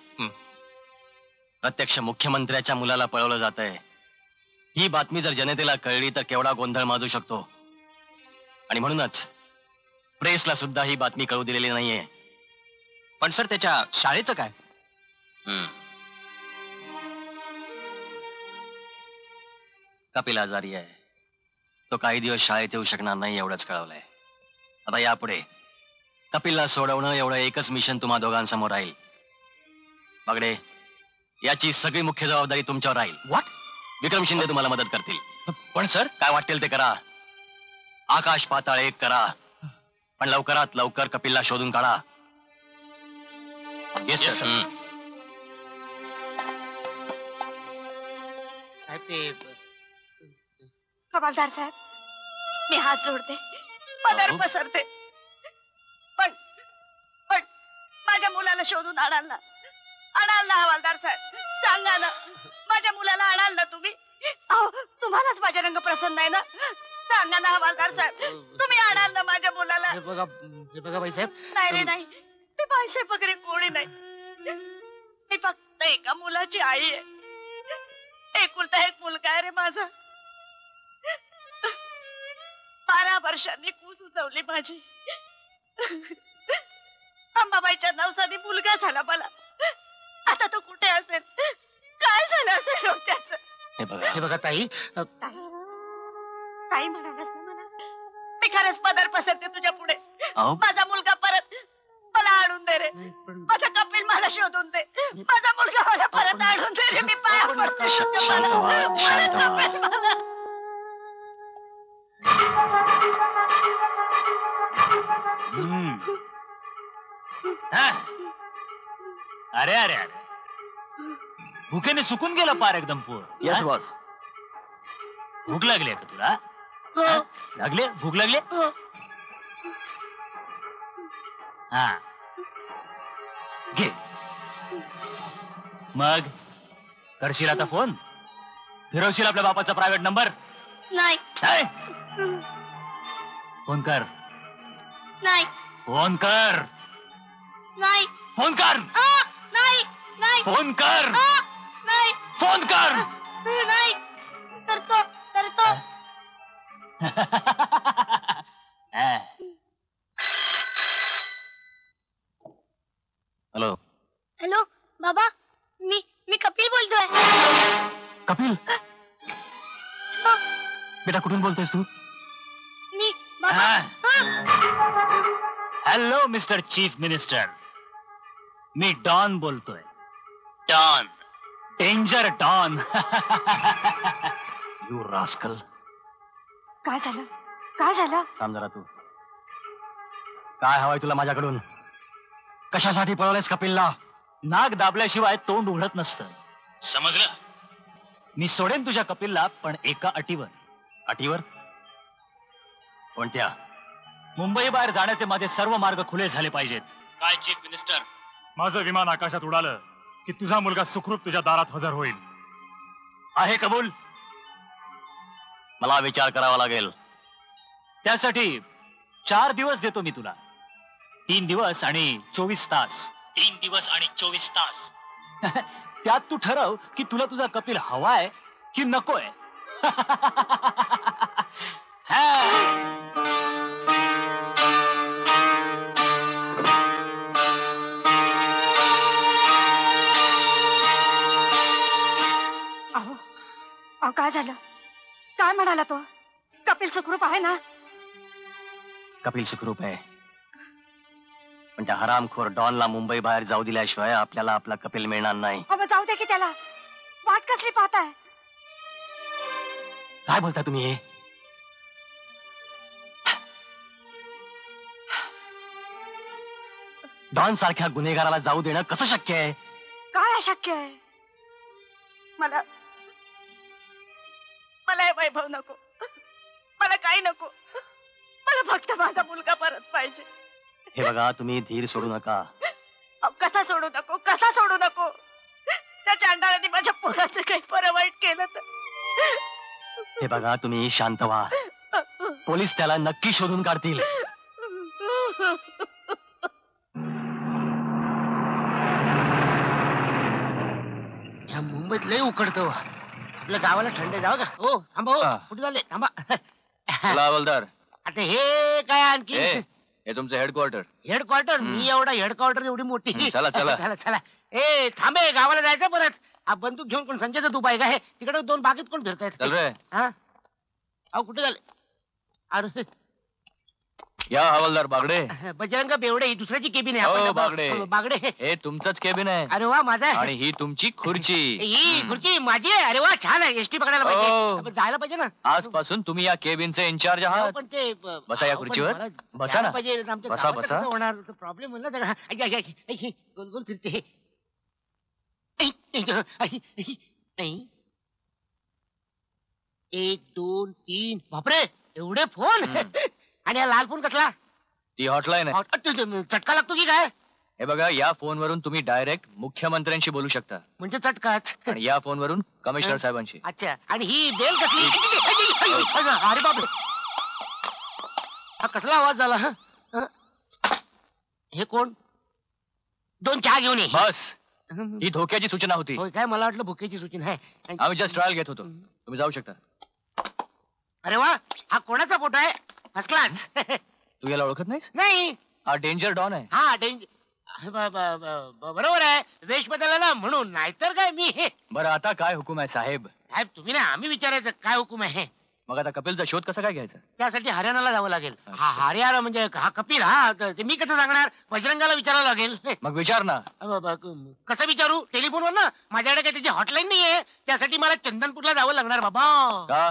प्रत्यक्ष मुख्यमंत्र्याच्या मुलाला पळवलं जात आहे ही बातमी जर जनतेला कळली तर केवढा गोंधळ माजू शकतो. आणि म्हणूनच प्रेसला सुद्धा ही बातमी कळू दिलेली नाहीये. पण सर त्याच्या शाळेचं काय? कपिल आजारी आहे. तो काही दिवस शाळेत येऊ शकणार नाही एवढंच कळवलंय. आता यापुढे कपिलला सोडवणं एवढं एकच मिशन तुम्हा दोघांसमोर राहील. बागडे याची सगळी मुख्य जबाबदारी तुमच्यावर राहील. वाट विक्रम शिंदे तुम्हाला मदत करतील. पण सर? काय वाटेल ते करा. आकाश पाताळ एक करा. पण लवकरात लवकर कपिलला शोधून काढा. येस सर साहेब ते हवालदार साहेब मी हात जोडते पदर. पसरते. पण पण माझ्या मुलाला शोधून आणाल ना आणाल ना हवालदार साहेब. सांगा ना माझ्या मुलाला आणाल ना तुम्ही? अहो तुम्हालाच माझा रंग प्रसन्न आहे ना? सांगा ना हवालदार साहेब तुम्ही आणाल ना माझ्या मुलाला? हे बघा हे बघा बाईसाहेब नाही रे नाही. मी बाईसाहेब वगैरे कोणी नाही. मी फक्त एका मुलाची आई आहे. एकुलता एक मुलगा आहे रे माझा. बारा वर्षांनी कूस उचवली माझी. अंबाबाईच्या नवसानी मुलगा झाला मला. आता तो कुठे असेल? काय झालं असेल त्याचं हे बघा हे बघा ताई. काही म्हणालास ना मला? मी खरंच पदर पसरते तुझ्या पुढे. माझा मुलगा परत आणून दे रे. माझा कपिल मला शोधून दे. माझा मुलगा मला परत आणून दे रे. मी पाया पडते श- तुझ्या शांत मला. व्हा, मला शांत व्हा. कपिल मला. हम्म. हा. अरे अरे अरे. भुकेने सुकून गेलं पार एकदम पोर. येस हा? बॉस भूक लागली आहे का तुला? हा? लागले? भूक लागले? हा. घे. मग करशील आता फोन? फिरवशील आपल्या बापाचा प्रायव्हेट नंबर नाही. काय फोन कर. नाही. फोन कर. नाही. फोन कर. आ, नाही नाही. फोन कर. आ, नाही. फोन कर. नाही. करतो करतो. बेटा कुठून बोलतोयस तू? मी बाबा. हॅलो मिस्टर चीफ मिनिस्टर मी डॉन बोलतोय. Don. Danger don. You rascal काय झालं? काय झालं? थांब जरा तू. काय हवंय तुला माझ्याकडून? कशासाठी पळवलंयस कपिलला? नाक दाबल्याशिवाय तोंड उघडत नसतं. समजलं? मी सोडेन तुझ्या कपिलला पण एका अटीवर. अटीवर कोणत्या? मुंबई बाहेर जाण्याचे माझे सर्व मार्ग खुले झाले पाहिजेत. काय चीफ मिनिस्टर? माझं विमान आकाशात उडालं की तुझा मुलगा सुखरूप तुझ्या दारात हजर होईल. आहे कबूल? मला विचार करावा लागेल. त्यासाठी चार दिवस देतो मी तुला. तीन दिवस आणि चोवीस तास. तीन दिवस आणि चोवीस तास. त्यात तू ठरव की तुला तुझा कपिल हवाय की नकोय. अहो अहो काय झालं? काय म्हणाला तो? कपिल सुखरूप आहे ना? कपिल सुखरूप आहे. पण त्या हरामखोर डॉनला मुंबई बाहेर जाऊ दिल्याशिवाय आपल्याला आपला कपिल मिळणार नाही. अहो जाऊ दे की त्याला. वाट कसली पाहताय? काय बोलता तुम्ही? हे डॉन सारख्या गुन्हेगाराला जाऊ देणं कसं शक्य आहे? काय अशक्य आहे? मला मला हे वैभव नको. मला काही नको. मला फक्त माझा मुलगा परत पाहिजे. हे बघा तुम्ही धीर सोडू नका. अहो, कसा सोडू नको? कसा सोडू नको? त्या चांडाळाने माझ्या पोराचं काही बरं वाईट केलं तर. हे बघा तुम्ही शांत व्हा. पोलीस त्याला नक्की शोधून काढतील. ह्या मुंबईत लय उकडतं. आपल्या गावाला थंड जावं का? हो थांबा हो. कुठे झाले थांबा. चला हवालदार. आता हे काय आणखी? हे तुमचं हेडक्वार्टर हेडक्वार्टर मी एवढा हेडक्वार्टर एवढी मोठी. चला, चला. चला चला. ए थांबे गावाला जायचं परत. बंदूक घेऊन कोण संजय तू बाईक आहे तिकडे दोन बागेत कोण फिरतायत रे हा अहो कुठे झाले अरे या हवालदार बागडे बजरंग बेवडे ही दुसऱ्याची केबिन आहे आपण- बागडे बागडे हे तुमचंच केबिन आहे अरे वा माझा आहे. आणि ही तुमची खुर्ची ही खुर्ची माझी आहे अरे वा छान आहे एसटी पकडायला हो. पाहिजे आपण जायला पाहिजे ना आजपासून तुम्ही या केबिनचे इन्चार्ज अहो, आहात पण ते ब- बसा या अहो, पण खुर्चीवर मला बसा जायला ना पाहिजे आमच्या बसा गावाचं बसा कसं होणार प्रॉब्लेम आई, गोल गोल फिरते एक दोन तीन. बापरे एवढे फोन आणि हा लाल फोन कसला? ती हॉटलाईन आहे. हॉट- चटका लागतो की काय? हे बघा या फोनवरून तुम्ही डायरेक्ट मुख्यमंत्र्यांशी बोलू शकता. म्हणजे चटकाच. आणि या फोनवरून कमिशनर साहेबांशी. अच्छा आणि ही बेल कसली? अरे बापरे. हा कसला आवाज झाला हा? हा? हे कोण? दोन चहा घेऊन ये. बस. ही धोक्याची सूचना होती. होय काय मला वाटलं भुकेची सूचना आहे. आम्ही जस्ट ट्रायल घेत होतो. तुम्ही जाऊ शकता. अरे वा हा कोणाचा फोटो आहे? फर्स्ट क्लास तू याला ओळखत नाहीस? नाही. हा डेंजर डॉन आहे. हा डेंज ब- ब- ब- ब- बरोबर आहे. वेश बदलला म्हणून नाहीतर काय मी? हे बरं आता काय हुकूम आहे साहेब? साहेब तुम्ही ना आम्ही विचारायचं काय हुकूम आहे? मग आता कपिलचा शोध कसा काय घ्यायचा? त्यासाठी हरियाणाला जावं लागेल. हा हरियाणा म्हणजे हा कपिल हा तर ते मी कसं सांगणार? बजरंगाला विचारावं लागेल. मग विचार ना. अ, ब- ब- कसं विचारू? टेलिफोनवर ना? माझ्याकडे काही त्याची हॉटलाईन नाहीये. त्यासाठी मला चंदनपूरला जावं लागणार बाबा. का?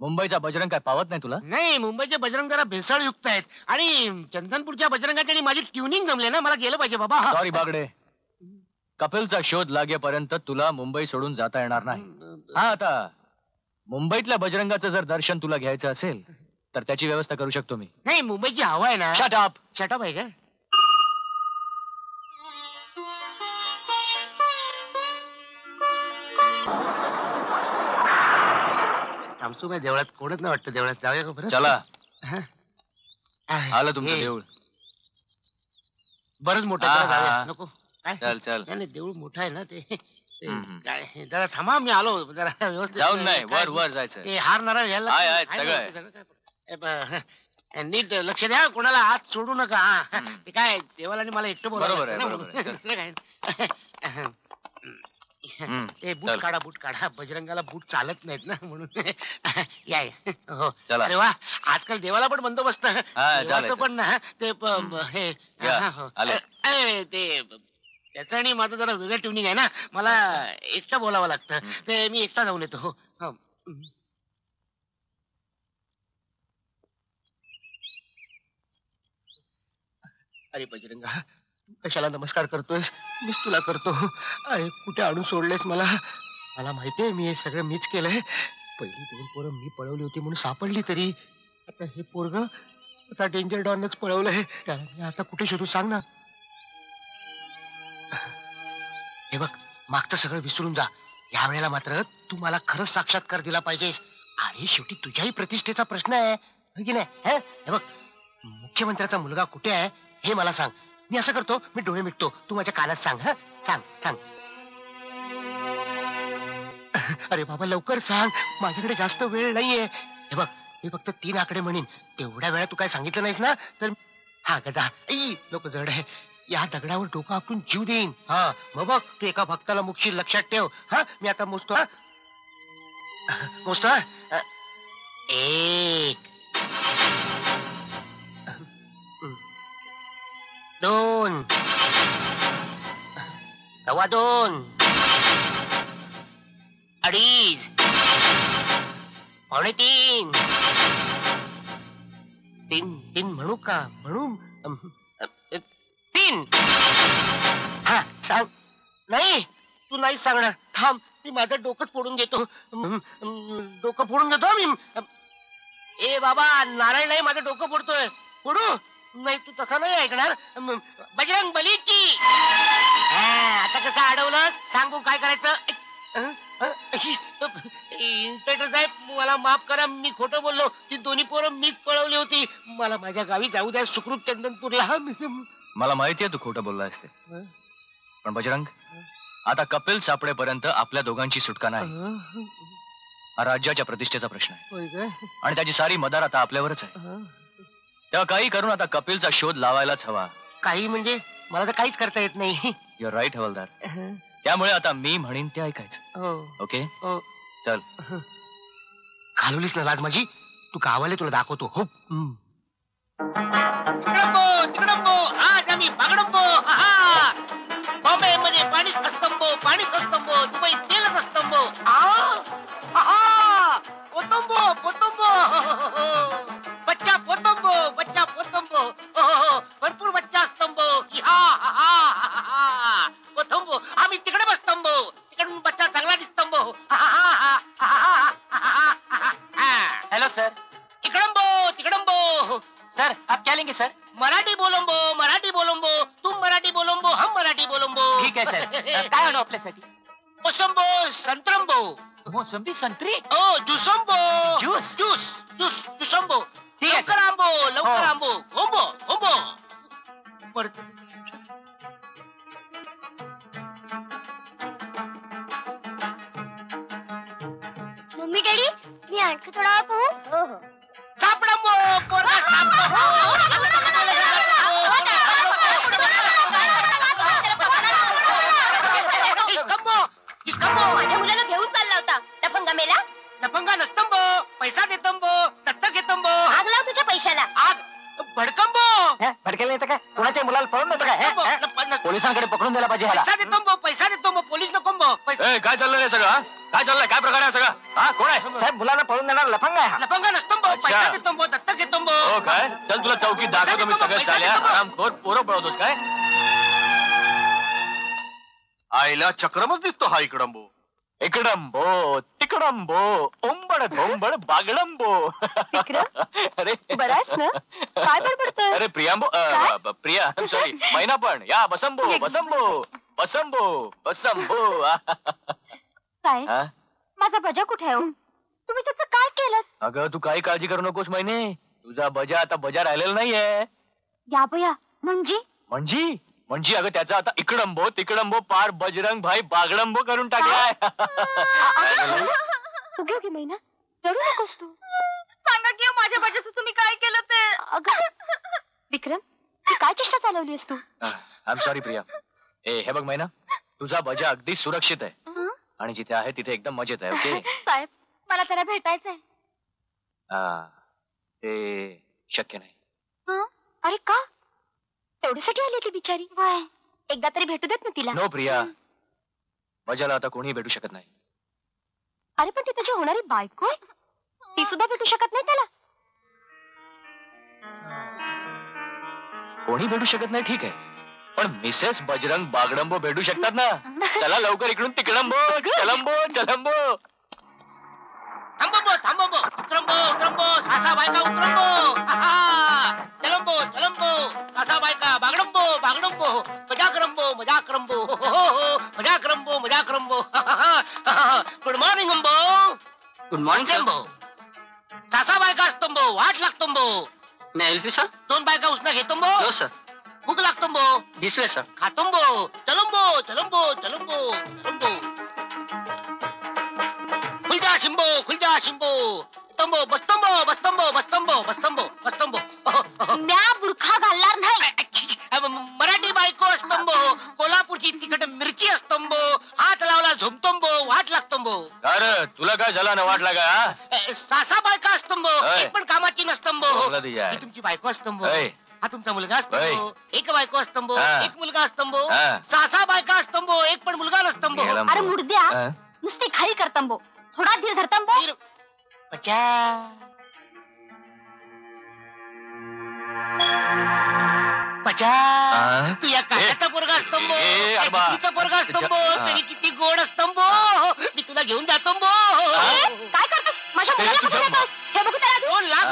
मुंबईचा बजरंग काय पावत नाही तुला? नाही मुंबईचे बजरंग जरा भेसळयुक्त आहेत. आणि चंदनपूरच्या बजरंगाची आणि माझी ट्युनिंग जमले ना? मला गेलं पाहिजे बाबा. सॉरी बागडे. कपिलचा शोध लागेपर्यंत तुला मुंबई सोडून जाता येणार नाही. हा आता. मुंबईतल्या बजरंगाचं जर दर्शन तुला घ्यायचं असेल तर त्याची व्यवस्था करू शकतो मी. नाही मुंबईची हवा आहे ना. Up. शटअप आहे का? देवळात कोणच नाही वाटतं देवळात जाऊया का बरं? चला. हा. आलं तुमचं हे, देऊळ. बरंच मोठं आहे, चला हा, जाऊया. हा. नको. काय? चल चल. नाही नाही, देऊळ मोठं आहे ना ते. ते हम्म. काय जरा थांबा मी आलो जरा व्यवस्थित जाऊन नाही काय- वर वर जायचं ते हार नारळ घ्यायला आहे, आहे, सगळं आहे. सगळं काय ए, ब- नीट लक्ष द्या कोणाला हात सोडू नका हा. ते काय देवाला आणि मला एकटं बोलावं बरोबर आहे, लागतं ना, बरोबर आहे. चल. दुसरं काय हम्म, ते बूट चल. काढा बूट काढा बजरंगाला बूट चालत नाहीत ना म्हणून या या. हो चला. अरे वा आजकाल देवाला पण बंदोबस्त देवाचं चालेल, पण ना ते प- हे या, हा, हो. आलो. अ, ए, ते त्याचं आणि माझं जरा वेगळं ट्युनिंग आहे ना. मला एकटा बोलावं लागतं. ते मी एकटा जाऊन येतो. हो. हो. अरे बजरंगा कशाला नमस्कार करतोयस? मीच तुला करतो. अरे कुठे आणून सोडलेस मला? मला माहितीये मी हे सगळं मीच केलंय. पहिली दोन पोरं मी पळवली होती म्हणून सापडली तरी. आता हे पोरग स्वतः डेंजर डॉनच पळवलंय. त्याला मी आता कुठे शोधू? सांग ना. हे बघ मागचं सगळं विसरून जा. या वेळेला मात्र तू मला खरंच साक्षात्कार दिला पाहिजेस. अरे शेवटी तुझ्याही प्रतिष्ठेचा प्रश्न आहे. की नाही? हे? बघ मुख्यमंत्र्याचा मुलगा कुठे आहे हे मला सांग. मी असं करतो मी डोळे मिटतो. तू माझ्या कानात सांग हा? सांग सांग. अरे बाबा लवकर सांग. माझ्याकडे जास्त वेळ नाहीये. हे बघ मी फक्त तीन आकडे म्हणेन. तेवढ्या वेळा तू काय सांगितलं नाहीस ना? तर हा गदा. ई लोक जड आहे या दगडावर डोकं आपण जीव देईन. हा मग बघ तू एका भक्ताला मुक्षी लक्षात ठेव. हा मी आता मोजतो हा. मोजतो हा? एक. दोन. सव्वा दोन. अडीच. पावणे तीन. तीन तीन म्हणू का? म्हणून तीन हा सांग. नाही तू नाही सांगणार. थांब मी माझं डोकंच फोडून घेतो. डोकं फोडून घेतो मी. ए बाबा नारायण नाही माझं डोकं पडतोय फोडू? नाही तू तसं नाही ऐकणार. बजरंग बली की. आता कसं अडवलंस? सांगू काय करायचं? इन्स्पेक्टर साहेब मला माफ करा मी खोटं बोललो. ती दोन्ही पोरं मीच पळवली होती. मला माझ्या गावी जाऊ द्या सुखरूप चंदनपूरला. मला माहितीये तू खोटं बोलला असते पण बजरंग आता कपिल सापडेपर्यंत आपल्या दोघांची सुटका नाही. हा? राज्याच्या प्रतिष्ठेचा प्रश्न आहे? आणि त्याची सारी मदार आता आपल्यावरच आहे. हं. तेव्हा काही करून आता कपिलचा शोध लावायलाच हवा. काही म्हणजे? मला तर काहीच करता येत नाही. युअर राईट हवालदार. हं. त्यामुळे आता मी म्हणेन ते ऐकायचं. हो. ओके हो. चल. घालवलीस ना लाज माझी? तू गावाला तुला दाखवतो. हो. आम्ही बागडंबो बॉम्बे मध्ये पाणीच अस्तंबो पाणीच दुबई तेलच अस्तंबो पोतंबो पोतंबो बच्चा पोतंबो बच्चा पोतंबो भरपूर बच्चा अस्तंबो पोतंबो आम्ही तिकडे बसतंबो तिकडून बच्चा चांगला दिसतंबो हेलो सर तिकडंबो तिकडंबो सर आप क्या लेंगे सर मराठी बोलंबो मराठी ठीक आहे सर काय आणू आपल्यासाठी? मोसंबो संत्रंबो. मोसंबी संत्री? ओ जुसंबो. ज्यूस ज्यूस ज्यूस जुसंबो. ठीक आहे, लवकर आंबो लवकर आंबो होंबो होंबो. परत मम्मी डॅडी मी आणखी थोडा पाहू? हो हो. नसतंबो पैसा देतंबो दत्तक घेतंबो आग लाव तुझ्या पैशाला. आग भडकंबो. भडकेला येतं काय? कोणाच्या मुलाला पळून देतो नसतंबो, काय न- न- पोलिसांकडे पकडून द्यायला पाहिजे ह्याला. पैसा देतंबो पैसा देतंबो पोलीस नकोंबो पैसा ए, काय चाललंय रे सगळं हा? काय चाललंय? काय प्रकार आहे सगळं? हा कोण आहे? साहेब मुलांना पळून देणार लफंगा आहे हा. लफंगा नसतंबो अच्छा. पैसा देतंबो दत्तक घेतंबो हो काय? चल तुला चौकीत दाखवतो मी सगळं. पैसा देतो, आरामखोर पोरं पळवतोस काय? आईला चक्रमच दिसतो हा इकडंबो इकडंबो तिकडंबो ओंबड धोंबड बागडंबो. अरे. बराच ना? काय बडबडतोय अरे प्रियांबो अ, काय? ब- प्रिया सॉरी मैना पण. या बसंबो बसंबो बसंबो बसंबो. साहेब हा? माझा बजा कुठे आहे हो? तुम्ही त्याचं काय केलं? अगं तू काही काळजी करू नकोस मैने. तुझा बजा आता बजा राहिलेला नाहीये. या बया. म्हणजे म्हणजे म्हणजे अगं त्याचा आता इकडंबो तिकडंबो पार बजरंग भाई बागडंबो करून टाकलाय. उगी उगी महिना रडू नकोस तू. सांगा की माझ्या बजाचं तुम्ही काय केलं ते? अगं विक्रम ती काय चेष्टा चालवलीस तू? I am sorry Priya. ए हे बघ मैना तुझा बजा अगदी सुरक्षित आहे. आणि जिथे आहे तिथे एकदम मजेत आहे ओके? साहेब मला त्याला भेटायचंय. हा ते शक्य नाही. हं? अरे का? तेवढ्यासाठी आली ती बिचारी. एकदा तरी भेटू देत ना तिला. नो प्रिया. बजाला आता कोणी भेटू शकत नाही. अरे पण ती होणारी बायको आहे. ती सुद्धा भेटू शकत नाही त्याला. कोणी भेटू शकत नाही ठीक आहे. पण मिसेस बजरंग बागडंबो भेटू शकतात ना. चला लवकर इकडून तिकडंबो चलंबो चलंबो. थांबो थांबो उतरंबो उतरंबो सासा बायका उतरंबो. चलंबो चलंबो सासा बायका बागडंबो बागडंबो मजा करंबो मजा करंबो. मजा करंबो मजा करंबो गुड मॉर्निंग अंबो गुड मॉर्निंग अंबो सासा बायका असतंबो वाट लागतंबो मी एल्फी सर दोन बायका उसना घेतंबो हो सर भूक लागतंबो दिस वे सर खातंबो चलंबो चलंबो चलंबो चलंबो खुलजा शिंबो खुलजा शिंबो तंबो बस्तंबो बस्तंबो बस्तंबो बस्तंबो बस्तंबो म्या बुरखा घालणार नाही मराठी बायको असतंबो कोल्हापूरची तिखट मिरची असतंबो हात लावला झुमतंबो वाट लागतंबो अरे तुला काय झाला ना हा? अ, सासा बायका असतंबो एक पण कामाची नसतंबो तुमची बायको असतंबो हा तुमचा मुलगा असतंबो एक बायको असतंबो एक मुलगा असतंबो. सासा बायका असतंबो एक पण मुलगा नसतंबो अरे मुडद्या? नुसती खाई करतंबो थोड़ा धीरे धरतम बोल। बच्चा। तू या काळ्याचा पोरगा असतो किती गोड असतो तुला घेऊन जातो काय करतोस? माझ्या मुलाला कुठे नेतोस? हे बघू त्याला आधी. दोन लाख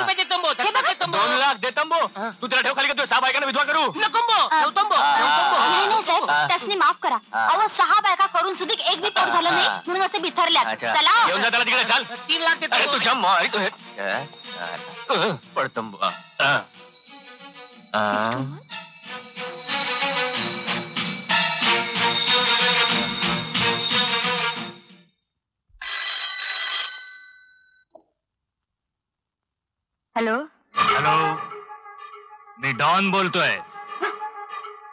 हा. तू तिला ठेव खाली का तुझ्या सहा बायकांना विधवा करू. नकोंबो ठेवतोंबो नाही नाही साहेब हा. त्यासनी माफ़ करा. अहो सहा बायका करून सुद्धा एक बी पोट झालं नाही म्हणून असे बिथरल्यात. अच्छा. चला. येऊन जा त्याला तिकडे चाल. तीन लाख देतो अरे तुझ्या माय तू हे. छे, साला. हॅलो? हॅलो। मी डॉन बोलतोय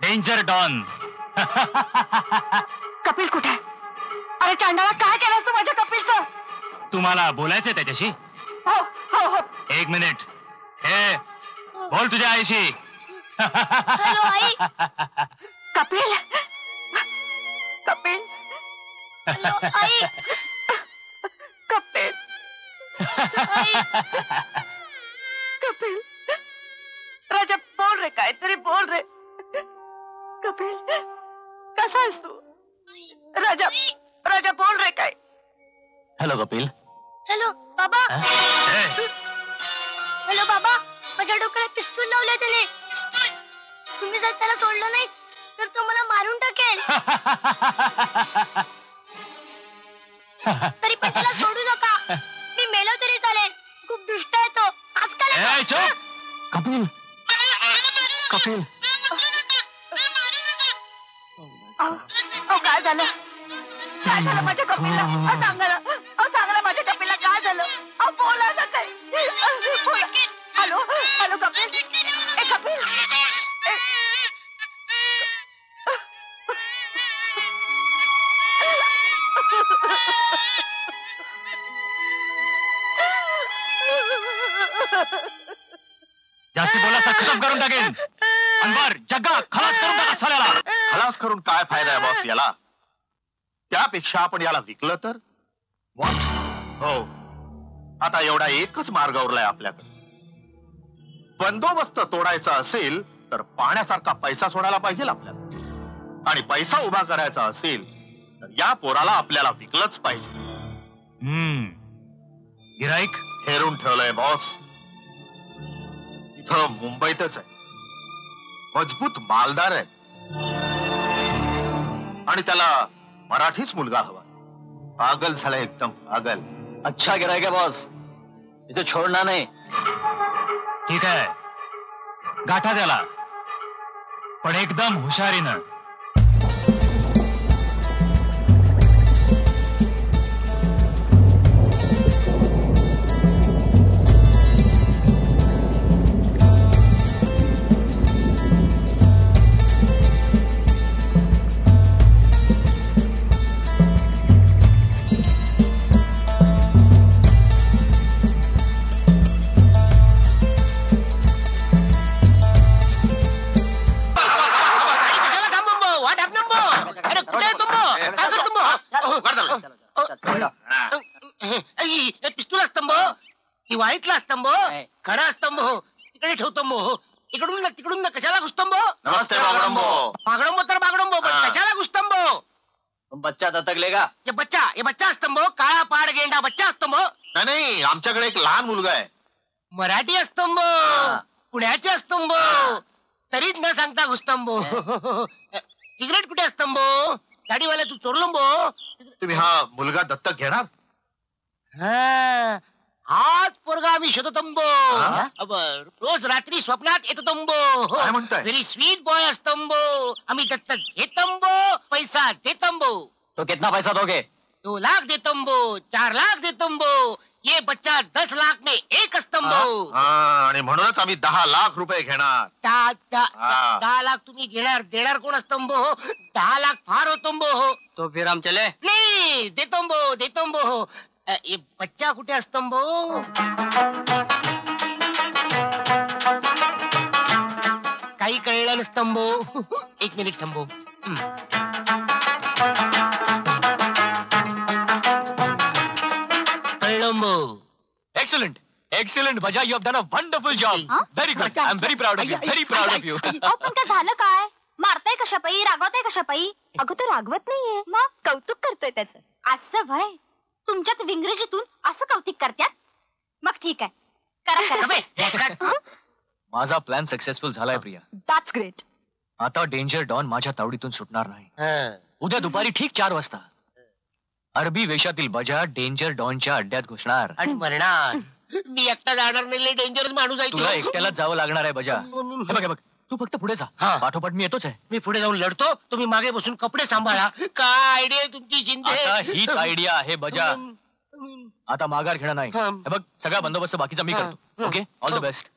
डेंजर डॉन। कपिल कुठे? अरे चांडाळा काय केलंस तू माझ्या कपिलचं? तुम्हाला बोलायचंय त्याच्याशी? हो हो हो. एक मिनिट. हे बोल तुझ्या आईशी. हॅलो आई. कपिल? कपिल? हॅलो आई. कपिल? कपिल रे काहीतरी बोल रे. कपिल कसा आहेस तू? राजा राजा बोल रे काय हॅलो कपिल. हॅलो बाबा. हॅलो बाबा. माझ्या डोक्याला पिस्तूल लावलंय त्याने. तुम्ही जर त्याला सोडलं नाही तर तो मला मारून टाकेल. तरी पण त्याला सोडू नका. मी मेलो तरी चालेल. खूप दुष्ट आहे तो. आजकाल कपिल. कपिल अहो अहो, काय झालं? काय झालं माझ्या कपिलला? सांगा ना सांगा ना माझ्या कपिलला काय झालं? बोला ना काही. बोला. Hello hello Kapil. ए कपिल. जास्ती बोलास तर खतम करून टाकेन. अनवर जग्गा खलास करून टाका साल्याला खलास करून काय फायदा आहे बॉस याला? त्यापेक्षा आपण याला विकलं तर? हो. आता एवढा एकच मार्ग उरलाय आपल्याकडे. बंदोबस्त तोडायचा असेल तर पाण्यासारखा पैसा सोडायला पाहिजे आपल्याला. आणि पैसा उभा करायचा असेल तर या पोराला आपल्याला विकलंच पाहिजे. हम्म. गिराईक? हेरून ठेवलंय बॉस इथं मुंबईतच आहे. मज़बूत मालदार आहे आणि त्याला मराठीच मुलगा हवा। पागल एकदम पागल। अच्छा गिरायक है बॉस इसे छोड़ना नहीं। ठीक आहे गाठा त्याला। पण एकदम हुशारीनं। हे पिस्तूल असतंबो ही वाईटला असतंबो खरं असतंबो तिकडे ठेवतंबो इकडून ना तिकडून ना कशाला घुसतंबो? नमस्ते बागडंबो. बागडंबो. तर बागडंबो पण हा. कशाला घुसतंबो? बच्चा दत्तक लेगा हे बच्चा हे बच्चा असतंबो काळा पाड गेंडा बच्चा असतंबो नाही नाही आमच्याकडे एक लहान मुलगा आहे. मराठी असतंबो पुण्याचे असतंबो तरीच न सांगता घुसतंबो. सिगरेट कुठे असतंबो गाडीवाला तू चोरलंबो तुम्ही हा मुलगा दत्तक घेणार? हा, हाच पोरगा आम्ही शोधतंबो हा? अब, रोज रात्री स्वप्नात काय म्हणताय? व्हेरी स्वीट बॉय असतंबो. आम्ही दत्तक घेतंबो. पैसा देतंबो. तो कितना पैसा दोगे? दो लाख देतंबो. चार लाख देतंबो. ये बच्चा दस लाख में एक असतंबो. हा? आणि म्हणूनच आम्ही दहा लाख रुपये घेणार. दहा दहा- हा. दहा लाख तुम्ही घेणार. देणार कोण असतंबो? दहा लाख फार होतंबो तो फिर हम चले नाही देतंबो देतंबो ये बच्चा कुठे असतंबो काही कळलं नसतंबो एक मिनिट थांबो. कळलंबो एक्सलेंट एक्सलेंट भजा you have done a wonderful job very good I am very proud of you very proud of you पण काय झालं काय? मारताय कशापायी? रागवताय कशापायी? अगं तो रागवत नाहीये. मग? कौतुक करतोय त्याचं. असं भय तुमच्यात विंग्रजीतून असं कौतिक करत्यात? मग ठीक आहे. करा करा? माझा प्लॅन सक्सेसफुल झालाय प्रिया. दॅट्स ग्रेट आता डेंजर डॉन माझ्या तावडीतून सुटणार नाही. उद्या दुपारी ठीक चार वाजता. अरबी वेशातील बजा डेंजर डॉनच्या अड्ड्यात घुसणार. आणि मरणार. मी एकटा जाणार नाही डेंजरस माणूस आहे तुला एकट्याला जावं लागणार आहे बजा. हे बघ हे बघ. तू फक्त पुढे जा. पाठोपाठ मी येतोच आहे. मी पुढे जाऊन लढतो. तुम्ही मागे बसून कपडे सांभाळा. काय आयडिया आहे तुमची आता हीच आयडिया आहे बजा. आता माघार घेणं नाही. हे बघ सगळा बंदोबस्त बाकीचा मी करतो. ओके ऑल द बेस्ट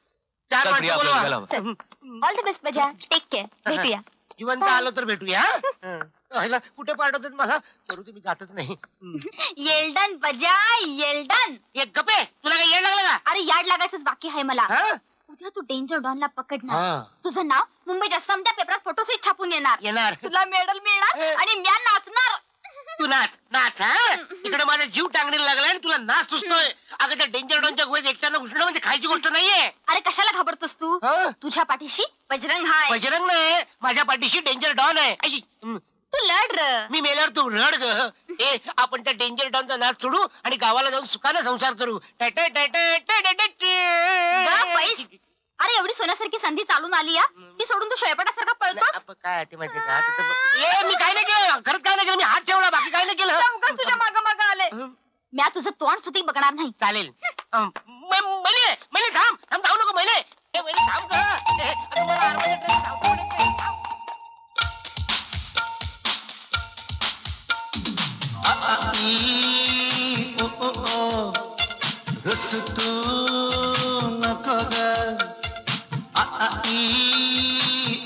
चार चल प्रिया माणसं बोलवा. ऑल द बेस्ट बजा. टेक केअर भेटूया. जिवंत आलो तर भेटूया हं. ह्याला कुठे पाठवतात मला? करू तुम्ही जातच नाही. येल्डन बजा. येल्डन एक गपे तुला काही येड लागलं का? अरे याड लागायचंच बाकी आहे मला. उद्या तू डेंजर डॉनला पकडणार. हा. तुझं नाव मुंबईच्या समत्या पेपरात फोटो सहित छापून येणार. येणार. तुला मेडल मिळणार आणि म्या नाचणार. तू नाच नाच हा? इकडे माझा जीव टांगणीला लागला आणि तुला नाच सुचतोय अगं त्या डेंजर डॉनच्या गुहेत एकट्यानं घुसणं म्हणजे खायची गोष्ट नाहीये. अरे कशाला घाबरतोस तू? तुझ्या पाठीशी बजरंग हाय बजरंग नाही माझ्या पाठीशी डेंजर डॉन आहे. हं. तू लढ र. मी मेल्यावर तू रड ग. ए आपण त्या डेंजर डॉनचा नाच सोडू आणि गावाला जाऊन सुखाने संसार करू. टे- टे- टे- टे- टे- टे- टे- टे. ग पैस. अरे एवढी सोन्यासारखी संधी चालून आली या ती सोडून तू शेळपटासारखा पळतोस? काय ते माहिती का? तिथं बघ- ए मी काय नाही केलं. खरंच काय नाही केलं. मी हात ठेवला बाकी काय नाही केलं. तुझ्या माग माग आले. म्या तुझं तोंड सुती बघणार नाही. चालेल. अं, म- महिने महिने थांब. थांब जाऊ नको ए, महिने थांब ग. ए, अगं, मला आरवाच्या ट्रेन धावतो म्हणे ते. थांब. ई, ओ, ओ, ओ, रुसतू नको ग आ, आ,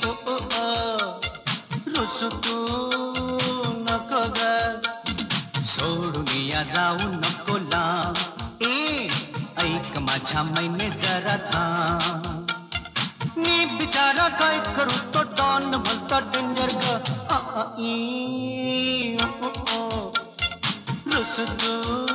ओ, ओ, ओ, रुसतू नको ग सोडून या जाऊ नको लांब ए ऐक माझ्या मैने जरा थांब मी बिचारा काय करू तो डॉन भलता डेंजर ग आ, रुसतू नको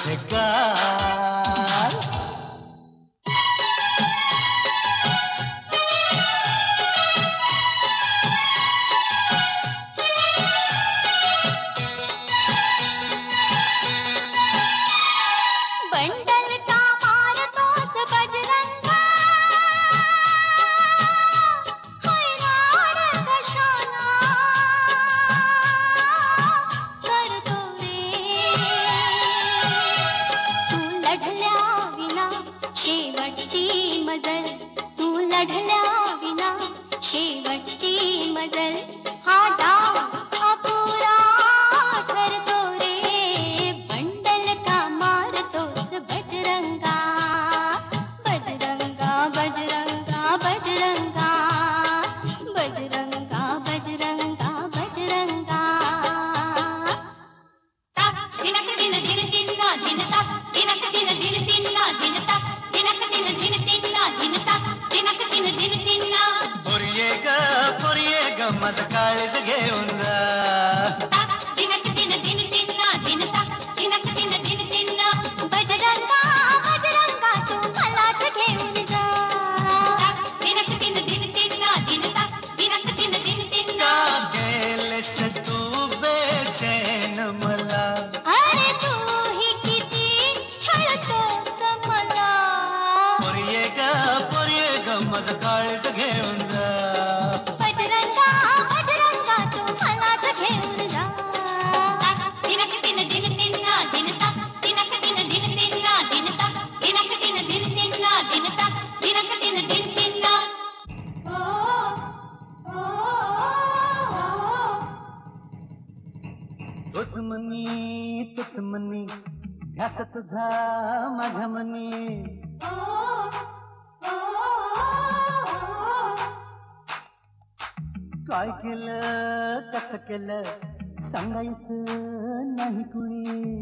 फुगले तुझे नाही कुणी.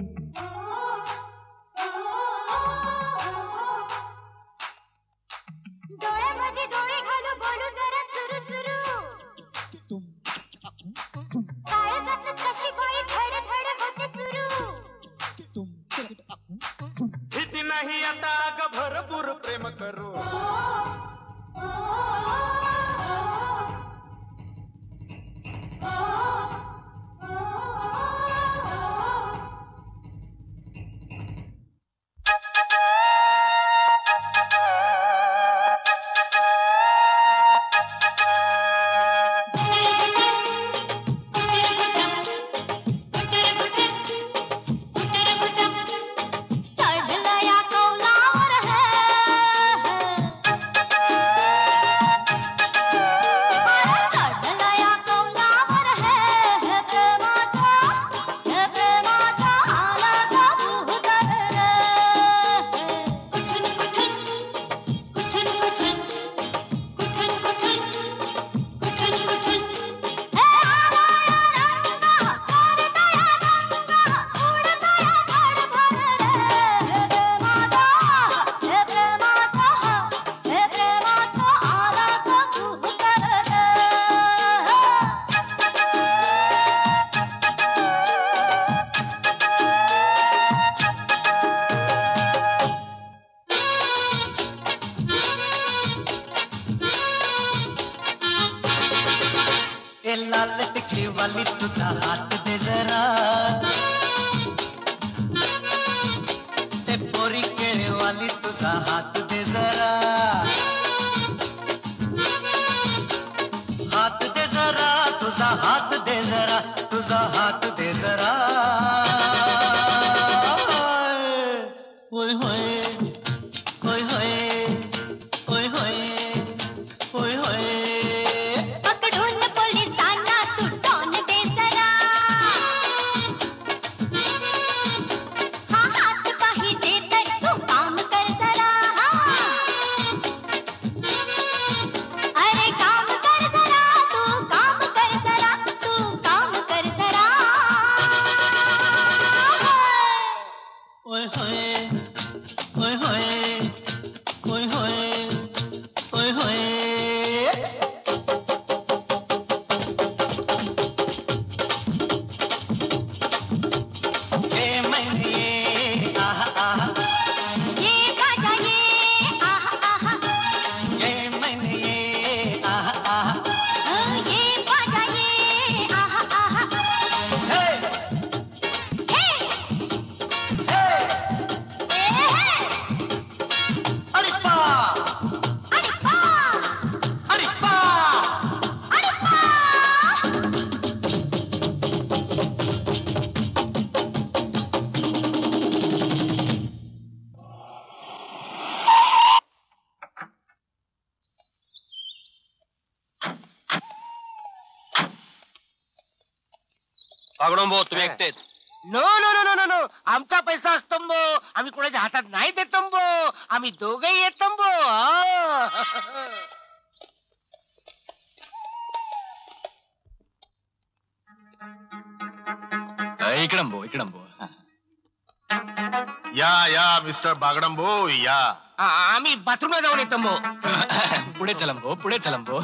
मी बाथरूमला जाऊन येतो मो पुढे चलम भाऊ हो, पुढे चलम हो.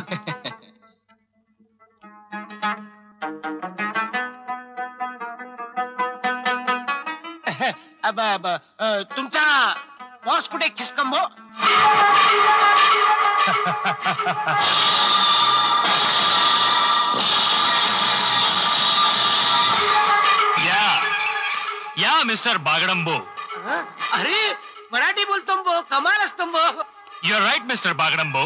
अब तुमचा बॉस कुठे किसकम भाऊ या या mister Bagdambo. You're right mister Bagdambo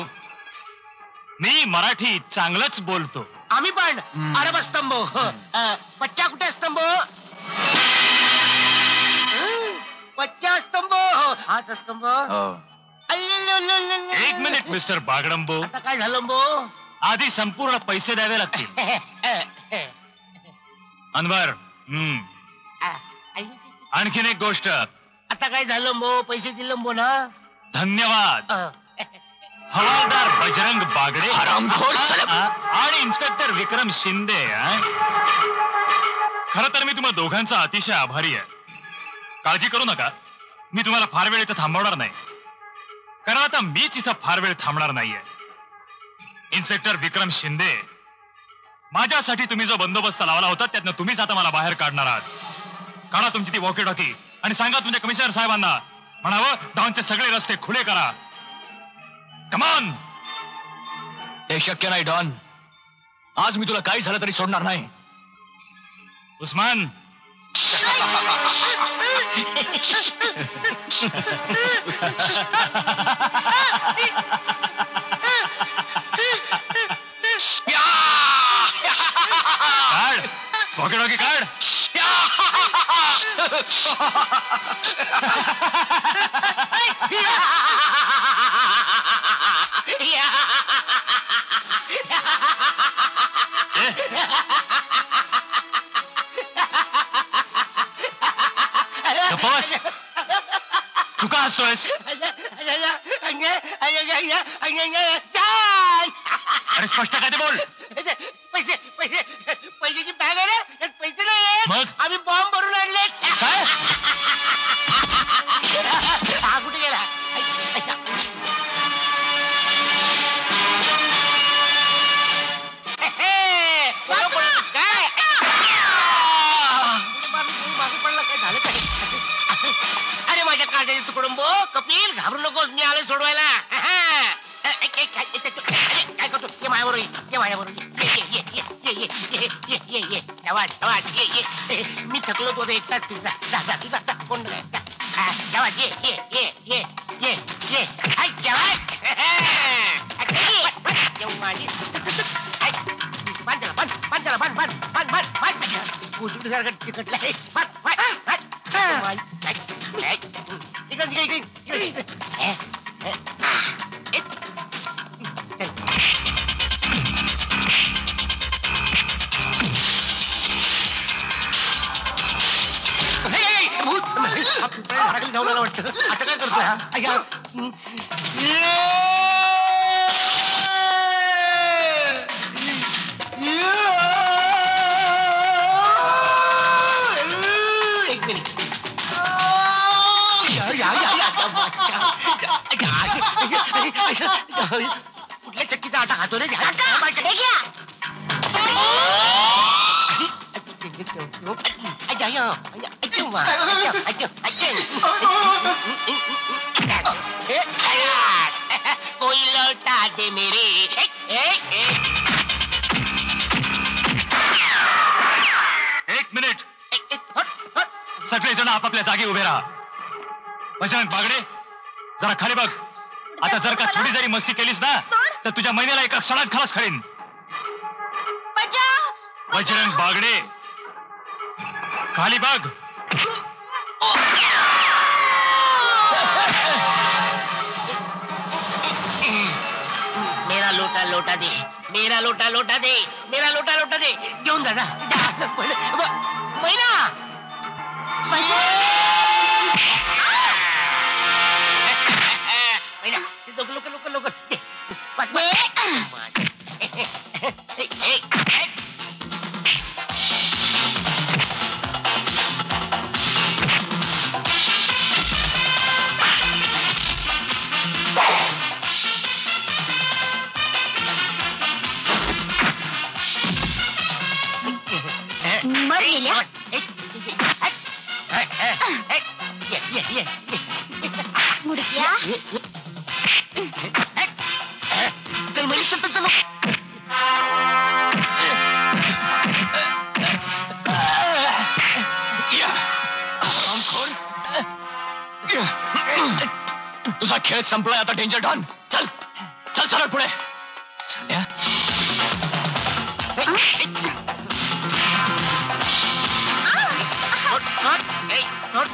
मी मराठी चांगलंच बोलतो. आम्ही पण. अरब स्तंभ. पच्चा कुठे स्तंभ? पच्चा स्तंभ. हाच स्तंभ. हो. एक मिनिट मिस्टर बागडंबो काय झालं बो आधी संपूर्ण पैसे द्यावे लागतील. अनवर आणखीन एक गोष्ट. आता काय झालं बो पैसे दिलं बो ना? धन्यवाद. हवालदार बजरंग बागडे. हरामखोर आणि इन्स्पेक्टर विक्रम शिंदे खर तर मी तुम्हा दोघांचा अतिशय आभारी आहे. काळजी करू नका. मी तुम्हाला फार वेळ इथं थांबवणार नाही. कारण आता मीच इथं फार वेळ थांबणार नाहीये. इन्स्पेक्टर विक्रम शिंदे माझ्यासाठी तुम्ही जो बंदोबस्त लावला होता त्यातनं तुम्हीच आता मला बाहेर काढणार आहात. काढा तुमची ती वॉकी टॉकी आणि सांगा तुमच्या कमिशनर साहेबांना म्हणावं डॉनचे सगळे रस्ते खुले करा. कमान हे शक्य नाही डॉन आज मी तुला काही झालं तरी सोडणार नाही उस्मान काढ वॉकी टॉकी काढ गप्पास तू का हसतोयस? अरे स्पष्ट काय ते बोल. पैसे पैसे पैशाची बॅग आहे ना पैसे नाही मग? आम्ही ये, ये ये, ये, ये, ये, ये, ये, ये, ये, ये, ये. ये, मी थकलो तो एकटाच तू जा जा जा तू जा जा. कोण नाही. ये ये ये ये ये ये हाय शाबास. ये, येऊ माझी. च, च, च, च. हाय. बांध त्याला, बांध, बांध त्याला, बांध, बांध, बांध, जरा खाली बघ. आता जर का थोडी जरी मस्ती केलीस ना तर तुझ्या महिन्याला एका क्षणात खलास खडीन बजरंग बागडे. खाली बघ. मेरा लोटा लोटा दे मेरा लोटा लोटा दे मेरा लोटा लोटा दे. घेऊन जा जा लोक लोक लोक लोक दे. मेरी चलो तो चलो तुझा खेळ संपलाय आता डेंजर डॉन चल चल सरळ पुढे। चल्या हाँ। Hey! हाँ।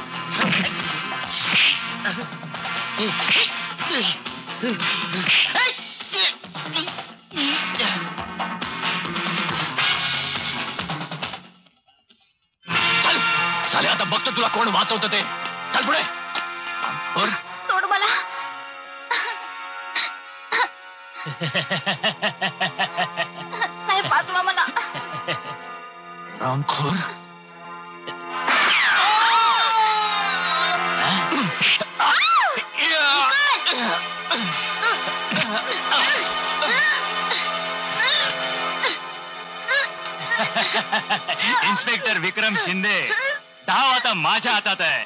चाले आता बघतो तुला कोण वाचवतं ते. चल पुढे. सोड मला. साहेब वाचवा मला. रामखोर. इन्स्पेक्टर विक्रम शिंदे धाव आता माझ्या हातात आहे.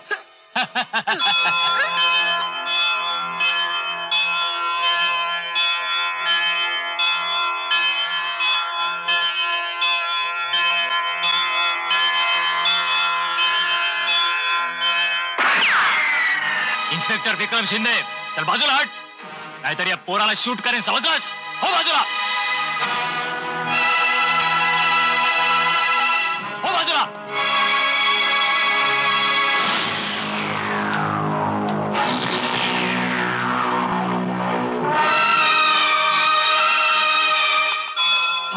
इन्स्पेक्टर विक्रम शिंदे तर बाजूला हट. नाहीतर या पोराला शूट करेन, समजलास? हो, बाजूला.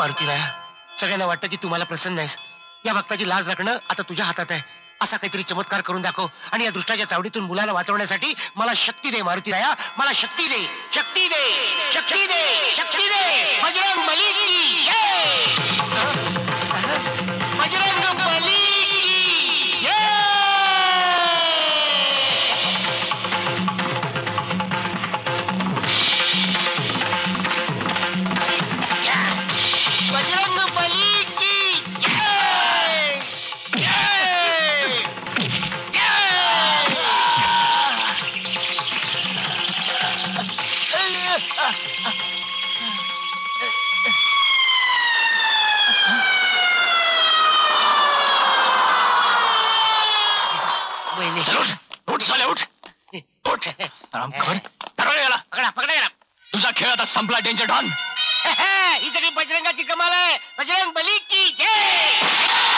मारुतीराया सगळ्यांना वाटतं की तू मला प्रसन्न आहेस. या भक्ताची लाज राखणं आता तुझ्या हातात आहे. असा काहीतरी चमत्कार करून दाखव आणि या दृष्टाच्या तावडीतून मुलाला वाचवण्यासाठी मला शक्ती दे मारुतीराया मला शक्ती दे. शक्ती दे. शक्ती दे. शक्ती दे. बजरंग मलिक की जय. संपला डेंजर डॉन ही सगळी बजरंगाची कमाल आहे. बजरंग बली की जय!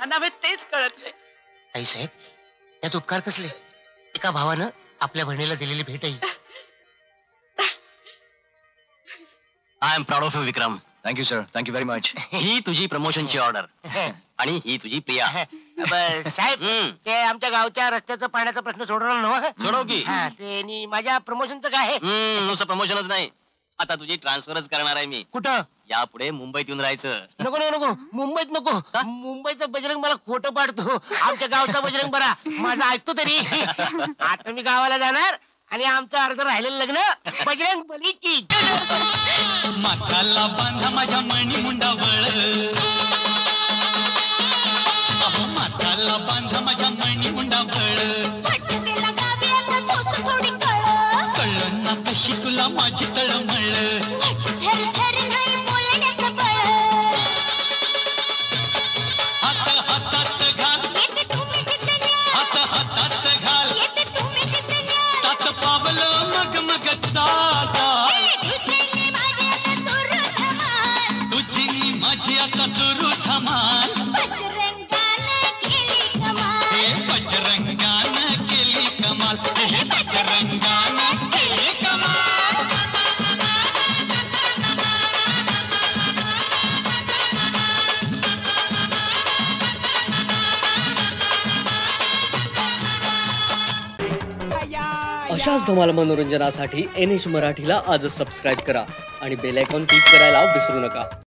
मानावेत तेच कळत नाही. आई साहेब यात उपकार कसले? एका भावानं आपल्या बहिणीला दिलेली भेट आहे I am proud of you Vikram thank you sir thank you very much ही तुझी प्रमोशनची ऑर्डर आणि ही तुझी प्रिया. ब- साहेब ते आमच्या गावच्या रस्त्याचं पाण्याचा प्रश्न सोडवला ना सोडव की. हा ते आणि माझ्या प्रमोशनचं काय आहे? हम्म, नुसतं प्रमोशनच नाही. आता तुझी ट्रान्सफरच करणार आहे मी. कुठं? यापुढे मुंबईत येऊन राहायचं. नको नको नको. मुंबईत नको. मुंबईचा बजरंग मला खोटं पाडतो. आमच्या गावचा बजरंग बरा. माझं ऐकतो तरी. आता मी गावाला जाणार आणि आमचं अर्ध राहिलेलं लग्न बजरंग बली की माताला बांधा माझ्या मणी मुंडावळ अहो माताला बांधा माझ्या मणी मुंडावळ कळलं ना कशी तुला माझी तळमळ. मग मग अशाच धमाल मनोरंजनासाठी एन एच मराठीला आज सबस्क्राईब करा आणि बेल आयकॉन क्लिक करायला विसरू नका.